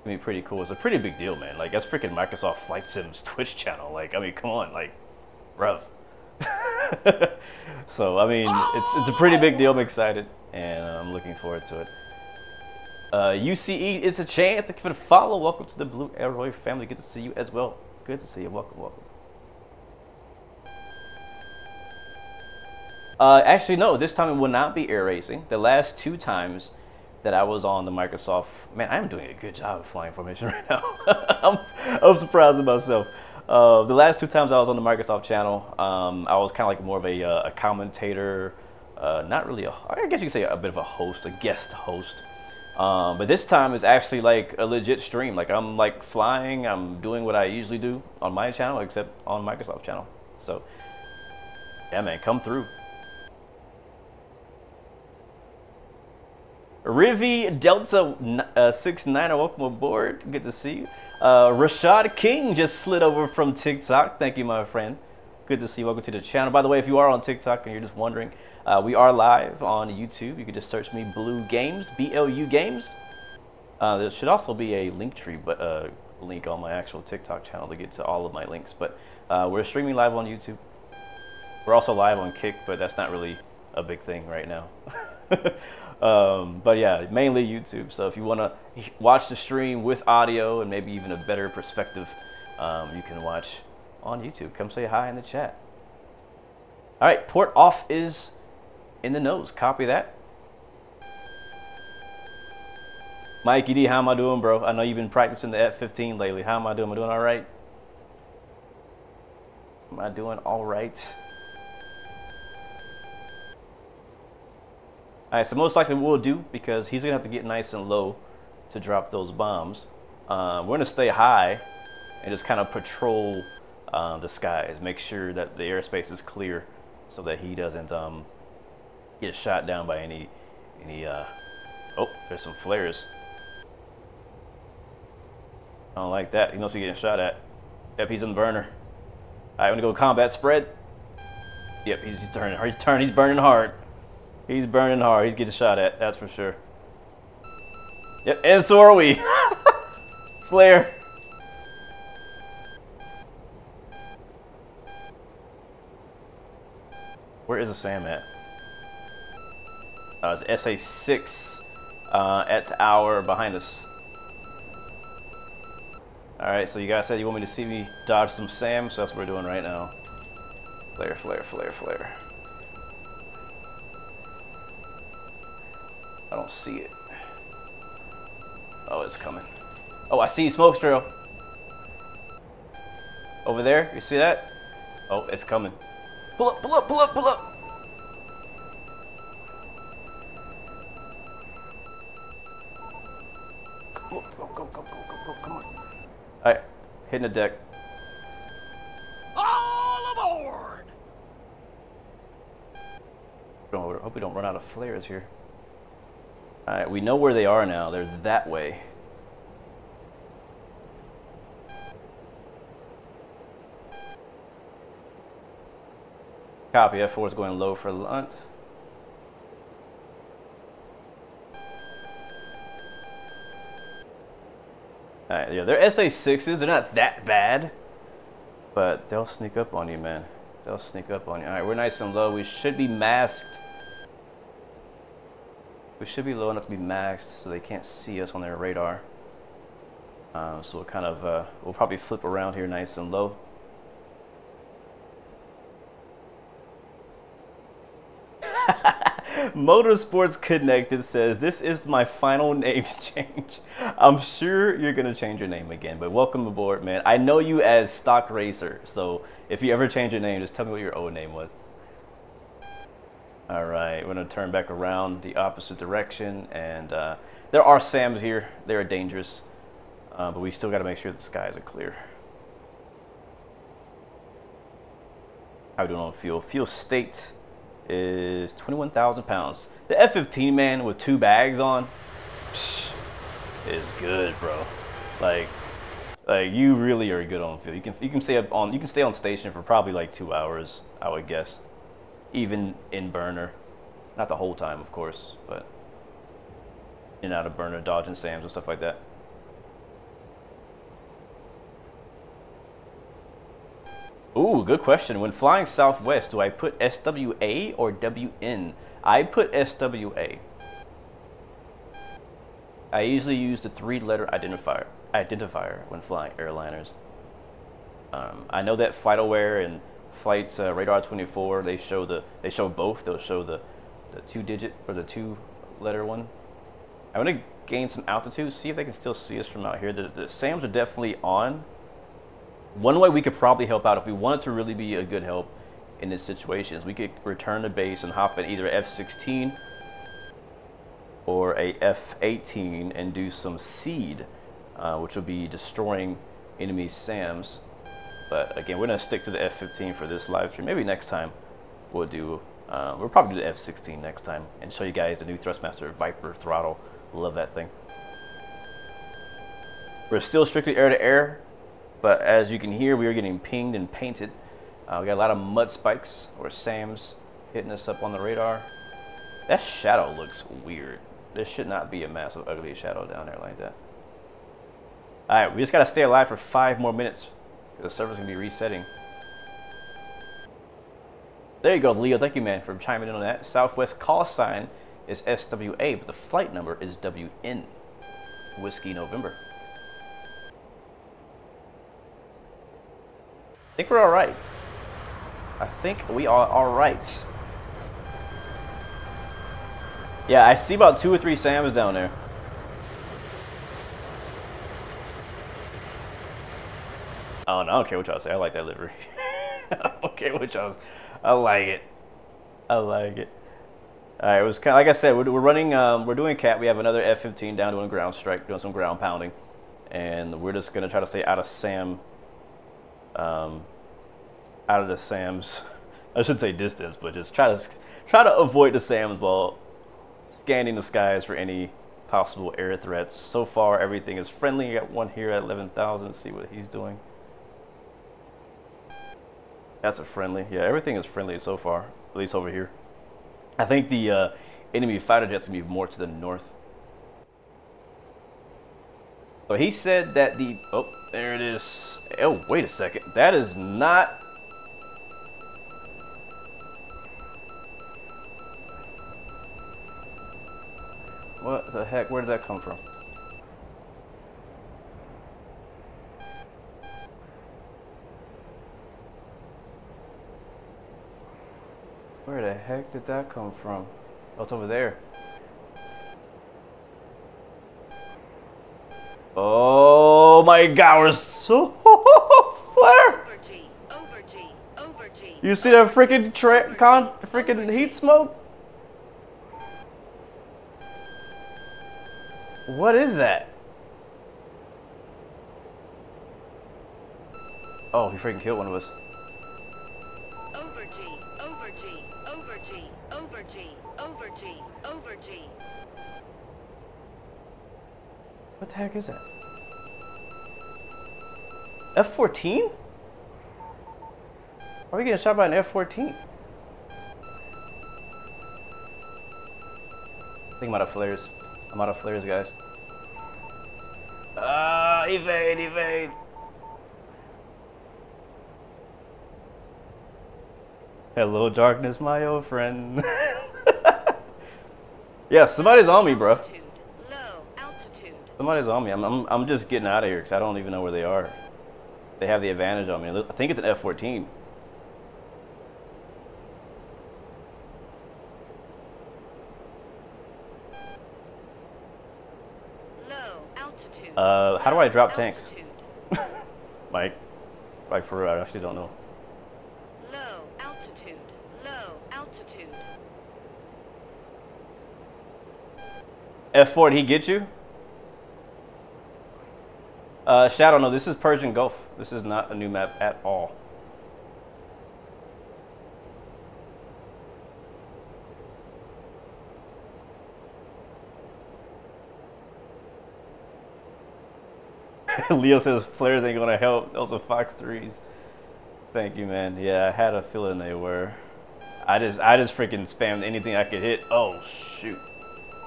It'll be pretty cool. It's a pretty big deal, man. Like, that's freaking Microsoft Flight Sim's Twitch channel. Like, I mean, come on. Like, bruv. so, I mean, it's, it's a pretty big deal. I'm excited. And uh, I'm looking forward to it. Uh, UCE, it's a chance. Thank you for the follow. Welcome to the Blue Arrow family. Good to see you as well. Good to see you. Welcome, welcome. Uh, actually, no. This time it will not be air racing. The last two times that I was on the Microsoft, man, I'm doing a good job of flying formation right now. I'm, I'm surprised of myself. Uh, the last two times I was on the Microsoft channel, um, I was kind of like more of a, uh, a commentator, uh, not really a, I guess you could say a bit of a host, a guest host. Um, but this time is actually like a legit stream. Like I'm like flying, I'm doing what I usually do on my channel, except on Microsoft channel. So yeah, man, come through. Rivi Delta uh, 69, welcome aboard. Good to see you. Uh, Rashad King just slid over from TikTok. Thank you, my friend. Good to see you. Welcome to the channel. By the way, if you are on TikTok and you're just wondering, uh, we are live on YouTube. You can just search me Blu Games, B-L-U Games. Uh, there should also be a link tree, but uh, link on my actual TikTok channel to get to all of my links. But uh, we're streaming live on YouTube. We're also live on Kick, but that's not really a big thing right now. Um, but yeah, mainly YouTube. So if you want to watch the stream with audio and maybe even a better perspective, um, you can watch on YouTube. Come say hi in the chat. All right, port off is in the nose. Copy that. Mikey D, how am I doing, bro? I know you've been practicing the F-15 lately. How am I doing? Am I doing all right? Am I doing all right? All right, so most likely we'll do, because he's gonna have to get nice and low to drop those bombs, um, we're gonna stay high and just kind of patrol uh, the skies, make sure that the airspace is clear so that he doesn't um, get shot down by any, any, uh, oh, there's some flares. I don't like that. He knows he's getting shot at. Yep, he's in the burner. All right, I'm gonna go combat spread. Yep, he's, he's turning, he's turning, he's burning hard. He's burning hard. He's getting shot at. That's for sure. Yep, and so are we. Flare. Where is the Sam at? Uh, it's SA6 uh, at our behind us. Alright, so you guys said you want me to see me dodge some SAM, so that's what we're doing right now. Flare, flare, flare, flare. I don't see it. Oh, it's coming. Oh, I see smoke trail. Over there, you see that? Oh, it's coming. Pull up, pull up, pull up, pull up. Go, go, go, go, go, go, come on. All right, hitting the deck. All aboard! Hope we don't run out of flares here. Alright, we know where they are now. They're that way. Copy, F4 is going low for Lunt. Alright, yeah, they're SA6s. They're not that bad. But they'll sneak up on you, man. They'll sneak up on you. Alright, we're nice and low. We should be masked we should be low enough to be masked so they can't see us on their radar. Uh, so we'll kind of, uh, we'll probably flip around here nice and low. Motorsports Connected says, this is my final name change. I'm sure you're going to change your name again, but welcome aboard, man. I know you as Stock Racer, so if you ever change your name, just tell me what your old name was. All right, we're gonna turn back around the opposite direction, and uh, there are SAMs here. They are dangerous, uh, but we still got to make sure the skies are clear. How we doing on fuel? Fuel state is 21,000 pounds. The F-15 man with two bags on psh, is good, bro. Like, like you really are good on fuel. You can you can stay up on you can stay on station for probably like two hours, I would guess, even in burner. Not the whole time, of course, but in and out of burner, dodging SAMs and stuff like that. Ooh, good question. When flying southwest, do I put SWA or WN? I put SWA. I usually use the three-letter identifier identifier when flying airliners. Um, I know that FlightAware and Flight uh, Radar 24 they show the they show both. They'll show the the two-digit or the two-letter one. I want to gain some altitude, see if they can still see us from out here. The, the SAMs are definitely on. One way we could probably help out if we wanted to really be a good help in this situation is we could return to base and hop in either F-16 or a F-18 and do some SEAD, uh, which will be destroying enemy SAMs. But again, we're gonna stick to the F-15 for this live stream. Maybe next time we'll do, uh, we'll probably do the F-16 next time and show you guys the new Thrustmaster Viper throttle. Love that thing. We're still strictly air to air, but as you can hear, we are getting pinged and painted. Uh, we got a lot of mud spikes or SAMs hitting us up on the radar. That shadow looks weird. There should not be a massive ugly shadow down there like that. Alright, we just gotta stay alive for five more minutes. The server's gonna be resetting. There you go, Leo. Thank you, man, for chiming in on that. Southwest call sign is SWA, but the flight number is WN. Whiskey November. I think we're all right. I think we are all right. Yeah, I see about two or three SAMs down there. Oh, no, I don't care what y'all say. I like that livery. I care what y'all say. I like it. I like it. All right, it was kind of, like I said, we're, we're running, um, we're doing cat. We have another F-15 down doing ground strike, doing some ground pounding. And we're just going to try to stay out of SAM, um, out of the SAMs. I should say distance, but just try to try to avoid the SAMs while scanning the skies for any possible air threats. So far, everything is friendly. You got one here at 11,000. See what he's doing. That's a friendly. Yeah, everything is friendly so far, at least over here. I think the uh, enemy fighter jet's gonna be more to the north. So he said that the, oh, there it is. Oh, wait a second. That is not, what the heck, where did that come from? Where the heck did that come from? Oh, it's over there. Oh my god, we're so... Where? You see that freaking tra con freaking heat smoke? What is that? Oh, he freaking killed one of us. Over G, over G, over G, over G, over G, over G. What the heck is that? F-14? Why are we getting shot by an F-14? I think I'm out of flares. I'm out of flares, guys. Ah, evade, evade. Hello, darkness, my old friend. yeah, somebody's on me, bro. Altitude, low altitude. Somebody's on me. I'm, I'm, I'm just getting out of here because I don't even know where they are. They have the advantage on me. I think it's an F-14. Low altitude. Uh, how do I drop tanks? altitude. Like, like for real, I actually don't know. Low altitude, low altitude. F4, did he get you? Uh, Shadow, no, this is Persian Gulf. This is not a new map at all. Leo says flares ain't gonna help. Those are Fox threes. Thank you, man. Yeah, I had a feeling they were. I just, I just freaking spammed anything I could hit. Oh shoot.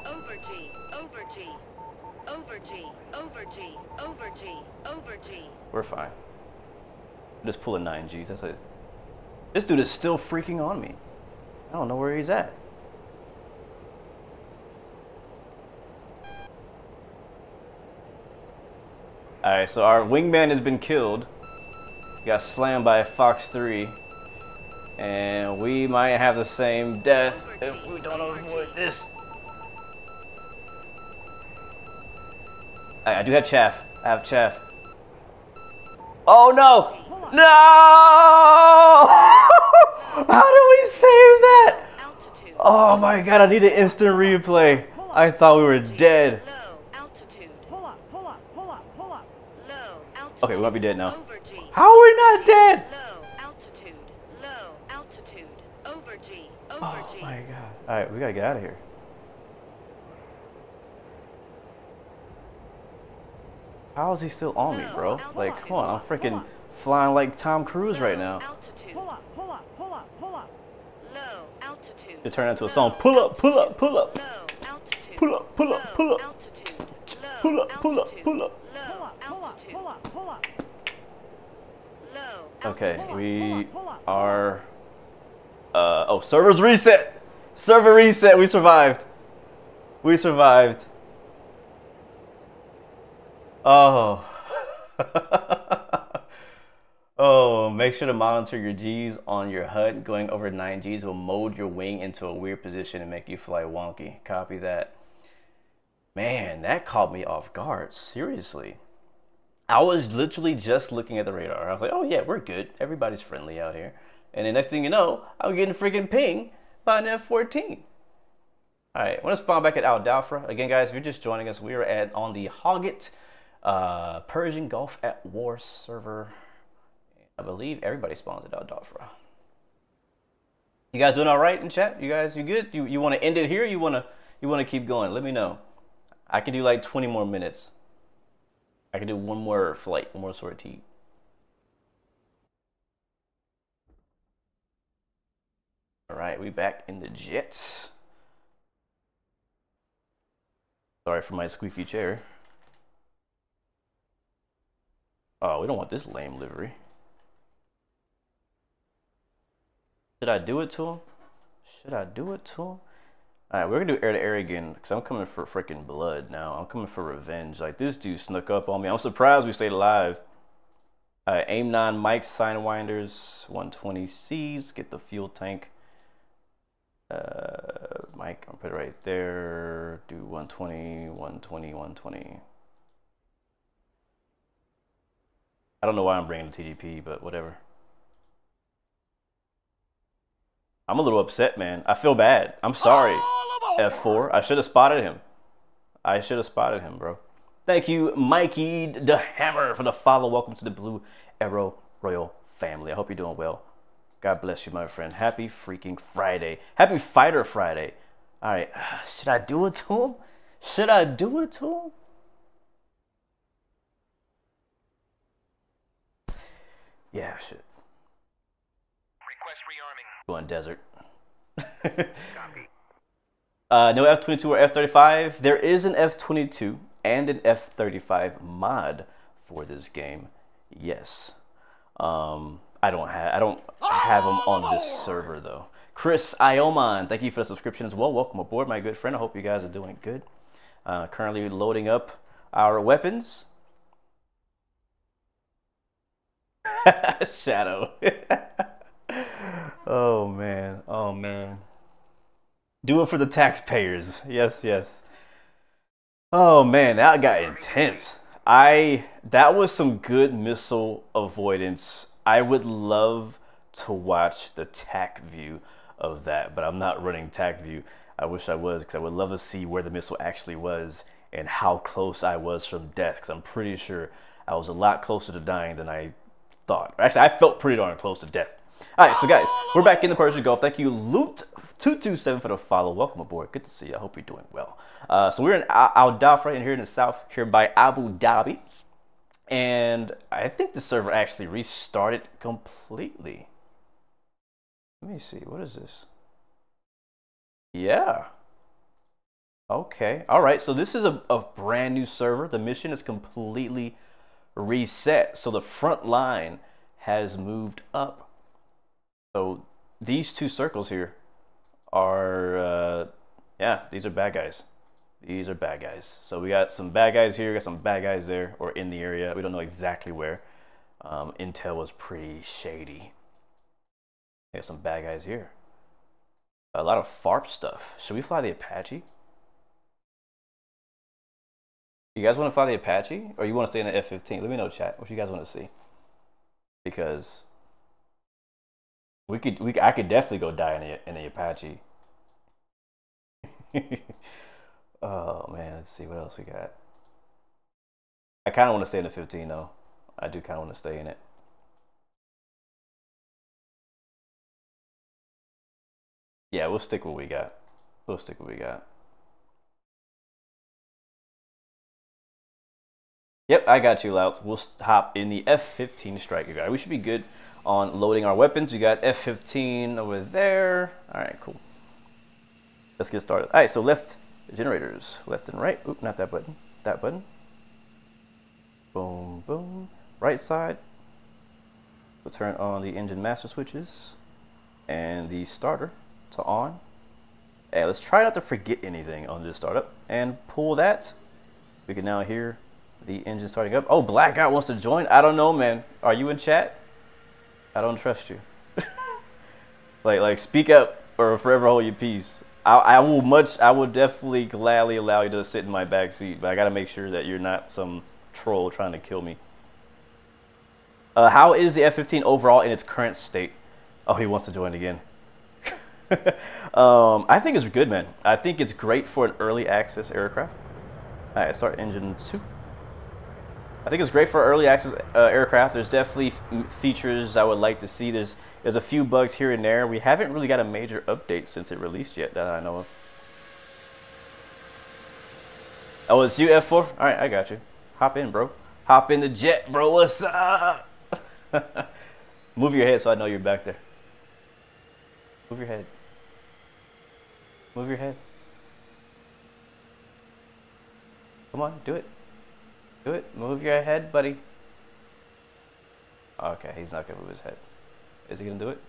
Over G, over G, over G, over G, over G, over G. We're fine. Just pulling nine Gs. That's it. This dude is still freaking on me. I don't know where he's at. Alright, so our wingman has been killed. Got slammed by a Fox 3. And we might have the same death if we don't avoid this. I do have chaff. I have chaff. Oh no! No! How do we save that? Oh my god, I need an instant replay. I thought we were dead. Low altitude. Pull up, pull up, pull up, pull up. Low altitude. Okay, we might be dead now. How are we not dead? Low altitude. Low altitude. Over G. Oh my god. Alright, we gotta get out of here. How is he still on me, bro? Like, come on, I'm freaking flying like Tom Cruise right now. Altitude. Pull up, pull up, pull up, pull up. Low altitude. To turn into a song. Pull up, pull up, pull up. Pull up, pull up, pull up. Pull up, pull up, pull up. Pull Low up, pull up, altitude. pull up, pull up. Low Okay, we pull up, pull up. are. Uh, oh, servers reset! Server reset! We survived! We survived. Oh. oh, make sure to monitor your G's on your HUD. Going over 9 G's will mold your wing into a weird position and make you fly wonky. Copy that. Man, that caught me off guard. Seriously. I was literally just looking at the radar. I was like, oh yeah, we're good. Everybody's friendly out here. And the next thing you know, I'm getting freaking ping by an F-14. All right, I want to spawn back at Al Dhafra. Again, guys, if you're just joining us, we are at on the Hoggit uh, Persian Gulf at War server. I believe everybody spawns at Al Dhafra. You guys doing all right in chat? You guys, you good? You you want to end it here? you want to you want to keep going? Let me know. I can do like 20 more minutes. I can do one more flight, one more sortie. All right, we back in the jets. Sorry for my squeaky chair. Oh, we don't want this lame livery. Should I do it to him? Should I do it to him? Alright, we're gonna do air to air again because I'm coming for freaking blood now. I'm coming for revenge. Like, this dude snuck up on me. I'm surprised we stayed alive. Alright, aim 9 mics, Sidewinders, 120Cs, get the fuel tank. Uh, mic, I'll put it right there. Do 120, 120, 120. I don't know why I'm bringing the TGP, but whatever. I'm a little upset, man. I feel bad. I'm sorry. F4. I should have spotted him. I should have spotted him, bro. Thank you, Mikey the Hammer, for the follow. Welcome to the Blue Arrow Royal family. I hope you're doing well. God bless you, my friend. Happy freaking Friday. Happy Fighter Friday. All right. Should I do it to him? Should I do it to him? Yeah, shit. Request rearming. Going desert. uh, no F-22 or F-35. There is an F-22 and an F-35 mod for this game. Yes. Um, I don't have I don't have them on this server though. Chris Ioman, thank you for the subscription as well. Welcome aboard, my good friend. I hope you guys are doing good. Uh, currently loading up our weapons. Shadow. oh man. Oh man. Do it for the taxpayers. Yes, yes. Oh man, that got intense. I that was some good missile avoidance. I would love to watch the Tacview of that, but I'm not running Tacview. I wish I was because I would love to see where the missile actually was and how close I was from death because I'm pretty sure I was a lot closer to dying than I thought. Actually, I felt pretty darn close to death. All right, so guys, we're back in the Persian Gulf. Thank you, Loot227 for the follow. Welcome aboard. Good to see you. I hope you're doing well. Uh, so we're in Al Dhafra in here in the south, here by Abu Dhabi. And I think the server actually restarted completely. Let me see. What is this? Yeah. Okay. All right. So this is a, a brand new server. The mission is completely reset. So the front line has moved up. So these two circles here are, uh, yeah, these are bad guys. These are bad guys. So we got some bad guys here, got some bad guys there, or in the area. We don't know exactly where. Um, Intel was pretty shady. Got some bad guys here. A lot of FARP stuff. Should we fly the Apache? You guys want to fly the Apache, or you want to stay in the F-15? Let me know, chat, what you guys want to see. Because we could, we I could definitely go die in the in the Apache. oh man, let's see what else we got. I kind of want to stay in the 15 though. I do kind of want to stay in it. Yeah, we'll stick what we got. We'll stick what we got. Yep, I got you, Lout. We'll hop in the F-15 Striker guy. We should be good on loading our weapons. We got F-15 over there. All right, cool. Let's get started. All right, so left generators, left and right. Oop, not that button. That button. Boom, boom. Right side. We'll turn on the engine master switches and the starter to on. And let's try not to forget anything on this startup and pull that. We can now hear the engine starting up. Oh, Blackout wants to join. I don't know, man. Are you in chat? I don't trust you. like, like, speak up or forever hold your peace. I, I will much, I will definitely gladly allow you to sit in my back seat, but I got to make sure that you're not some troll trying to kill me. Uh, how is the F-15 overall in its current state? Oh, he wants to join again. um, I think it's good, man. I think it's great for an early access aircraft. All right, start engine two. I think it's great for early access uh, aircraft. There's definitely features I would like to see. There's there's a few bugs here and there. We haven't really got a major update since it released yet that I know of. Oh, it's you, F4? All right, I got you. Hop in, bro. Hop in the jet, bro. What's up? Move your head so I know you're back there. Move your head. Move your head. Come on, do it. Do it. Move your head, buddy. Okay, he's not gonna move his head. Is he gonna do it?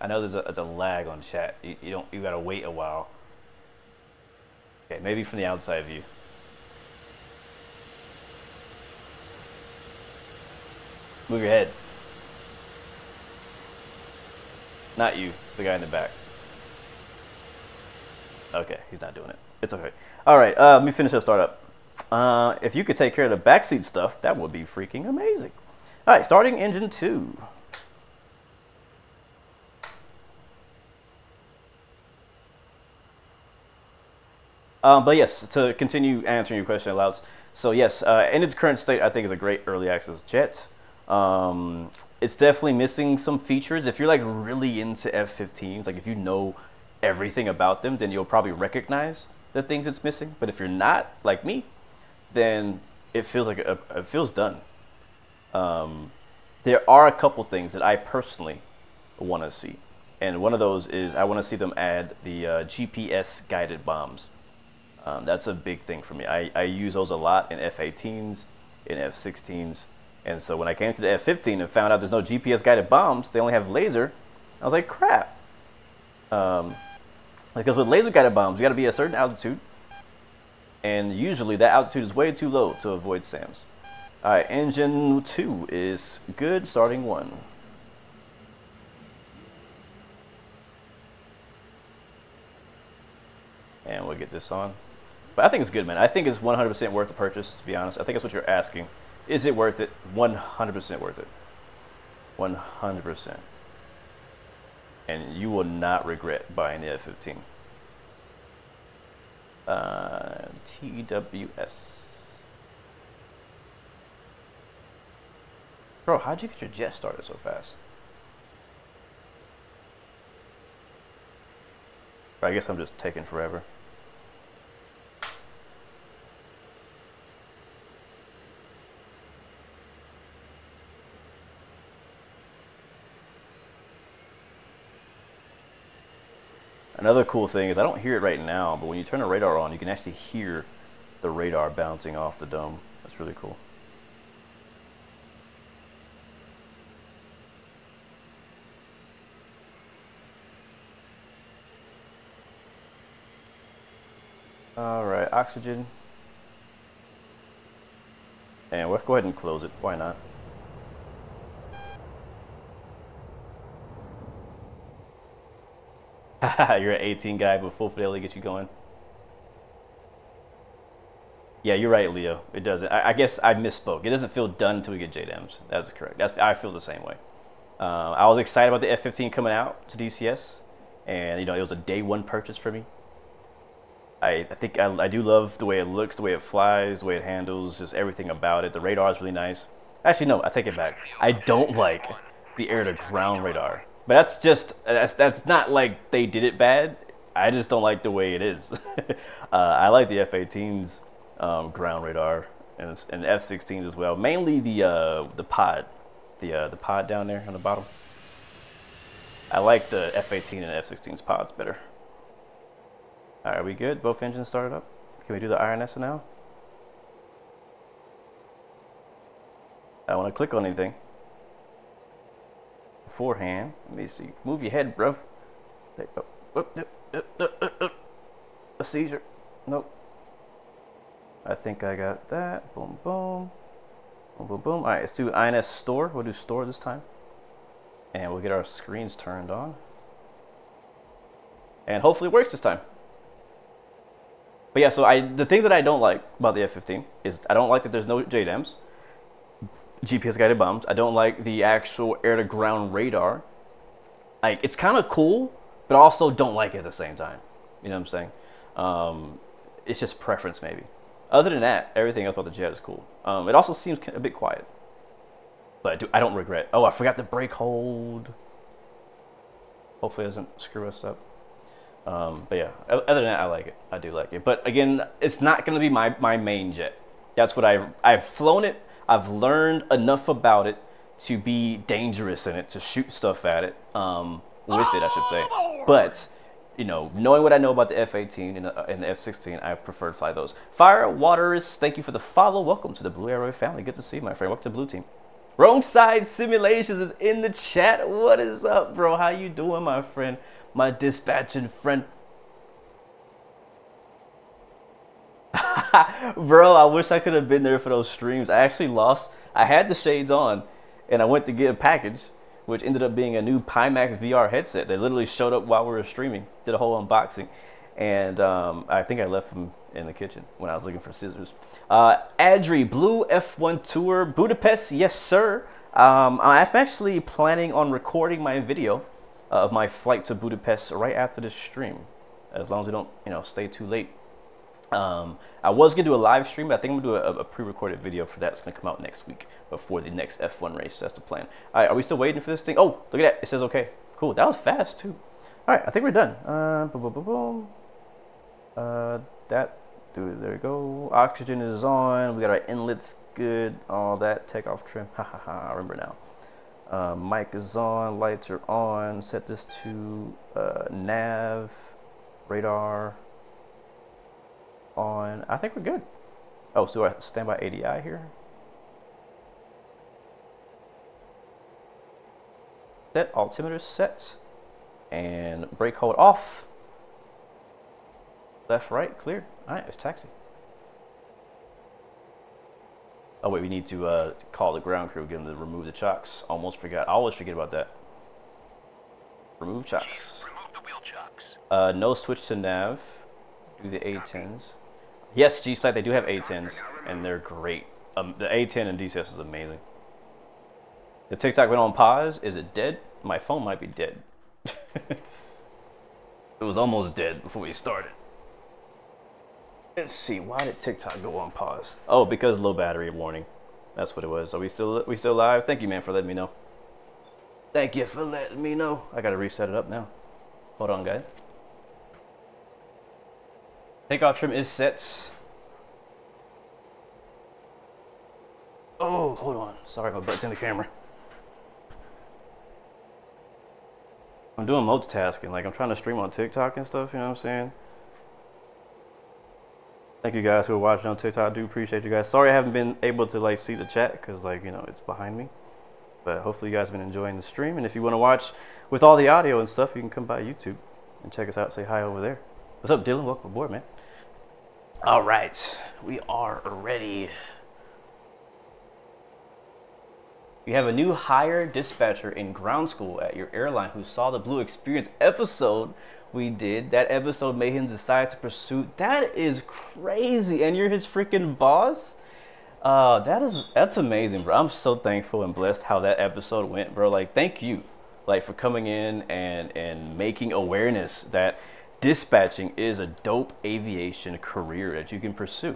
I know there's a, there's a lag on chat. You, you don't. You gotta wait a while. Okay, maybe from the outside view. Move your head. Not you, the guy in the back. Okay, he's not doing it. It's okay. All right, uh, let me finish up startup. Uh, if you could take care of the backseat stuff, that would be freaking amazing. All right, starting engine two. Um, but yes, to continue answering your question aloud. So yes, uh, in its current state, I think is a great early access jet. Um, it's definitely missing some features. If you're like really into F-15s, like if you know everything about them, then you'll probably recognize the things it's missing. But if you're not, like me, then it feels like a, it feels done. Um, there are a couple things that I personally want to see, and one of those is I want to see them add the uh, GPS guided bombs. Um, that's a big thing for me. I, I use those a lot in F-18s, in F-16s, and so when I came to the F-15 and found out there's no GPS guided bombs, they only have laser, I was like, crap. Um, because with laser guided bombs, you got to be a certain altitude, and usually that altitude is way too low to avoid SAMs. Alright, engine 2 is good, starting 1. And we'll get this on. But I think it's good, man. I think it's 100% worth the purchase, to be honest. I think that's what you're asking. Is it worth it? 100% worth it. 100%. And you will not regret buying the F-15. Uh, TWS. Bro, how'd you get your jet started so fast? I guess I'm just taking forever. Another cool thing is I don't hear it right now, but when you turn the radar on, you can actually hear the radar bouncing off the dome. That's really cool. All right, oxygen. And we'll go ahead and close it. Why not? You're an 18 guy, but full fidelity gets you going. Yeah, you're right, Leo. It doesn't. I, I guess I misspoke. It doesn't feel done until we get JDAMs. That's correct. That's I feel the same way. Uh, I was excited about the F-15 coming out to DCS, and you know it was a day one purchase for me. I, I think I, I do love the way it looks, the way it flies, the way it handles, just everything about it. The radar is really nice. Actually, no, I take it back. I don't like the air-to-ground radar. But that's just that's that's not like they did it bad. I just don't like the way it is. uh, I like the F-18's um, ground radar and, and F-16s as well. Mainly the uh, the pod, the uh, the pod down there on the bottom. I like the F-18 and F-16's pods better. All right, are we good? Both engines started up. Can we do the IRNS now? I don't want to click on anything beforehand. Let me see. Move your head, bruv. Uh, uh, uh, a seizure. Nope. I think I got that. Boom, boom. Boom, boom, boom. All right, let's do INS store. We'll do store this time. And we'll get our screens turned on. And hopefully it works this time. But yeah, so I the things that I don't like about the F-15 is I don't like that there's no JDAMs. GPS guided bombs. I don't like the actual air to ground radar. Like it's kind of cool, but also don't like it at the same time. You know what I'm saying? Um, it's just preference maybe. Other than that, everything else about the jet is cool. Um, it also seems a bit quiet, but I, do, I don't regret. Oh, I forgot the brake hold. Hopefully, it doesn't screw us up. Um, but yeah, other than that, I like it. I do like it. But again, it's not going to be my, my main jet. That's what I've I've flown it I've learned enough about it to be dangerous in it, to shoot stuff at it, um, with it, I should say. But, you know, knowing what I know about the F-18 and, uh, and the F-16, I prefer to fly those. Fire Waters, thank you for the follow. Welcome to the Blue Arrow family. Good to see you, my friend. Welcome to the Blue Team. Wrong Side Simulations is in the chat. What is up, bro? How you doing, my friend? My dispatching friend. Bro, I wish I could have been there for those streams. I actually lost. I had the shades on, and I went to get a package, which ended up being a new Pimax VR headset. They literally showed up while we were streaming. Did a whole unboxing, and um, I think I left them in the kitchen when I was looking for scissors. Uh, Adri, Blue F1 Tour, Budapest, yes sir. Um, I'm actually planning on recording my video of my flight to Budapest right after this stream, as long as we don't, you know, stay too late. Um, I was gonna do a live stream, but I think I'm gonna do a, a pre-recorded video for that. It's gonna come out next week before the next F1 race. That's the plan. All right, are we still waiting for this thing? Oh, look at that! It says okay. Cool. That was fast too. All right, I think we're done. Uh, boom, boom, boom, boom. Uh, that. There we go. Oxygen is on. We got our inlets good. All that. Takeoff trim. Ha ha ha. I remember now. Uh, mic is on. Lights are on. Set this to uh, nav, radar on, I think we're good. Oh, so I stand by ADI here. Set, altimeter set, and brake hold off. Left, right, clear. All right, it's taxi. Oh wait, we need to uh, call the ground crew, get them to remove the chocks. Almost forgot. I always forget about that. Remove chocks. Remove the wheel chocks. Uh, no switch to nav. Do the A10s. Yes, G-Slide, they do have A10s, and they're great. Um, the A10 and DCS is amazing. The TikTok went on pause. Is it dead? My phone might be dead. it was almost dead before we started. Let's see. Why did TikTok go on pause? Oh, because low battery warning. That's what it was. Are we still we still live? Thank you, man, for letting me know. Thank you for letting me know. I gotta reset it up now. Hold on, guys. Takeoff trim is set. Oh, hold on. Sorry I burnt in the camera. I'm doing multitasking. Like, I'm trying to stream on TikTok and stuff, you know what I'm saying? Thank you guys who are watching on TikTok. I do appreciate you guys. Sorry I haven't been able to, like, see the chat because, like, you know, it's behind me. But hopefully you guys have been enjoying the stream. And if you want to watch with all the audio and stuff, you can come by YouTube and check us out. Say hi over there. What's up, Dylan? Welcome aboard, man. All right. We are ready. You have a new hire dispatcher in ground school at your airline who saw the Blue Experience episode we did. That episode made him decide to pursue. That is crazy. And you're his freaking boss? Uh, that is that's amazing, bro. I'm so thankful and blessed how that episode went, bro. Like, thank you, like, for coming in and and making awareness that dispatching is a dope aviation career that you can pursue.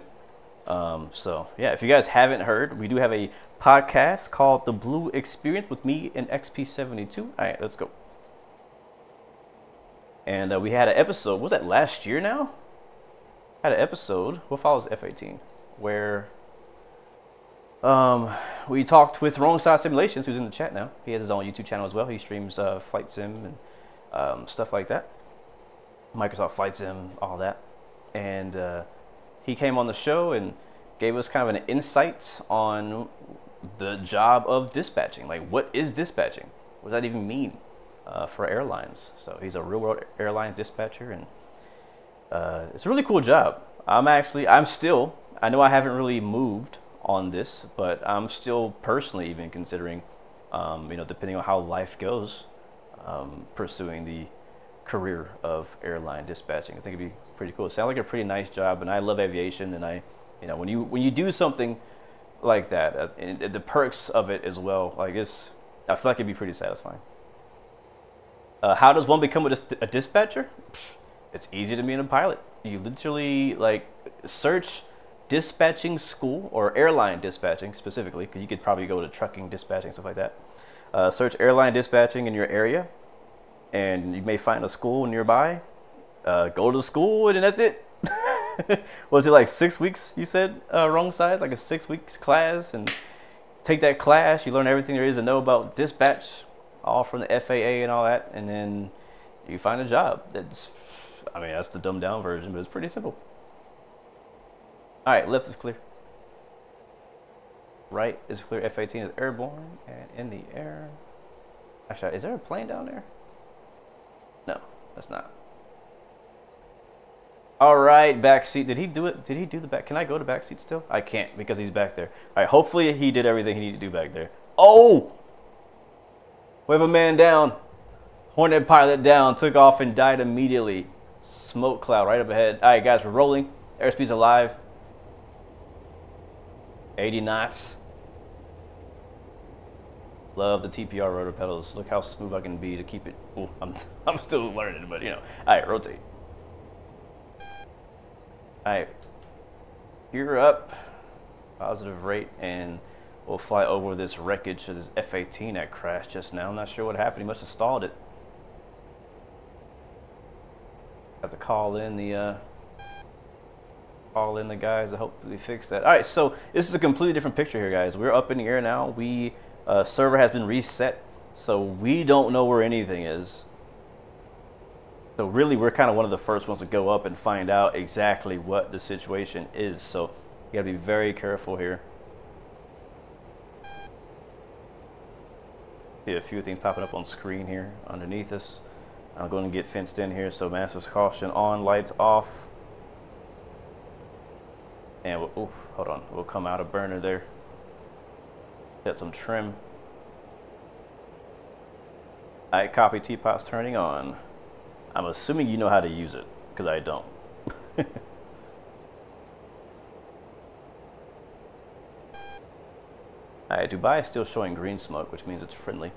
Um, so yeah, if you guys haven't heard, we do have a podcast called The Blue Experience with me and XP72. All right, let's go. And uh, we had an episode. Was that last year now? Had an episode. What follows F18? Where um, we talked with Wrong Side Simulations, who's in the chat now. He has his own YouTube channel as well. He streams uh, flight sim and um, stuff like that. Microsoft Flight Sim, all that. And uh, he came on the show and gave us kind of an insight on the job of dispatching. Like, what is dispatching? What does that even mean uh, for airlines? So he's a real world airline dispatcher, and uh, it's a really cool job. I'm actually, I'm still, I know I haven't really moved on this, but I'm still personally even considering, um, you know, depending on how life goes, um, pursuing the career of airline dispatching. I think it'd be pretty cool. It sounds like a pretty nice job, and I love aviation, and I, you know, when you when you do something like that, uh, and the perks of it as well, like it's, I feel like it'd be pretty satisfying. Uh, how does one become a, dis- a dispatcher? It's easy to be a pilot. You literally like search dispatching school or airline dispatching specifically, because you could probably go to trucking dispatching stuff like that. Uh, search airline dispatching in your area, and you may find a school nearby. Uh, go to school, and that's it. was it like six weeks? You said uh, wrong side, like a six weeks class, and take that class. You learn everything there is to know about dispatch, all from the FAA and all that, and then you find a job. That's, I mean, that's the dumbed down version, but it's pretty simple. All right, left is clear. Right is clear. F-18 is airborne and in the air. Actually, is there a plane down there? No, that's not. All right, back seat. Did he do it? Did he do the back? Can I go to back seat still? I can't because he's back there. All right, hopefully he did everything he needed to do back there. Oh! We have a man down. Hornet pilot down. Took off and died immediately. Smoke cloud right up ahead. All right, guys, we're rolling. Airspeed's alive. 80 knots. Love the TPR rudder pedals. Look how smooth I can be to keep it. Ooh, I'm, I'm still learning, but you know. All right, rotate. All right, gear up, positive rate, and we'll fly over this wreckage of this F-18 that crashed just now. I'm not sure what happened. He must have stalled it. Have to call in the uh, call in the guys to hopefully fix that. All right, so this is a completely different picture here, guys. We're up in the air now. We uh, server has been reset, so we don't know where anything is. So really, we're kind of one of the first ones to go up and find out exactly what the situation is. So you gotta be very careful here. See a few things popping up on screen here underneath us. I'm going to get fenced in here, so master's caution on, lights off. And we'll, oof, hold on, we'll come out of burner there. Set some trim. I copy T-Pod's turning on. I'm assuming you know how to use it, because I don't. Alright, Dubai is still showing green smoke, which means it's friendly.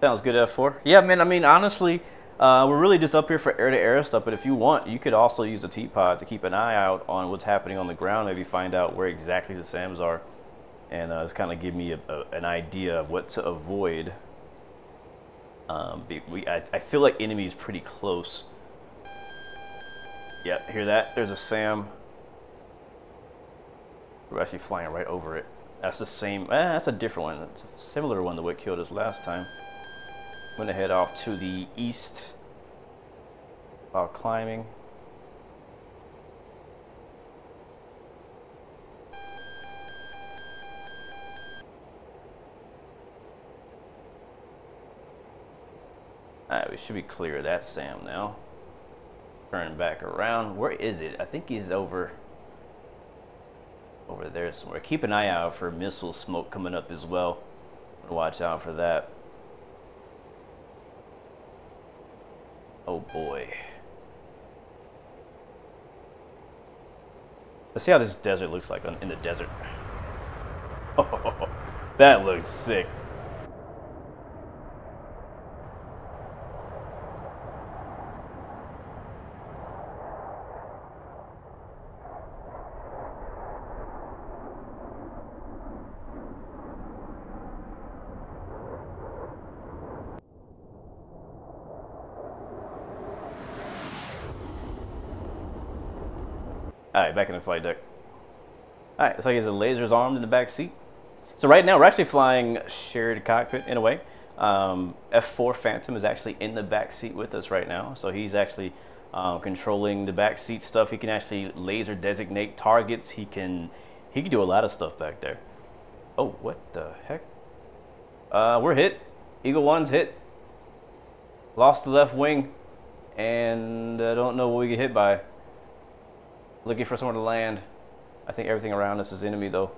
Sounds good, F4. Yeah, man, I mean, honestly, Uh, we're really just up here for air-to-air stuff, but if you want, you could also use a T-Pod to keep an eye out on what's happening on the ground, maybe find out where exactly the SAMs are, and uh, just kind of give me a, a, an idea of what to avoid. Um, we, I, I feel like enemy is pretty close. Yep, hear that? There's a SAM. We're actually flying right over it. That's the same, eh, that's a different one. It's a similar one to what killed us last time. I'm gonna head off to the east while climbing. Alright, we should be clear of that SAM now. Turn back around. Where is it? I think he's over over there somewhere. Keep an eye out for missile smoke coming up as well. Watch out for that. Oh boy. Let's see how this desert looks like in the desert. That looks sick. Back in the flight deck. Alright, looks like his laser's armed in the back seat. So right now we're actually flying shared cockpit in a way. Um, F4 Phantom is actually in the back seat with us right now. So he's actually um, controlling the back seat stuff. He can actually laser designate targets. He can he can do a lot of stuff back there. Oh, what the heck? Uh, we're hit. Eagle One's hit. Lost the left wing. And I don't know what we get hit by. Looking for somewhere to land. I think everything around us is enemy though.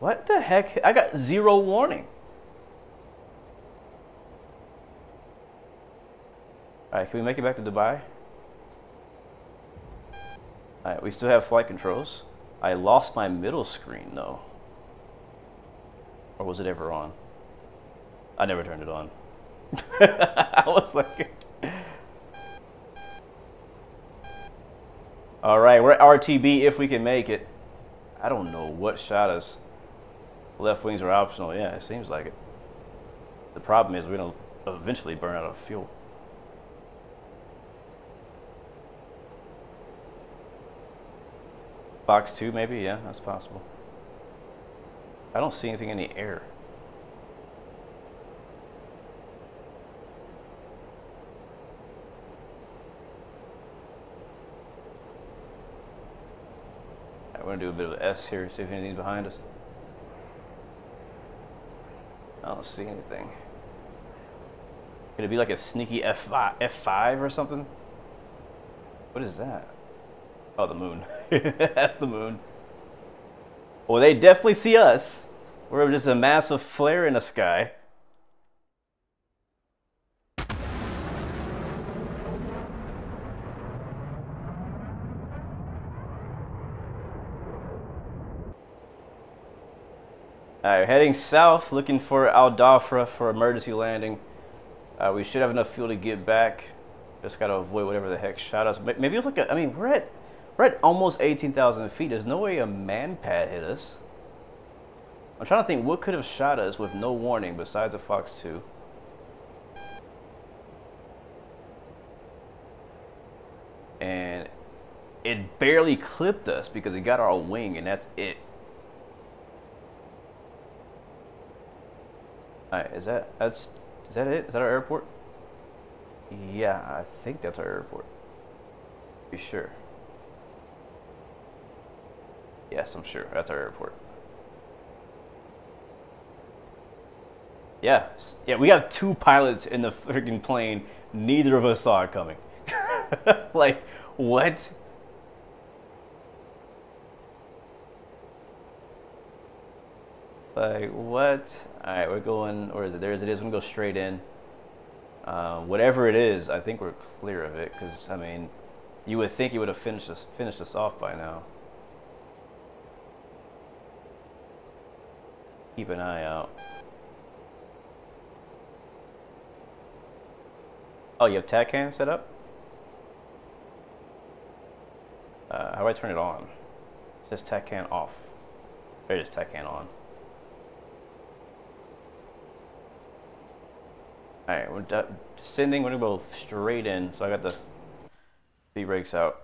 What the heck? I got zero warning. Alright, can we make it back to Dubai? Alright, we still have flight controls. I lost my middle screen though. Or was it ever on? I never turned it on. I was like... Alright, we're at RTB if we can make it. I don't know what shot us. Left wings are optional. Yeah, it seems like it. The problem is we're going to eventually burn out of fuel. Fox 2 maybe? Yeah, that's possible. I don't see anything in the air. We're gonna do a bit of an S here, see if anything's behind us. I don't see anything. Could it be like a sneaky F5, F5 or something? What is that? Oh, the moon. That's the moon. Well, they definitely see us. We're just a massive flare in the sky. Alright, heading south, looking for Al Dhafra for emergency landing. Uh, we should have enough fuel to get back. Just gotta avoid whatever the heck shot us. Maybe it's like a, I mean, we're at, we're at almost 18,000 feet. There's no way a manpad hit us. I'm trying to think what could have shot us with no warning besides a Fox 2. And it barely clipped us because it got our wing and that's it. Alright, is that that's is that it? Is that our airport? Yeah, I think that's our airport. Be sure. Yes, I'm sure. That's our airport. Yeah, yeah, we have two pilots in the freaking plane. Neither of us saw it coming. like, what? Like, what? Alright, we're going, or is it, there it is, gonna go straight in. Uh, whatever it is, I think we're clear of it, because, I mean, you would think he would have finished us, finished us off by now. Keep an eye out. Oh, you have TACAN set up? Uh, how do I turn it on? It says TACAN off. There it is, TACAN on. Alright, we're de- descending. We're gonna go straight in. So I got the speed brakes out.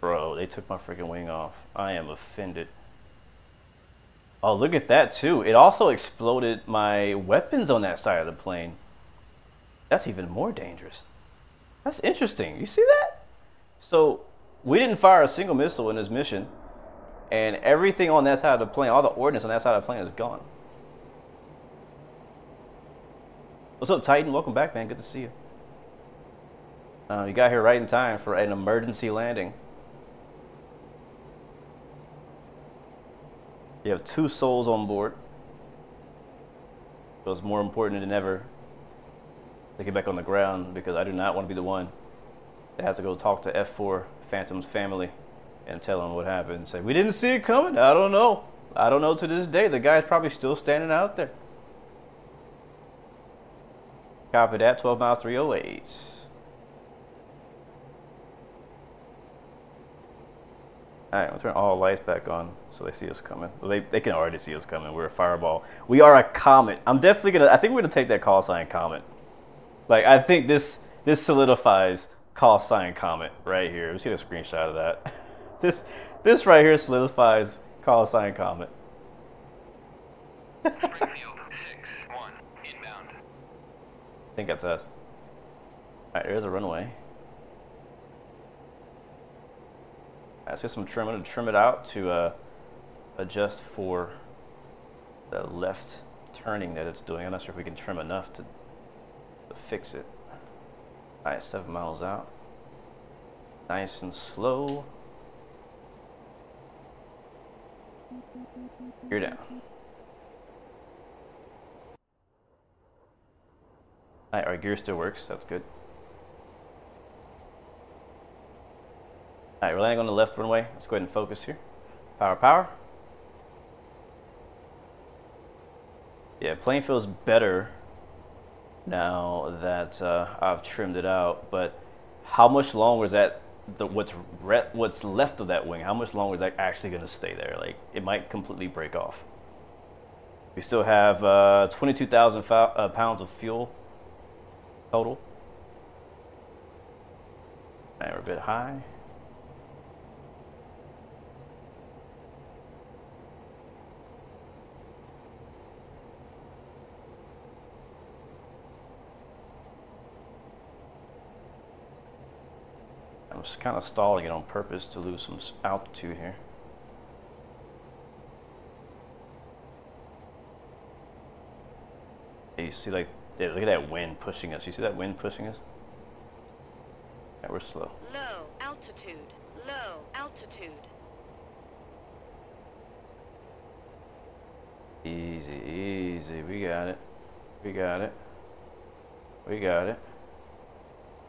Bro, they took my freaking wing off. I am offended. Oh, look at that too. It also exploded my weapons on that side of the plane. That's even more dangerous. That's interesting. You see that? So we didn't fire a single missile in this mission, and everything on that side of the plane, all the ordnance on that side of the plane is gone. What's up, Titan? Welcome back, man. Good to see you. Uh, you got here right in time for an emergency landing. You have two souls on board. So it's more important than ever to get back on the ground because I do not want to be the one that has to go talk to F4 Phantom's family and tell them what happened. Say, we didn't see it coming. I don't know. I don't know to this day. The guy's probably still standing out there. Copy that. 12 miles 308. Alright, we'll turn all lights back on so they see us coming. They, they can already see us coming. We're a fireball. We are a comet. I'm definitely gonna I think we're gonna take that call sign comet. Like I think this this solidifies call sign comet right here. We see a screenshot of that. this this right here solidifies call sign comet. Springfield 6 1 inbound. I think that's us. Alright, there's a runway. Let's get some trim. I'm going to trim it out to uh, adjust for the left turning that it's doing. I'm not sure if we can trim enough to, to fix it. Alright, seven miles out. Nice and slow. You're down. Our gear still works. That's good. Alright, we're landing on the left runway. Let's go ahead and focus here. Power, power. Yeah, plane feels better now that uh, I've trimmed it out, but how much longer is that, the, what's, what's left of that wing, how much longer is that actually going to stay there? Like, it might completely break off. We still have uh, 22,000 uh, pounds of fuel total. And we're a bit high. I'm just kind of stalling it on purpose to lose some altitude here. You see like, yeah, look at that wind pushing us. You see that wind pushing us? Yeah, we're slow. Low altitude. Low altitude. Easy, easy. We got it. We got it. We got it.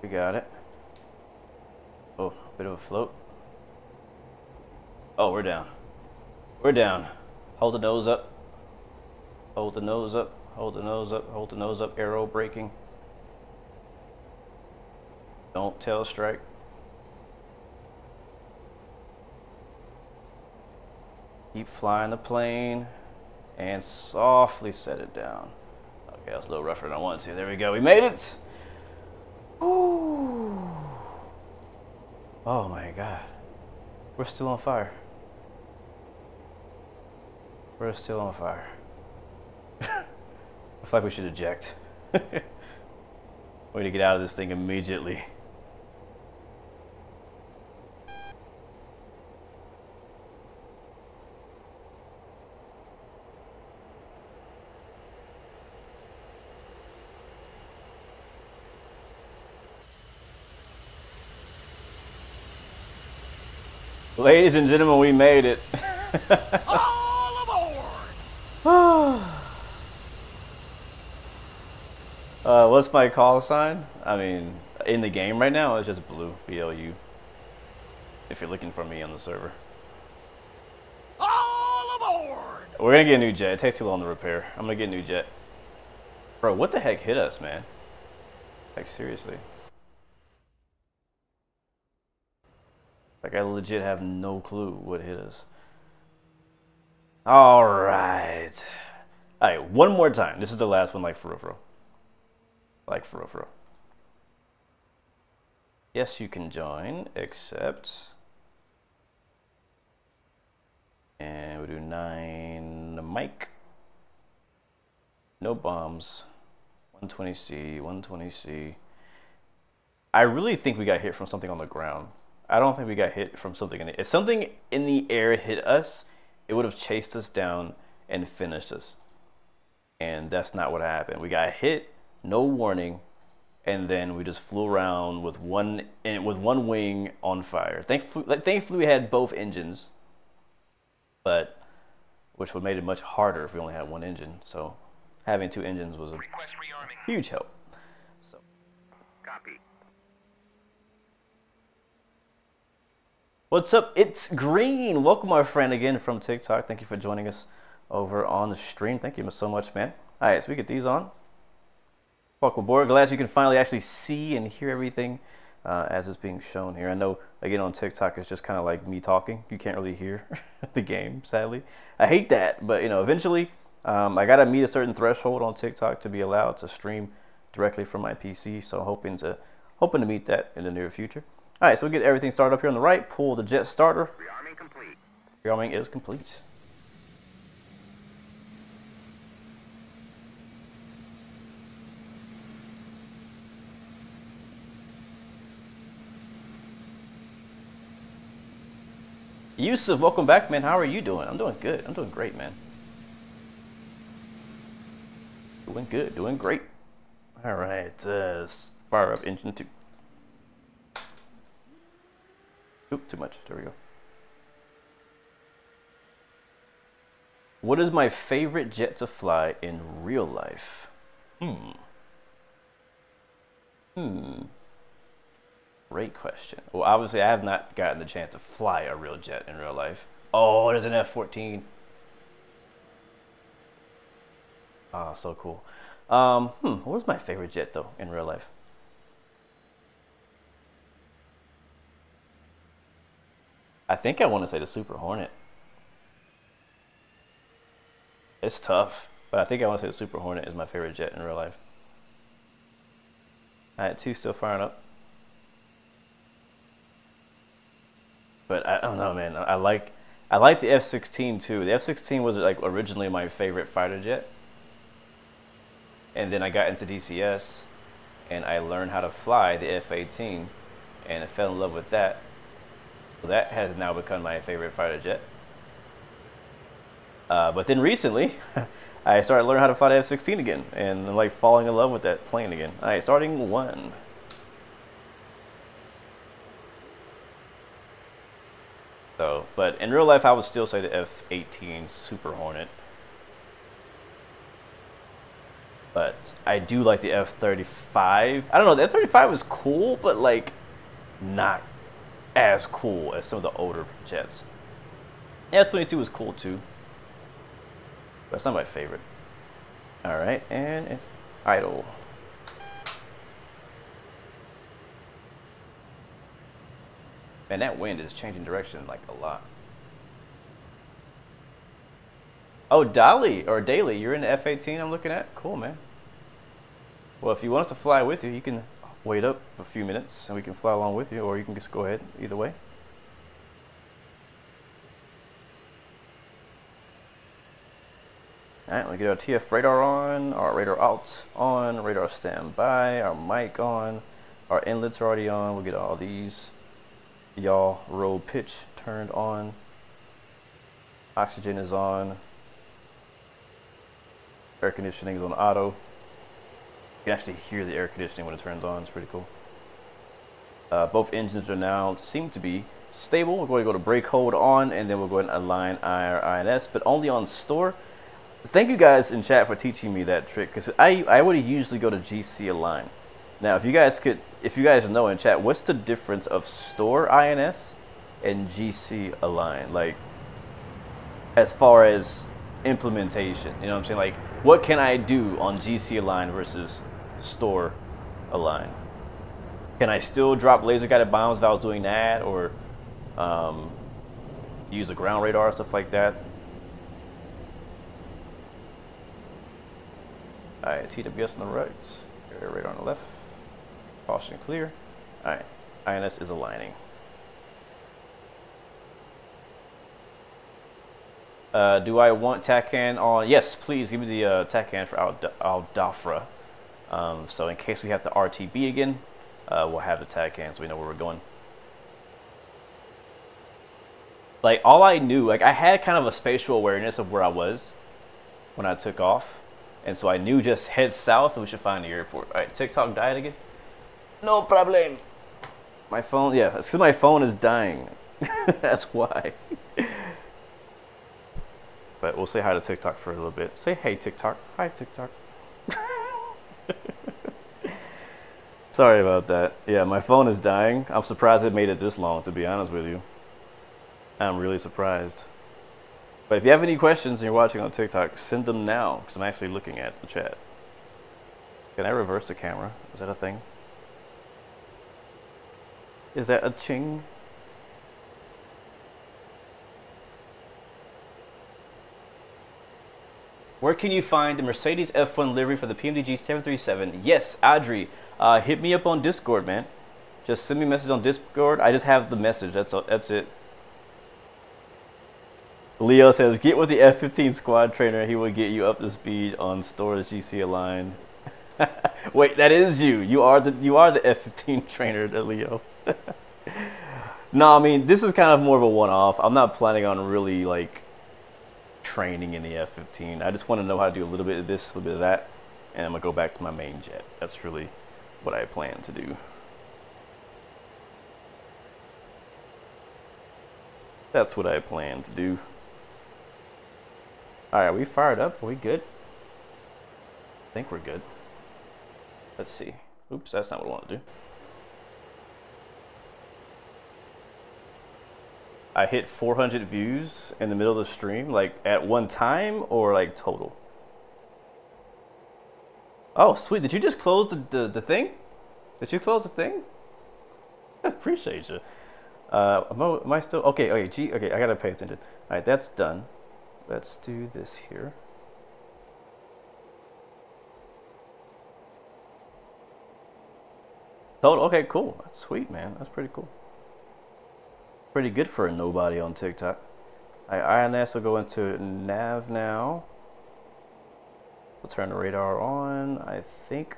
We got it. Oh, a bit of a float. Oh, we're down. We're down. Hold the nose up. Hold the nose up. Hold the nose up. Hold the nose up. Aero braking. Don't tail strike. Keep flying the plane and softly set it down. Okay, that was a little rougher than I wanted to. There we go. We made it. Ooh. Oh my god. We're still on fire. We're still on fire. I feel like we should eject. Way to get out of this thing immediately. Ladies and gentlemen, we made it. Oh! All aboard! Uh, what's my call sign? I mean, in the game right now, it's just blue, BLU. If you're looking for me on the server. All aboard! We're gonna get a new jet. It takes too long to repair. I'm gonna get a new jet. Bro, what the heck hit us, man? Like, seriously. Like, I legit have no clue what hit us. Alright. Alright, one more time. This is the last one, like, for real, for real. Like, for real, for real. Yes, you can join, except... And we do nine Mike. No bombs. 120C, 120C. I really think we got hit from something on the ground. I don't think we got hit from something in the if something in the air hit us, it would have chased us down and finished us. And that's not what happened. We got hit, no warning, and then we just flew around with one and with one wing on fire. Thankfully, thankfully we had both engines, but which would have made it much harder if we only had one engine. So having two engines was a huge help. So Copy. What's up? It's Green. Welcome, my friend, again from TikTok. Thank you for joining us over on the stream. Thank you so much, man. All right, so we get these on. Aboard. Glad you can finally actually see and hear everything uh, as it's being shown here. I know, again, on TikTok, it's just kind of like me talking. You can't really hear the game, sadly. I hate that, but, you know, eventually um, I got to meet a certain threshold on TikTok to be allowed to stream directly from my PC. So hoping to hoping to meet that in the near future. All right, so we get everything started up here on the right. Pull the jet starter. Rearming complete. Rearming is complete. Yusuf, welcome back, man. How are you doing? I'm doing good. I'm doing great, man. Doing good. Doing great. All right. Uh, fire up engine two. Oop, too much. There we go. What is my favorite jet to fly in real life? Hmm. Hmm. Great question. Well, obviously, I have not gotten the chance to fly a real jet in real life. Oh, there's an F 14. Ah, so cool. Um, hmm, what was my favorite jet, though, in real life? I think I want to say the Super Hornet. It's tough, but I think I want to say the Super Hornet is my favorite jet in real life. I had two still firing up. But I don't know, man. I like I like the F-16 too. The F-16 was like originally my favorite fighter jet. And then I got into DCS and I learned how to fly the F-18 and I fell in love with that. So that has now become my favorite fighter jet. Uh, but then recently, I started learning how to fly the F-16 again, and I'm like falling in love with that plane again. All right, starting one. So, but in real life, I would still say the F-18 Super Hornet. But I do like the F-35. I don't know, the F-35 was cool, but like not as cool as some of the older jets. F-22 was cool too. But it's not my favorite. Alright, and idle. Man, that wind is changing direction like a lot. Oh, Dolly or Daily, you're in the F-18 I'm looking at? Cool, man. Well, if you want us to fly with you, you can wait up a few minutes and we can fly along with you, or you can just go ahead either way. Alright, we get our TF radar on, our radar out on, radar standby, our mic on, our inlets are already on, we'll get all these yaw roll pitch turned on. Oxygen is on. Air conditioning is on auto. You can actually hear the air conditioning when it turns on. It's pretty cool. Uh, both engines are now seem to be stable. We're going to go to brake hold on, and then we'll go ahead and align our INS, but only on store. Thank you guys in chat for teaching me that trick, because I, I would usually go to GC align. Now, if you guys could, if you guys know in chat, what's the difference of store INS and GC align? Like, as far as implementation, you know what I'm saying? Like, What can I do on GC Align versus Store Align? Can I still drop laser guided bombs if I was doing that, or um, use a ground radar stuff like that? Alright, TWS on the right, radar on the left, caution clear. Alright, INS is aligning. Uh, do I want TACAN on? Yes, please give me the uh, TACAN for Al, Al Dhafra. Um, so in case we have the RTB again, uh, we'll have the TACAN so we know where we're going. Like all I knew, like I had kind of a spatial awareness of where I was when I took off. And so I knew just head south and we should find the airport. All right, TikTok died again? No problem. My phone, yeah, it's because my phone is dying. That's why. but we'll say hi to TikTok for a little bit. Say hey, TikTok. Hi, TikTok. Sorry about that. Yeah, my phone is dying. I'm surprised it made it this long, to be honest with you. I'm really surprised. But if you have any questions and you're watching on TikTok, send them now, because I'm actually looking at the chat. Can I reverse the camera? Is that a thing? Is that a ching? Where can you find the Mercedes F1 livery for the PMDG 737? Yes, Adri, uh, hit me up on Discord, man. Just send me a message on Discord. I just have the message. That's all, that's it. Leo says, get with the F-15 squad trainer. He will get you up to speed on stores GC Align. Wait, that is you. You are the you are the F-15 trainer, Leo. No, I mean this is kind of more of a one-off. I'm not planning on really like training in the F-15. I just want to know how to do a little bit of this, a little bit of that, and I'm gonna go back to my main jet. That's really what I plan to do. That's what I plan to do. Alright, we fired up? Are we good? I think we're good. Let's see. Oops, that's not what I want to do. I hit 400 views in the middle of the stream, like at one time or like total? Oh, sweet. Did you just close the, the, the thing? Did you close the thing? I appreciate you. Uh, am I, am I still? Okay, okay, G, okay, I gotta pay attention. All right, that's done. Let's do this here. Total, okay, cool. That's sweet, man. That's pretty cool. Pretty good for a nobody on TikTok. I INS will go into nav now. We'll turn the radar on. I think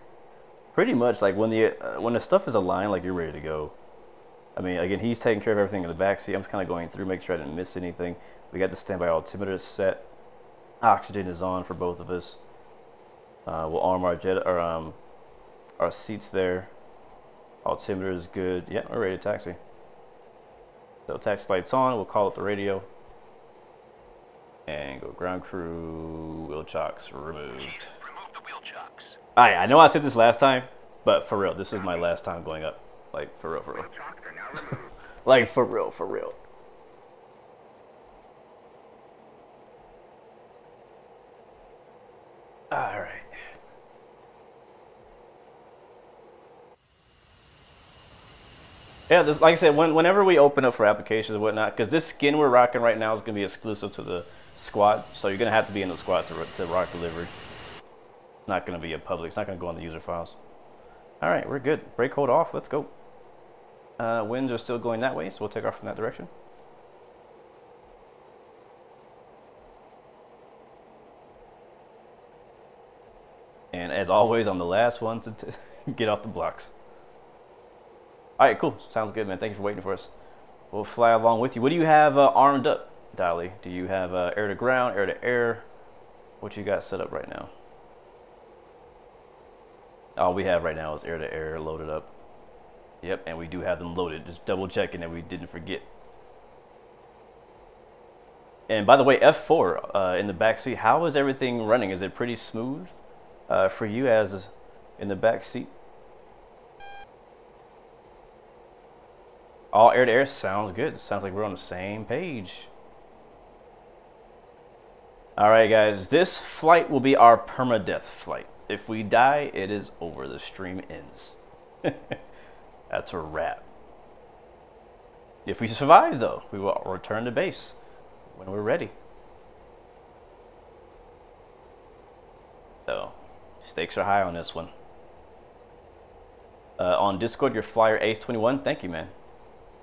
pretty much like when the uh, when the stuff is aligned, like you're ready to go. I mean, again, he's taking care of everything in the back seat. I'm just kind of going through, make sure I didn't miss anything. We got the standby altimeter set. Oxygen is on for both of us. Uh, we'll arm our jet or um, our seats there. Altimeter is good. Yeah, we're ready to taxi. So taxi lights on. We'll call up the radio. And go ground crew. Wheel chocks removed. Remove the wheel chocks. Alright, I know I said this last time, but for real, this is my last time going up. Like, for real, for real. Wheel chocks are now removed. Like, for real, for real. All right. Yeah, this, like I said, when, whenever we open up for applications and whatnot, because this skin we're rocking right now is going to be exclusive to the squad, so you're going to have to be in the squad to, to rock delivery. It's not going to be a public. It's not going to go on the user files. All right, we're good. Brake hold off. Let's go. Uh, winds are still going that way, so we'll take off from that direction. And as always, I'm the last one to get off the blocks. All right, cool. Sounds good, man. Thank you for waiting for us. We'll fly along with you. What do you have uh, armed up, Dolly? Do you have uh, air to ground, air to air? What you got set up right now? All we have right now is air to air loaded up. Yep, and we do have them loaded. Just double checking that we didn't forget. And by the way, F4 uh, in the back seat, how is everything running? Is it pretty smooth uh, for you as in the back seat? All air to air sounds good. Sounds like we're on the same page. All right, guys. This flight will be our permadeath flight. If we die, it is over. The stream ends. That's a wrap. If we survive, though, we will return to base when we're ready. So, stakes are high on this one. Uh, on Discord, your flyer Ace 21. Thank you, man.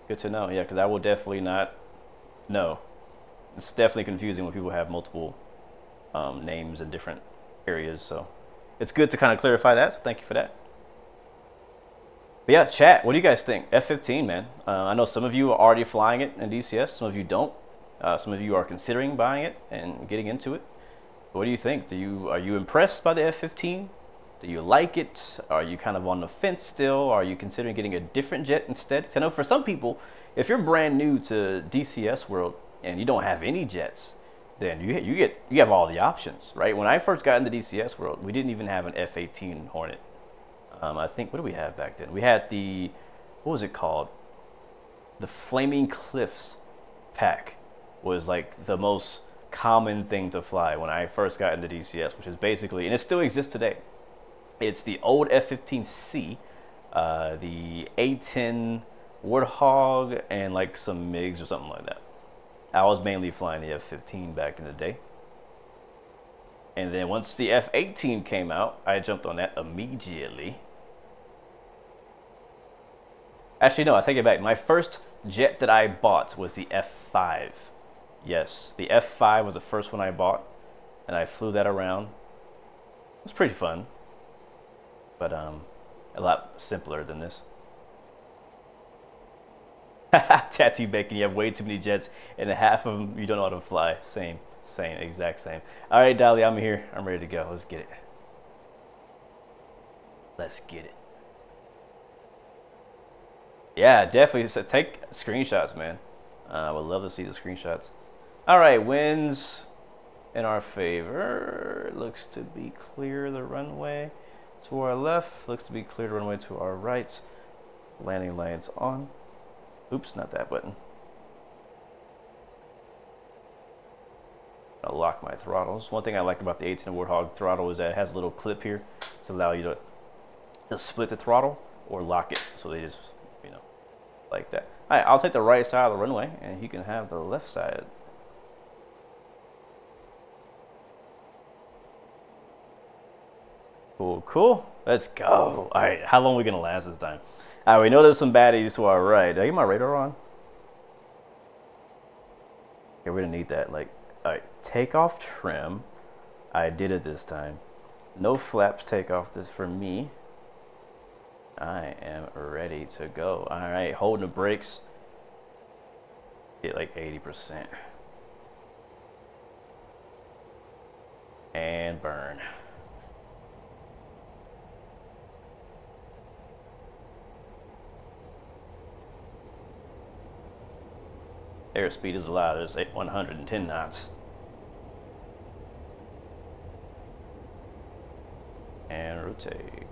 Good to know. Yeah, because I will definitely not know. It's definitely confusing when people have multiple um, names in different areas. So it's good to kind of clarify that. So thank you for that. But yeah, chat. What do you guys think? F-15, man. Uh, I know some of you are already flying it in DCS. Some of you don't. Uh, some of you are considering buying it and getting into it. What do you think? Do you are you impressed by the F-15? Do you like it? Are you kind of on the fence still? Are you considering getting a different jet instead? I know for some people, if you're brand new to DCS world and you don't have any jets, then you you get you have all the options, right? When I first got into DCS world, we didn't even have an F-18 Hornet. Um, I think what do we have back then? We had the what was it called? The Flaming Cliffs pack was like the most common thing to fly when I first got into DCS, which is basically, and it still exists today. It's the old F-15C, uh, the A-10 Warthog, and like some MiGs or something like that. I was mainly flying the F-15 back in the day. And then once the F-18 came out, I jumped on that immediately. Actually, no, I take it back. My first jet that I bought was the F5. Yes, the F5 was the first one I bought, and I flew that around. It was pretty fun, but um, a lot simpler than this. Tattoo bacon, you have way too many jets, and half of them you don't know how to fly. Same, same, exact same. All right, Dolly, I'm here. I'm ready to go. Let's get it. Let's get it. Yeah, definitely. So take screenshots, man. Uh, I would love to see the screenshots. All right, winds in our favor. Looks to be clear the runway to our left. Looks to be clear the runway to our right. Landing lights on. Oops, not that button. I'll lock my throttles. One thing I like about the A-10 Warthog throttle is that it has a little clip here to allow you to, to split the throttle or lock it. So they just, you know, like that. All right, I'll take the right side of the runway and you can have the left side. Cool, cool. Let's go. All right, how long are we gonna last this time? All right, we know there's some baddies to our right. Did I get my radar on? Okay, we're gonna need that. Like, all right, take off trim. I did it this time. No flaps take off this for me. I am ready to go. All right, holding the brakes. Get like 80%. And burn. Airspeed is allowed is 110 knots. And rotate.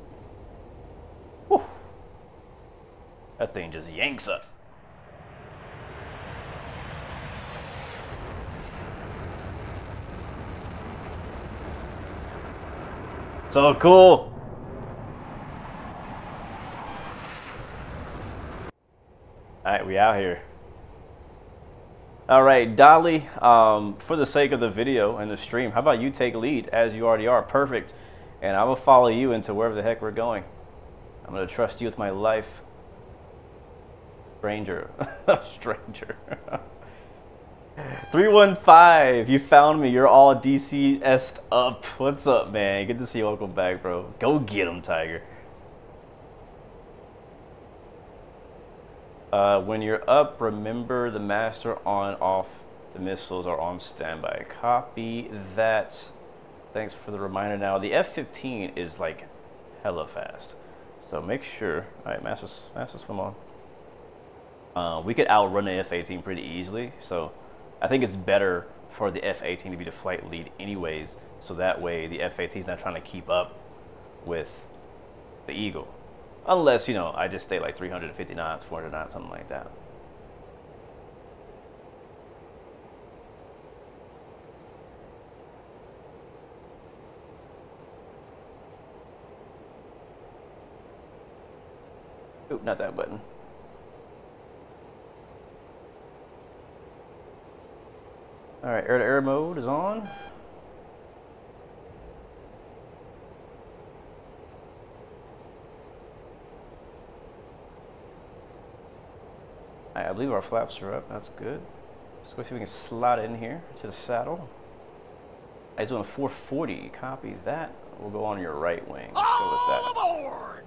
Whew. That thing just yanks up. So cool. All right, we out here. All right, Dolly, um, for the sake of the video and the stream, how about you take lead as you already are? Perfect. And I will follow you into wherever the heck we're going. I'm going to trust you with my life. Stranger. Stranger. 315, you found me. You're all DCS'd up. What's up, man? Good to see you. Welcome back, bro. Go get him, Tiger. Uh, when you're up, remember the master on off. The missiles are on standby. Copy that. Thanks for the reminder. Now the F-15 is like hella fast, so make sure. All right, master, master swim on. Uh, we could outrun the F-18 pretty easily, so I think it's better for the F-18 to be the flight lead anyways, so that way the F-18 is not trying to keep up with the Eagle. Unless, you know, I just stay like 350 knots, 400 knots, something like that. Oop, not that button. All right, air-to-air -air mode is on. I believe our flaps are up. That's good. Let's go see if we can slot it in here to the saddle. He's doing 440. Copy that. We'll go on your right wing. Let's go with that. Aboard!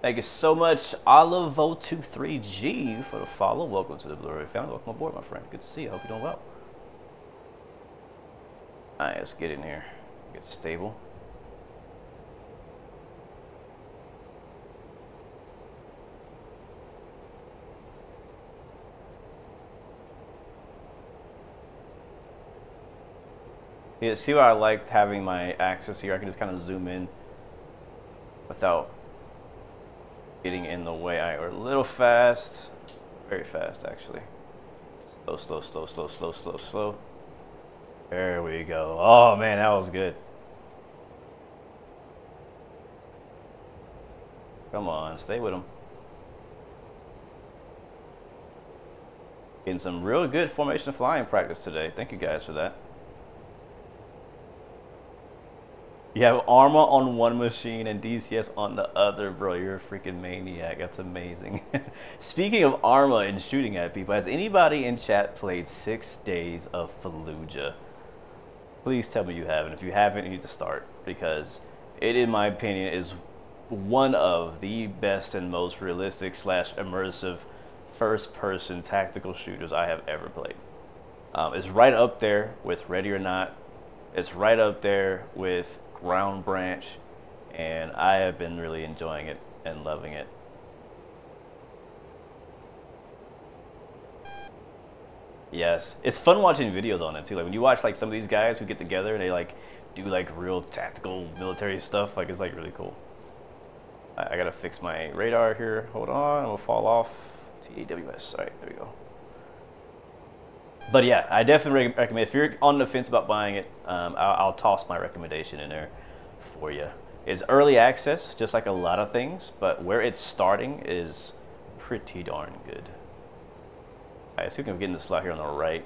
Thank you so much, Olivo23G, for the follow. Welcome to the Blu-ray family. Welcome aboard, my friend. Good to see you. Hope you're doing well. Alright, let's get in here. Get stable. Yeah, see why I like having my axis here? I can just kind of zoom in without getting in the way. I, we're a little fast. Very fast, actually. Slow, slow, slow, slow, slow, slow, slow. There we go. Oh, man, that was good. Come on, stay with him. Getting some real good formation flying practice today. Thank you guys for that. You have Arma on one machine and DCS on the other, bro. You're a freaking maniac. That's amazing. Speaking of Arma and shooting at people, has anybody in chat played Six Days of Fallujah? Please tell me you haven't. If you haven't, you need to start because it, in my opinion, is one of the best and most realistic slash immersive first-person tactical shooters I have ever played. Um, it's right up there with Ready or Not. It's right up there with Ground Branch, and I have been really enjoying it and loving it. Yes, it's fun watching videos on it too. Like when you watch like some of these guys who get together and they like do like real tactical military stuff, like it's like really cool. I, I gotta fix my radar here. Hold on, we'll fall off. TAWS. All right, there we go. But yeah, I definitely rec- recommend if you're on the fence about buying it, um, I'll, I'll toss my recommendation in there for you. It's early access, just like a lot of things, but where it's starting is pretty darn good. All right, so we can get in the slot here on the right.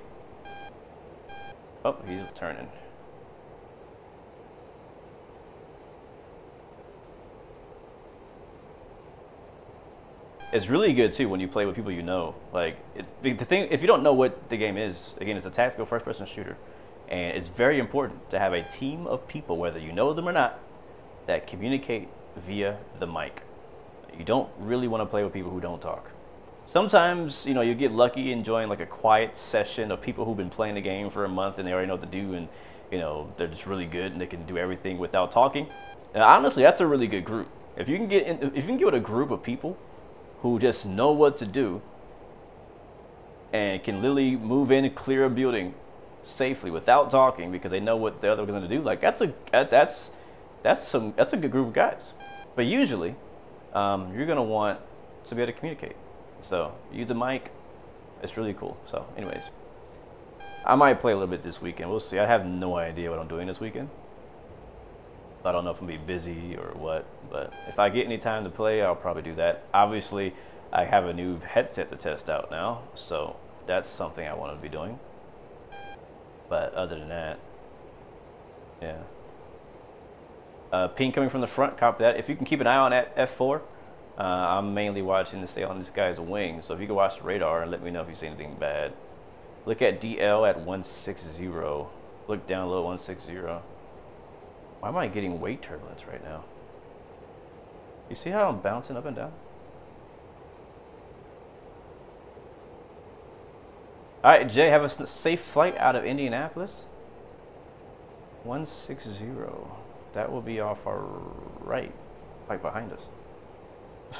Oh, he's turning. It's really good too when you play with people you know. Like it, the thing, if you don't know what the game is, again, it's a tactical first-person shooter, and it's very important to have a team of people, whether you know them or not, that communicate via the mic. You don't really want to play with people who don't talk. Sometimes, you know, you get lucky enjoying like a quiet session of people who've been playing the game for a month and they already know what to do and, you know, they're just really good and they can do everything without talking. And honestly, that's a really good group. If you can get in, if you can get with a group of people who just know what to do and can literally move in and clear a building safely without talking because they know what the other going to do. Like that's a that's that's some that's a good group of guys. But usually, um, you're gonna want to be able to communicate. So use a mic. It's really cool. So, anyways, I might play a little bit this weekend. We'll see. I have no idea what I'm doing this weekend. I don't know if I'm gonna be busy or what, but if I get any time to play, I'll probably do that. Obviously, I have a new headset to test out now, so that's something I want to be doing. But other than that, yeah. Uh, ping coming from the front, copy that. If you can keep an eye on that F4, uh, I'm mainly watching to stay on this guy's wing, so if you can watch the radar and let me know if you see anything bad. Look at DL at 160. Look down low 160. Why am I getting wake turbulence right now? You see how I'm bouncing up and down? All right, Jay, have a safe flight out of Indianapolis. 160. That will be off our right, right behind us.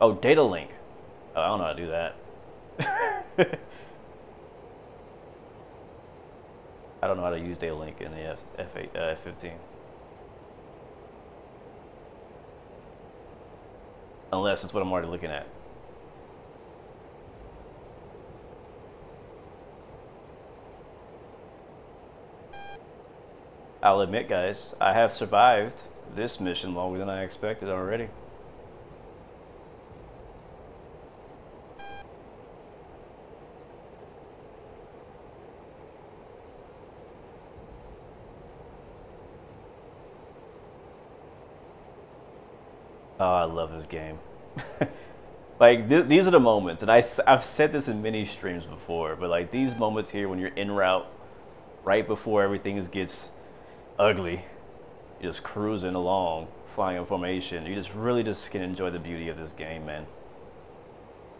oh, data link. Oh, I don't know how to do that. I don't know how to use data link in the F, F8, uh, F15. Unless it's what I'm already looking at. I'll admit, guys, I have survived this mission longer than I expected already. Oh, I love this game. like th- these are the moments, and I I've said this in many streams before, but like these moments here when you're en route, right before everything gets ugly, you're just cruising along, flying in formation. You just really just can enjoy the beauty of this game, man.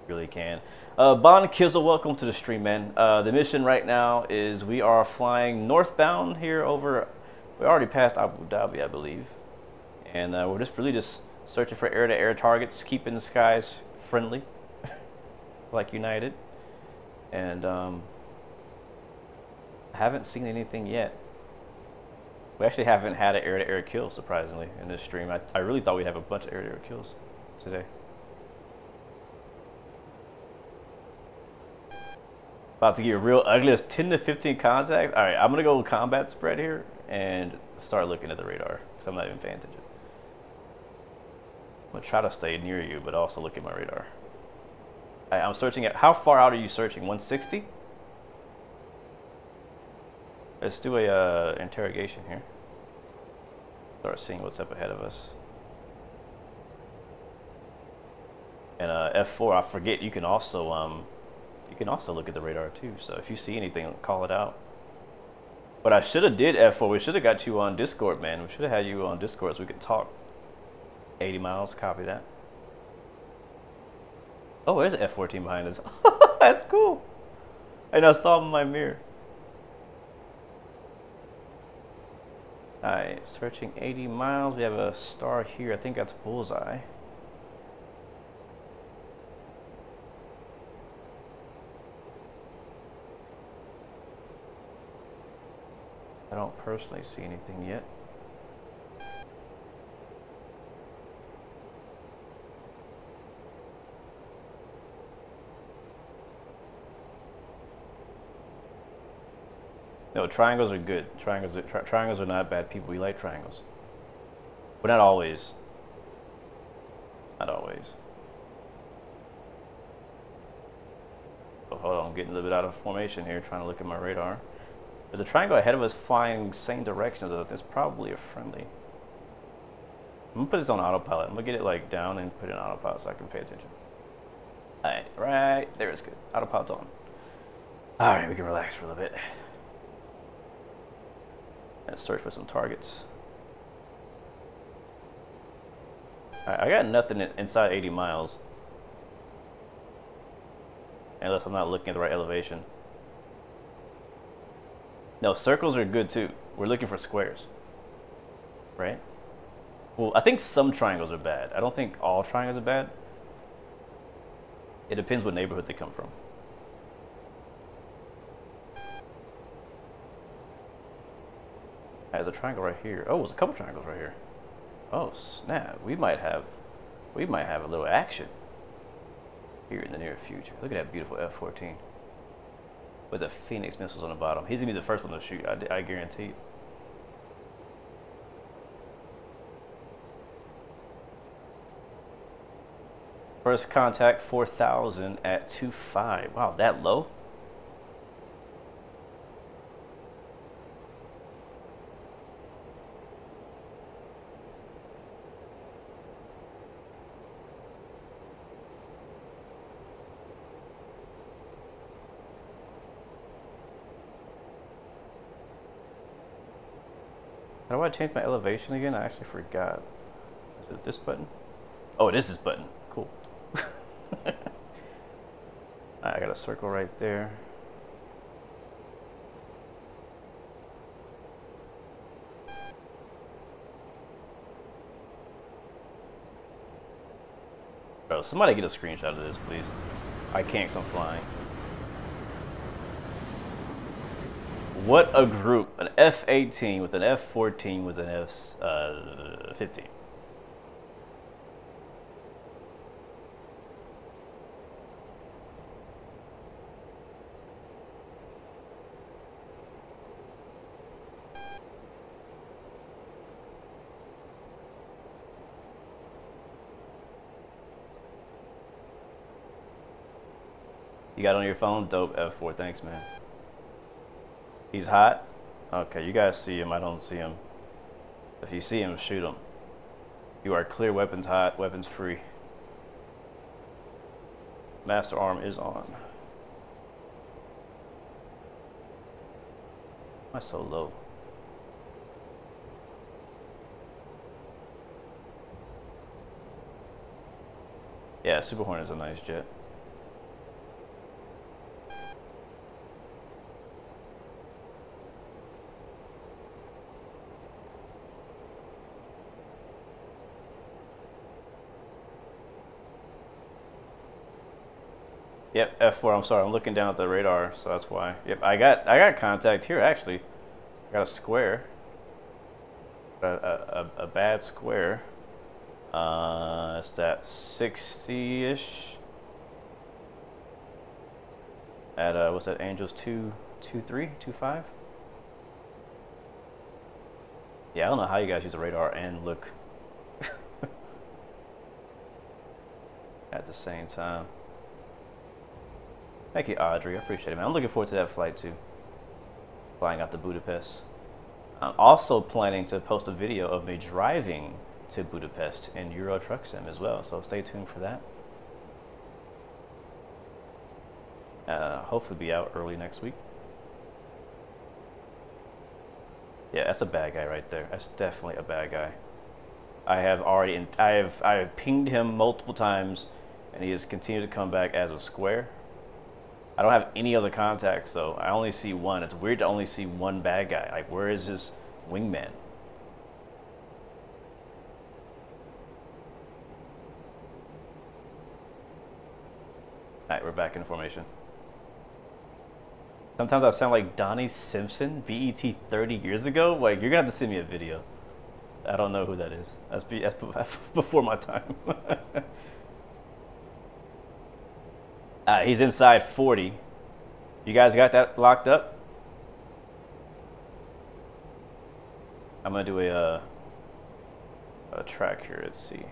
Really can. Uh, Bon Kizzle, welcome to the stream, man. Uh, the mission right now is we are flying northbound here over. We already passed Abu Dhabi, I believe, and uh, we're just really just searching for air-to-air targets, keeping the skies friendly, like United, and um, haven't seen anything yet. We actually haven't had an air-to-air kill, surprisingly, in this stream. I, I really thought we'd have a bunch of air-to-air kills today. About to get real ugly. It's 10 to 15 contacts. All right, I'm gonna go combat spread here and start looking at the radar because I'm not even paying attention. I'm gonna try to stay near you, but also look at my radar. I'm searching at. How far out are you searching? 160. Let's do a uh, interrogation here. Start seeing what's up ahead of us. And uh, F4, I forget you can also um, you can also look at the radar too. So if you see anything, call it out. But I should have did F4. We should have got you on Discord, man. We should have had you on Discord so we could talk. 80 miles, copy that. Oh, there's an F-14 behind us. That's cool. And I saw him in my mirror. Alright, searching 80 miles. We have a star here. I think that's bullseye. I don't personally see anything yet. No, triangles are good. Triangles are, tri triangles are not bad people. We like triangles. But not always. Not always. Oh, hold on, I'm getting a little bit out of formation here, trying to look at my radar. There's a triangle ahead of us flying same directions. It's probably a friendly. I'm gonna put this on autopilot. I'm gonna get it like down and put it in autopilot so I can pay attention. Alright, right there is good. Autopilot's on. Alright, we can relax for a little bit. Let's search for some targets. Right, I got nothing inside 80 miles. Unless I'm not looking at the right elevation. No, circles are good too. We're looking for squares. Right? Well, I think some triangles are bad. I don't think all triangles are bad. It depends what neighborhood they come from. There's a triangle right here. Oh, there's a couple triangles right here. Oh snap! We might have, we might have a little action here in the near future. Look at that beautiful F-14 with the Phoenix missiles on the bottom. He's gonna be the first one to shoot. I, I guarantee. First contact 4,000 at 2.5. Wow, that low? Change my elevation again? I actually forgot. Is it this button? Oh, it is this button. Cool. I got a circle right there. Bro, somebody get a screenshot of this, please. I can't because I'm flying. What a group. An F-18 with an F-14 with an F-15. Uh, You got on your phone? Dope F4. Thanks, man. He's hot? Okay, you guys see him. I don't see him. If you see him, shoot him. You are clear weapons hot, weapons free. Master arm is on. Why so low? Yeah, Super Hornet is a nice jet. Yep, F4. I'm sorry. I'm looking down at the radar, so that's why. Yep, I got I got contact here actually. I got a square. A a, a, bad square. Uh, it's that 60-ish. At uh, what's that? Angels two two three two five. Yeah, I don't know how you guys use the radar and look at the same time. Thank you, Audrey. I appreciate it, man. I'm looking forward to that flight too. Flying out to Budapest. I'm also planning to post a video of me driving to Budapest in Euro Truck Sim as well, so stay tuned for that. Uh, hopefully be out early next week. Yeah, that's a bad guy right there. That's definitely a bad guy. I have already, I have, I have pinged him multiple times, and he has continued to come back as a square. I don't have any other contacts though. I only see one. It's weird to only see one bad guy. Like, where is his wingman? Alright, we're back in formation. Sometimes I sound like Donnie Simpson, BET 30 years ago. Like, you're gonna have to send me a video. I don't know who that is. That's, be, that's before my time. uh, he's inside 40. You guys got that locked up? I'm gonna do a, uh, a track here. Let's see.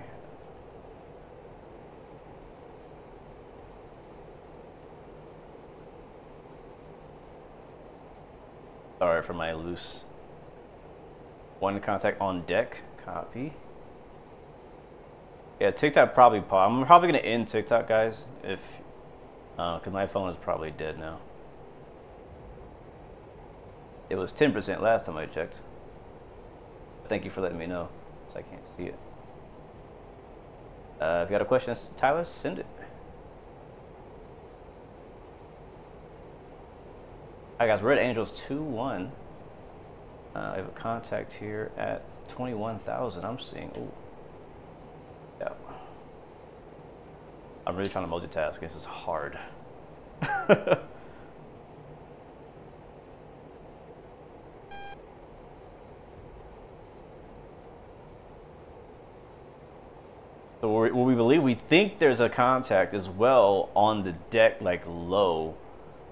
Sorry for my loose. One contact on deck. Copy. Yeah, TikTok probably. I'm probably gonna end TikTok, guys, if because uh, my phone is probably dead now. It was 10% last time I checked. Thank you for letting me know, because I can't see it. Uh, if you got a question, Tyler, send it. Alright guys, Red Angels 2-1. Uh, I have a contact here at 21,000. I'm seeing, oh, yeah. I'm really trying to multitask. This is hard. So what we believe, we think there's a contact as well on the deck, like low.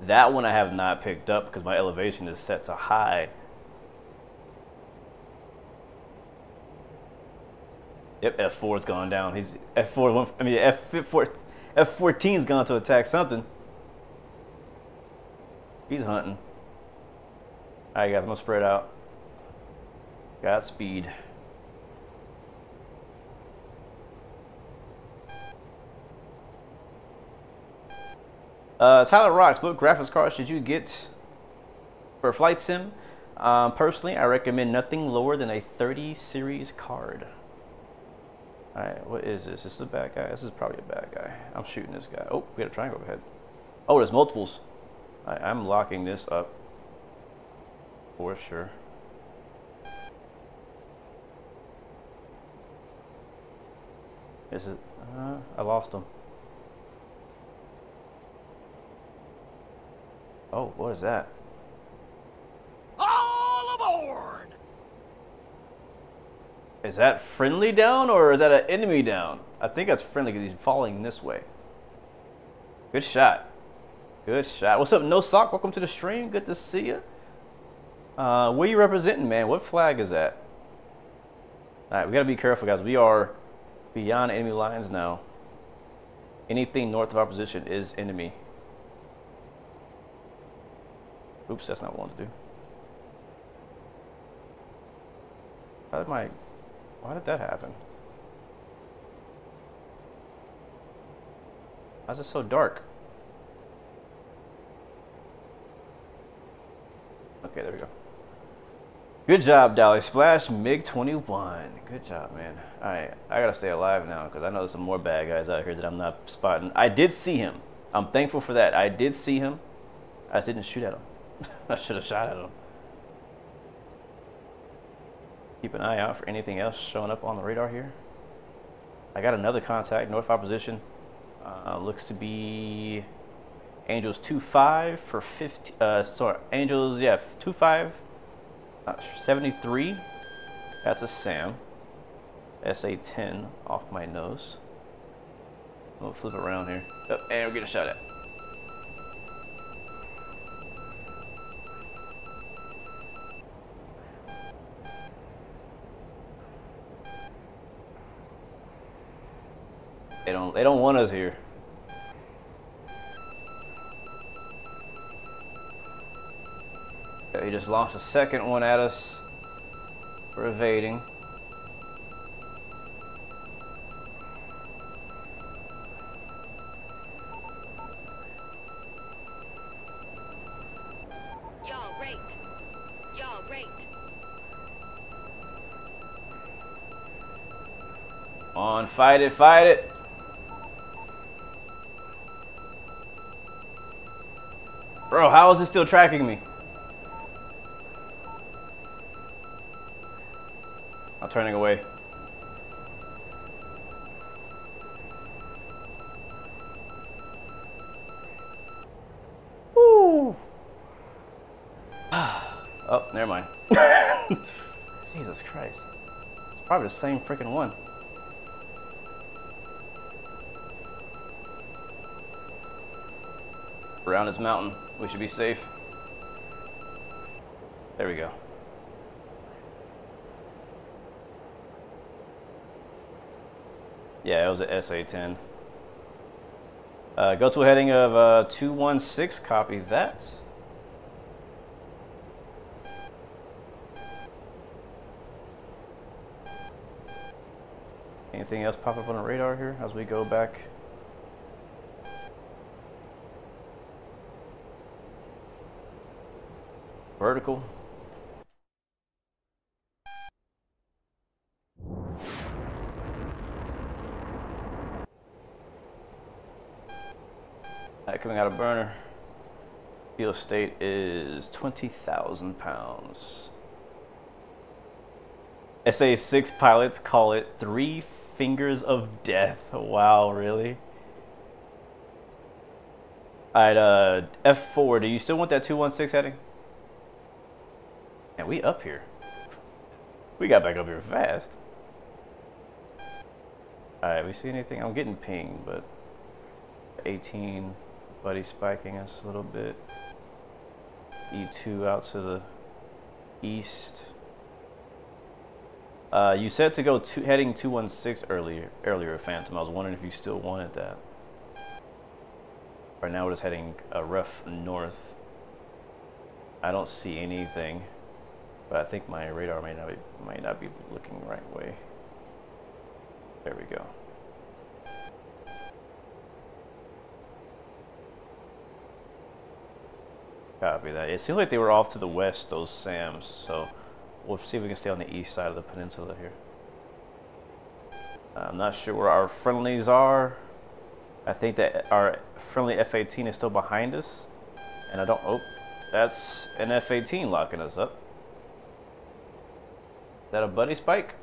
That one I have not picked up because my elevation is set to high. Yep, F4's gone down. He's F4. I mean F4. F14's gone to attack something. He's hunting. All right, guys, I'm gonna spread out. Got speed. Uh, Tyler Rocks, what graphics cards should you get for Flight Sim? Um, personally, I recommend nothing lower than a 30 series card. Alright, what is this? This is a bad guy? This is probably a bad guy. I'm shooting this guy. Oh, we got a triangle overhead. Oh, there's multiples. I, I'm locking this up. For sure. Is it? Uh, I lost him. Oh, what is that? All aboard! Is that friendly down or is that an enemy down? I think that's friendly because he's falling this way. Good shot. Good shot. What's up, No Sock? Welcome to the stream. Good to see you. Uh, where you representing, man? What flag is that? All right, we got to be careful, guys. We are beyond enemy lines now. Anything north of our position is enemy. Oops, that's not what I wanted to do. How did my... Why did that happen? Why is it so dark? Okay, there we go. Good job, Dolly Splash, MiG-21. Good job, man. All right, I gotta stay alive now because I know there's some more bad guys out here that I'm not spotting. I did see him. I'm thankful for that. I did see him. I didn't shoot at him. I should have shot at him. Keep an eye out for anything else showing up on the radar here. I got another contact, north opposition. Uh, looks to be Angels 2-5 for 50, uh, sorry, Angels, yeah, 2-5, uh, 73. That's a SAM. SA-10 off my nose. We'll flip around here. Oh, and we'll get a shot at. They don't they don't want us here. He just launched a second one at us for evading. Y'all raked. Y'all raked. On, fight it, fight it. Bro, how is it still tracking me? I'm turning away. Woo! oh, never mind. Jesus Christ. It's probably the same freaking one. Around this mountain. We should be safe. There we go. Yeah, it was a SA-10. Uh, go to a heading of uh, 216, copy that. Anything else pop up on the radar here as we go back? Vertical. That coming out of burner. Fuel state is 20,000 pounds. SA-6 pilots call it three fingers of death. Wow, really? Alright, uh, F4, do you still want that 216 heading? And we up here. We got back up here fast. Alright, we see anything? I'm getting pinged, but 18 buddy spiking us a little bit. E2 out to the east. Uh, you said to go to, heading 216 earlier, earlier, Phantom. I was wondering if you still wanted that. Right now we're just heading uh, rough north. I don't see anything, but I think my radar might not be, might not be looking the right way. There we go. Copy that. It seems like they were off to the west, those SAMs, so we'll see if we can stay on the east side of the peninsula here. I'm not sure where our friendlies are. I think that our friendly F-18 is still behind us. And I don't, oh, that's an F-18 locking us up. Is that a buddy spike?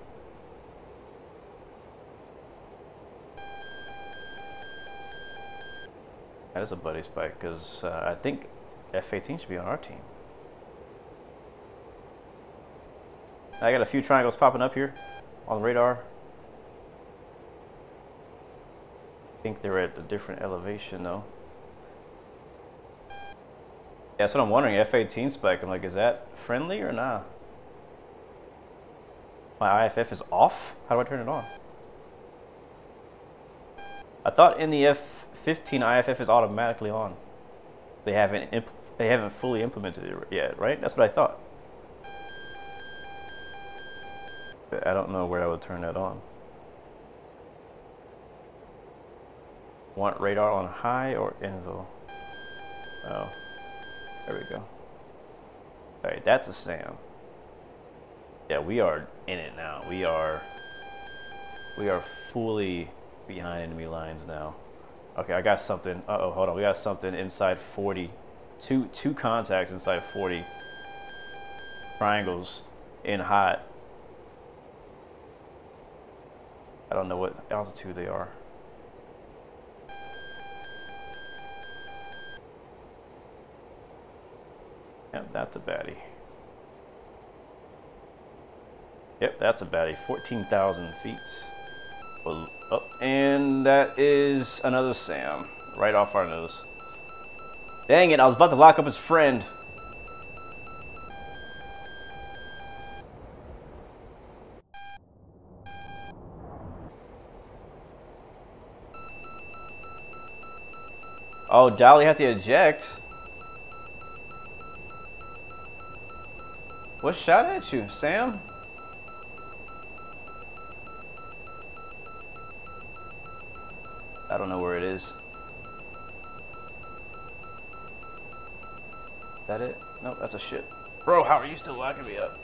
That is a buddy spike because uh, I think F-18 should be on our team. I got a few triangles popping up here on the radar. I think they're at a different elevation though. Yeah, what I'm wondering. F-18 spike. I'm like, is that friendly or not? My IFF is off? How do I turn it on? I thought in the F-15 IFF is automatically on. They haven't they haven't fully implemented it yet, right? That's what I thought. I don't know where I would turn that on. Want radar on high or invil? Oh, there we go. All right, that's a SAM. Yeah, we are in it now. We are, we are fully behind enemy lines now. Okay, I got something. Uh oh, hold on. We got something inside 40. Two two contacts inside 40 triangles in hot. I don't know what altitude they are. Yep, that's a baddie. Yep, that's about a 14,000 feet. Oh, and that is another SAM. Right off our nose. Dang it, I was about to lock up his friend. Oh, Jolly had to eject. What shot at you, SAM? I don't know where it is. Is that it? Nope, that's a ship. Bro, how are you still locking me up?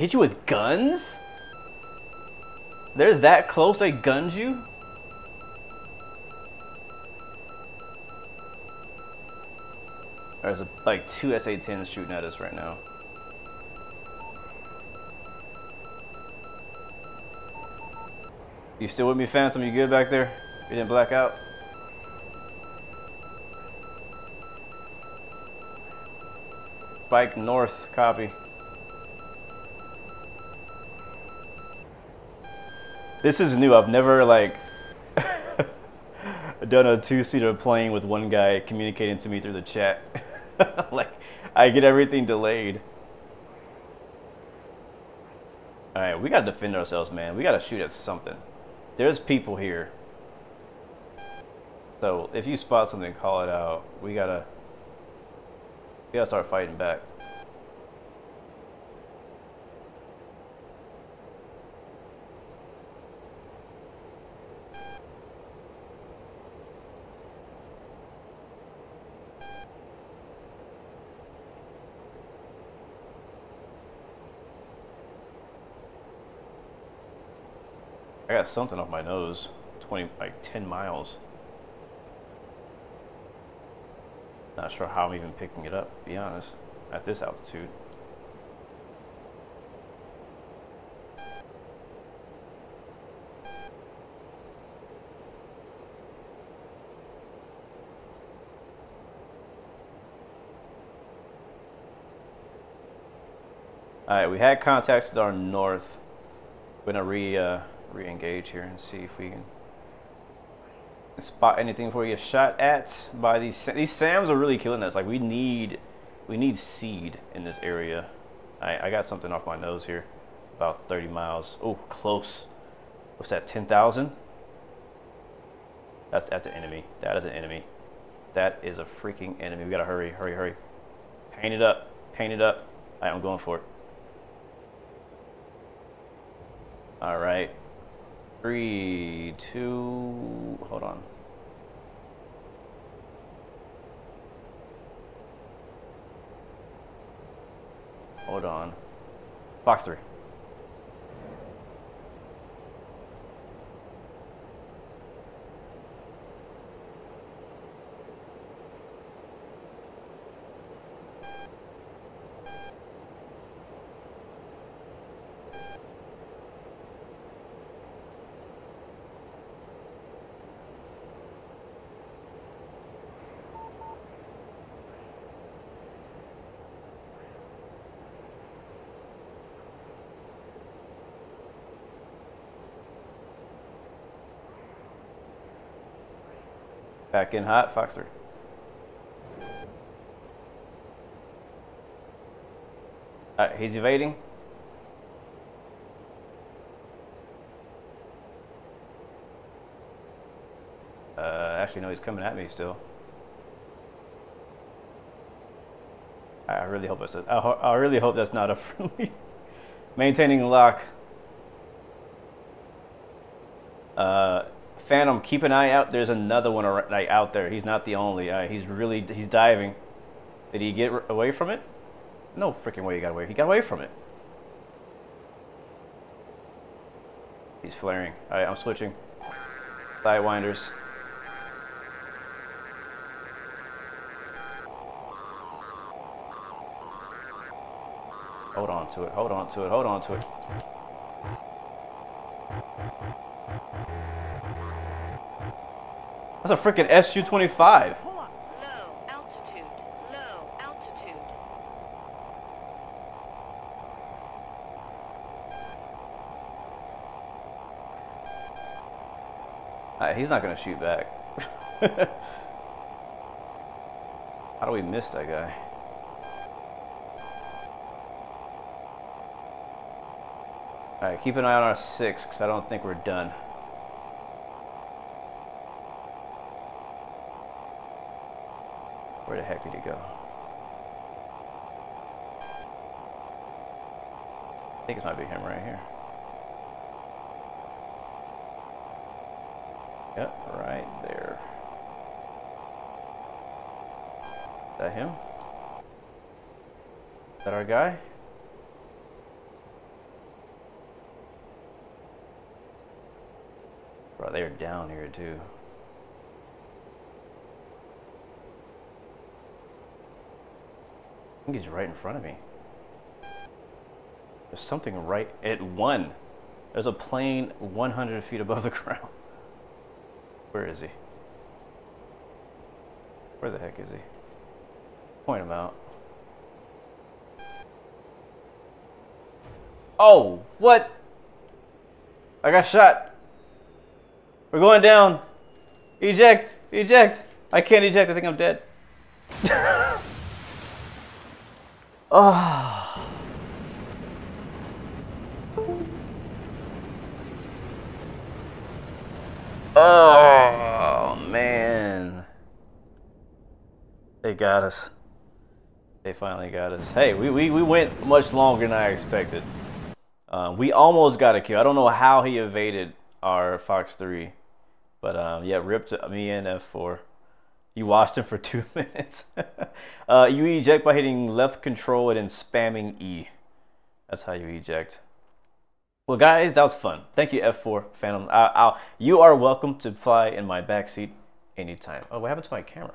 They hit you with guns? They're that close they gunned you? There's like two SA-10s shooting at us right now. You still with me, Phantom? You good back there? You didn't black out? Bike north, copy. This is new. I've never like done a two-seater plane with one guy communicating to me through the chat. like I get everything delayed. All right, we gotta defend ourselves, man. We gotta shoot at something. There's people here. So if you spot something, call it out. We gotta, we gotta start fighting back. I got something off my nose. 20, like 10 miles. Not sure how I'm even picking it up, to be honest, at this altitude. Alright, we had contacts to our north. We're gonna re uh, re-engage here and see if we can spot anything before we get shot at by these these SAMs are really killing us. Like we need we need SEAD in this area. I I got something off my nose here, about 30 miles. Oh, close. What's that? 10,000. That's at the enemy. That is an enemy. That is a freaking enemy. We gotta hurry, hurry, hurry. Paint it up. Paint it up. Right, I'm going for it. All right. Three, two, hold on. Hold on. Fox three. Back in hot, Fox 3. Uh, he's evading. Uh, actually, no, he's coming at me still. I really hope it's. A, I, ho- I really hope that's not a friendly. Maintaining lock. Uh, Phantom, keep an eye out. There's another one like out there. He's not the only. Uh, he's really he's diving. Did he get away from it? No freaking way he got away. He got away from it. He's flaring. All right, I'm switching. Sidewinders. Hold on to it. Hold on to it. Hold on to it. That's a freaking SU-25. Pull. Low altitude. Low altitude. Uh, he's not gonna shoot back. How do we miss that guy? Alright, keep an eye on our six, because I don't think we're done. Where the heck did he go? I think it might be him right here. Yep, right there. Is that him? Is that our guy? Bro, they're down here too. Think he's right in front of me. There's something right at one. There's a plane 100 feet above the ground. Where is he? Where the heck is he? Point him out. Oh, what? I got shot. We're going down. Eject. Eject. I can't eject. I think I'm dead. oh. Oh man. They got us. They finally got us. Hey, we, we, we went much longer than I expected. Uh, we almost got a kill. I don't know how he evaded our Fox 3. But um, yeah, ripped me and F4. You watched him for two minutes. uh, you eject by hitting left control and then spamming E. That's how you eject. Well, guys, that was fun. Thank you, F4 Phantom. I, I'll, you are welcome to fly in my backseat anytime. Oh, what happened to my camera?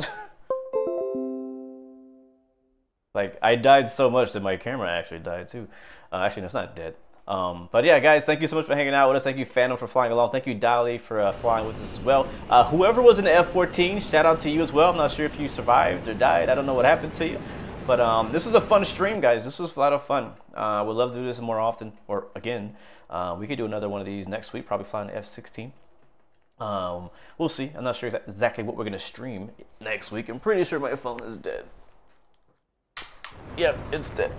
like, I died so much that my camera actually died too. Uh, actually, no, it's not dead. Um, but yeah, guys, thank you so much for hanging out with us. Thank you, Phantom, for flying along. Thank you, Dolly, for uh, flying with us as well. Uh, whoever was in the F-14, shout out to you as well. I'm not sure if you survived or died. I don't know what happened to you. But um, this was a fun stream, guys. This was a lot of fun. Uh, would love to do this more often, or again. Uh, we could do another one of these next week, probably flying the F-16. Um, we'll see. I'm not sure exactly what we're going to stream next week. I'm pretty sure my phone is dead. Yep, it's dead.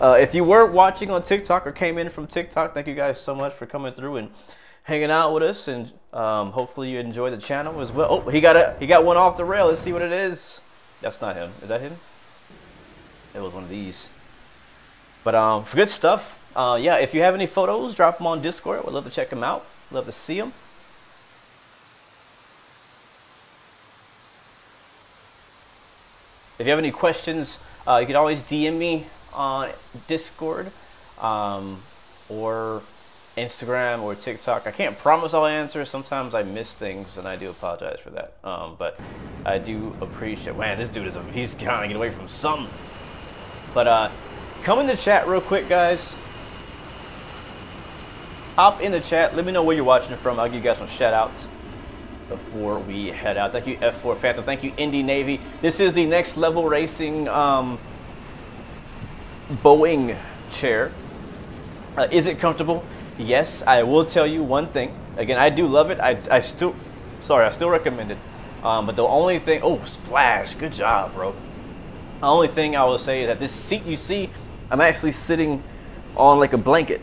Uh, if you were watching on TikTok or came in from TikTok, thank you guys so much for coming through and hanging out with us, and um, hopefully you enjoy the channel as well. Oh, he got a he got one off the rail. Let's see what it is. That's not him. Is that him? It was one of these. But um, for good stuff. Uh, yeah, if you have any photos, drop them on Discord. We'd love to check them out. Love to see them. If you have any questions, uh, you can always DM me on Discord um, or Instagram or TikTok. I can't promise I'll answer. Sometimes I miss things, and I do apologize for that. Um, but I do appreciate. Man, this dude is a, he's trying to get away from something. But uh, come in the chat real quick, guys. Hop in the chat. Let me know where you're watching from. I'll give you guys some shout outs before we head out. Thank you, F4 Phantom. Thank you, Indy Navy. This is the next level racing um, Boeing chair. Uh, is it comfortable? Yes, I will tell you one thing. Again, I do love it. I, I still, sorry, I still recommend it. Um, but the only thing, oh, splash, good job, bro. The only thing I will say is that this seat you see I'm actually sitting on like a blanket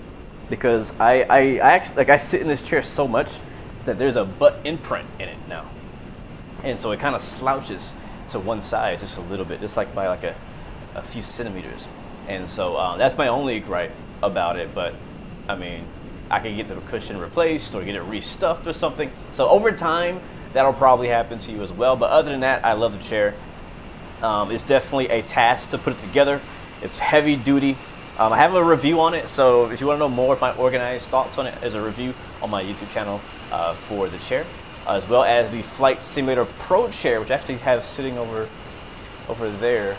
because I, I, I actually like I sit in this chair so much that there's a butt imprint in it now, and so it kind of slouches to one side just a little bit, just like by like a, a few centimeters, and so uh, that's my only gripe about it. But I mean, I could get the cushion replaced or get it restuffed or something. So over time, that'll probably happen to you as well. But other than that, I love the chair. Um, it's definitely a task to put it together. It's heavy duty. Um, I have a review on it, so if you want to know more of my organized thoughts on it, there's a review on my YouTube channel uh, for the chair, as well as the Flight Simulator Pro chair, which I actually have sitting over over there.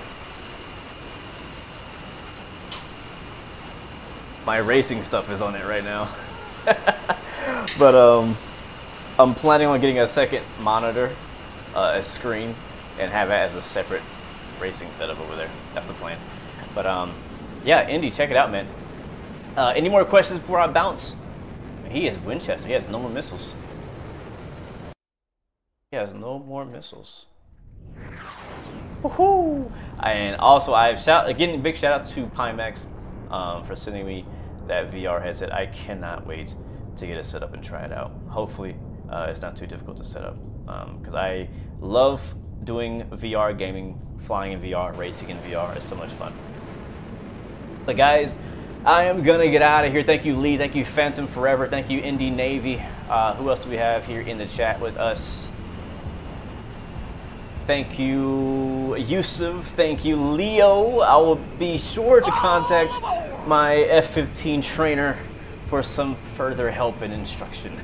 My racing stuff is on it right now. but um, I'm planning on getting a second monitor, uh, a screen, and have it as a separate racing setup over there. That's the plan. But um, yeah, Indy, check it out, man. Uh, any more questions before I bounce? He is Winchester. He has no more missiles. He has no more missiles. Woohoo! And also, I shout again, big shout out to Pimax um, for sending me that VR headset. I cannot wait to get it set up and try it out. Hopefully, uh, it's not too difficult to set up because um, I love doing VR gaming, flying in VR, racing in VR. It's so much fun. But guys, I am gonna get out of here. Thank you, Lee. Thank you, Phantom Forever. Thank you, Indy Navy. Uh, who else do we have here in the chat with us? Thank you, Yusuf. Thank you, Leo. I will be sure to contact my F-15 trainer for some further help and instruction.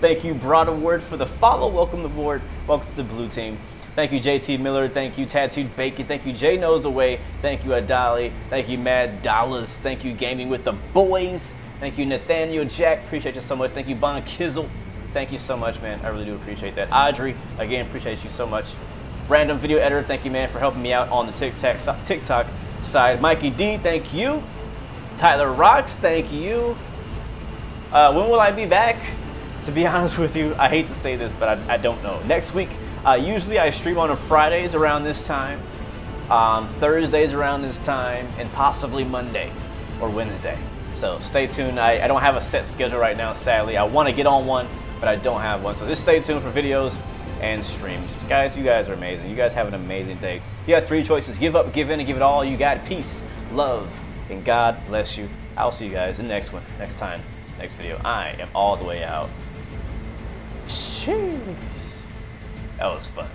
Thank you, Broad Award, for the follow. Welcome aboard. Welcome to the blue team. Thank you, JT Miller. Thank you, Tattooed Bacon. Thank you, Jay Knows the Way. Thank you, Adali. Thank you, Mad Dollars. Thank you, Gaming with the Boys. Thank you, Nathaniel Jack. Appreciate you so much. Thank you, Bon Kizzle. Thank you so much, man. I really do appreciate that. Audrey, again, appreciate you so much. Random Video Editor, thank you, man, for helping me out on the TikTok, TikTok side. Mikey D, thank you. Tyler Rocks, thank you. Uh, when will I be back? To be honest with you, I hate to say this, but I, I don't know. Next week, uh, usually I stream on a Fridays around this time, um, Thursdays around this time, and possibly Monday or Wednesday. So stay tuned. I, I don't have a set schedule right now, sadly. I want to get on one, but I don't have one. So just stay tuned for videos and streams. Guys, you guys are amazing. You guys have an amazing day. You have three choices. Give up, give in, and give it all. You got peace, love, and God bless you. I'll see you guys in the next one, next time, next video. I am all the way out. Sheesh. That was fun.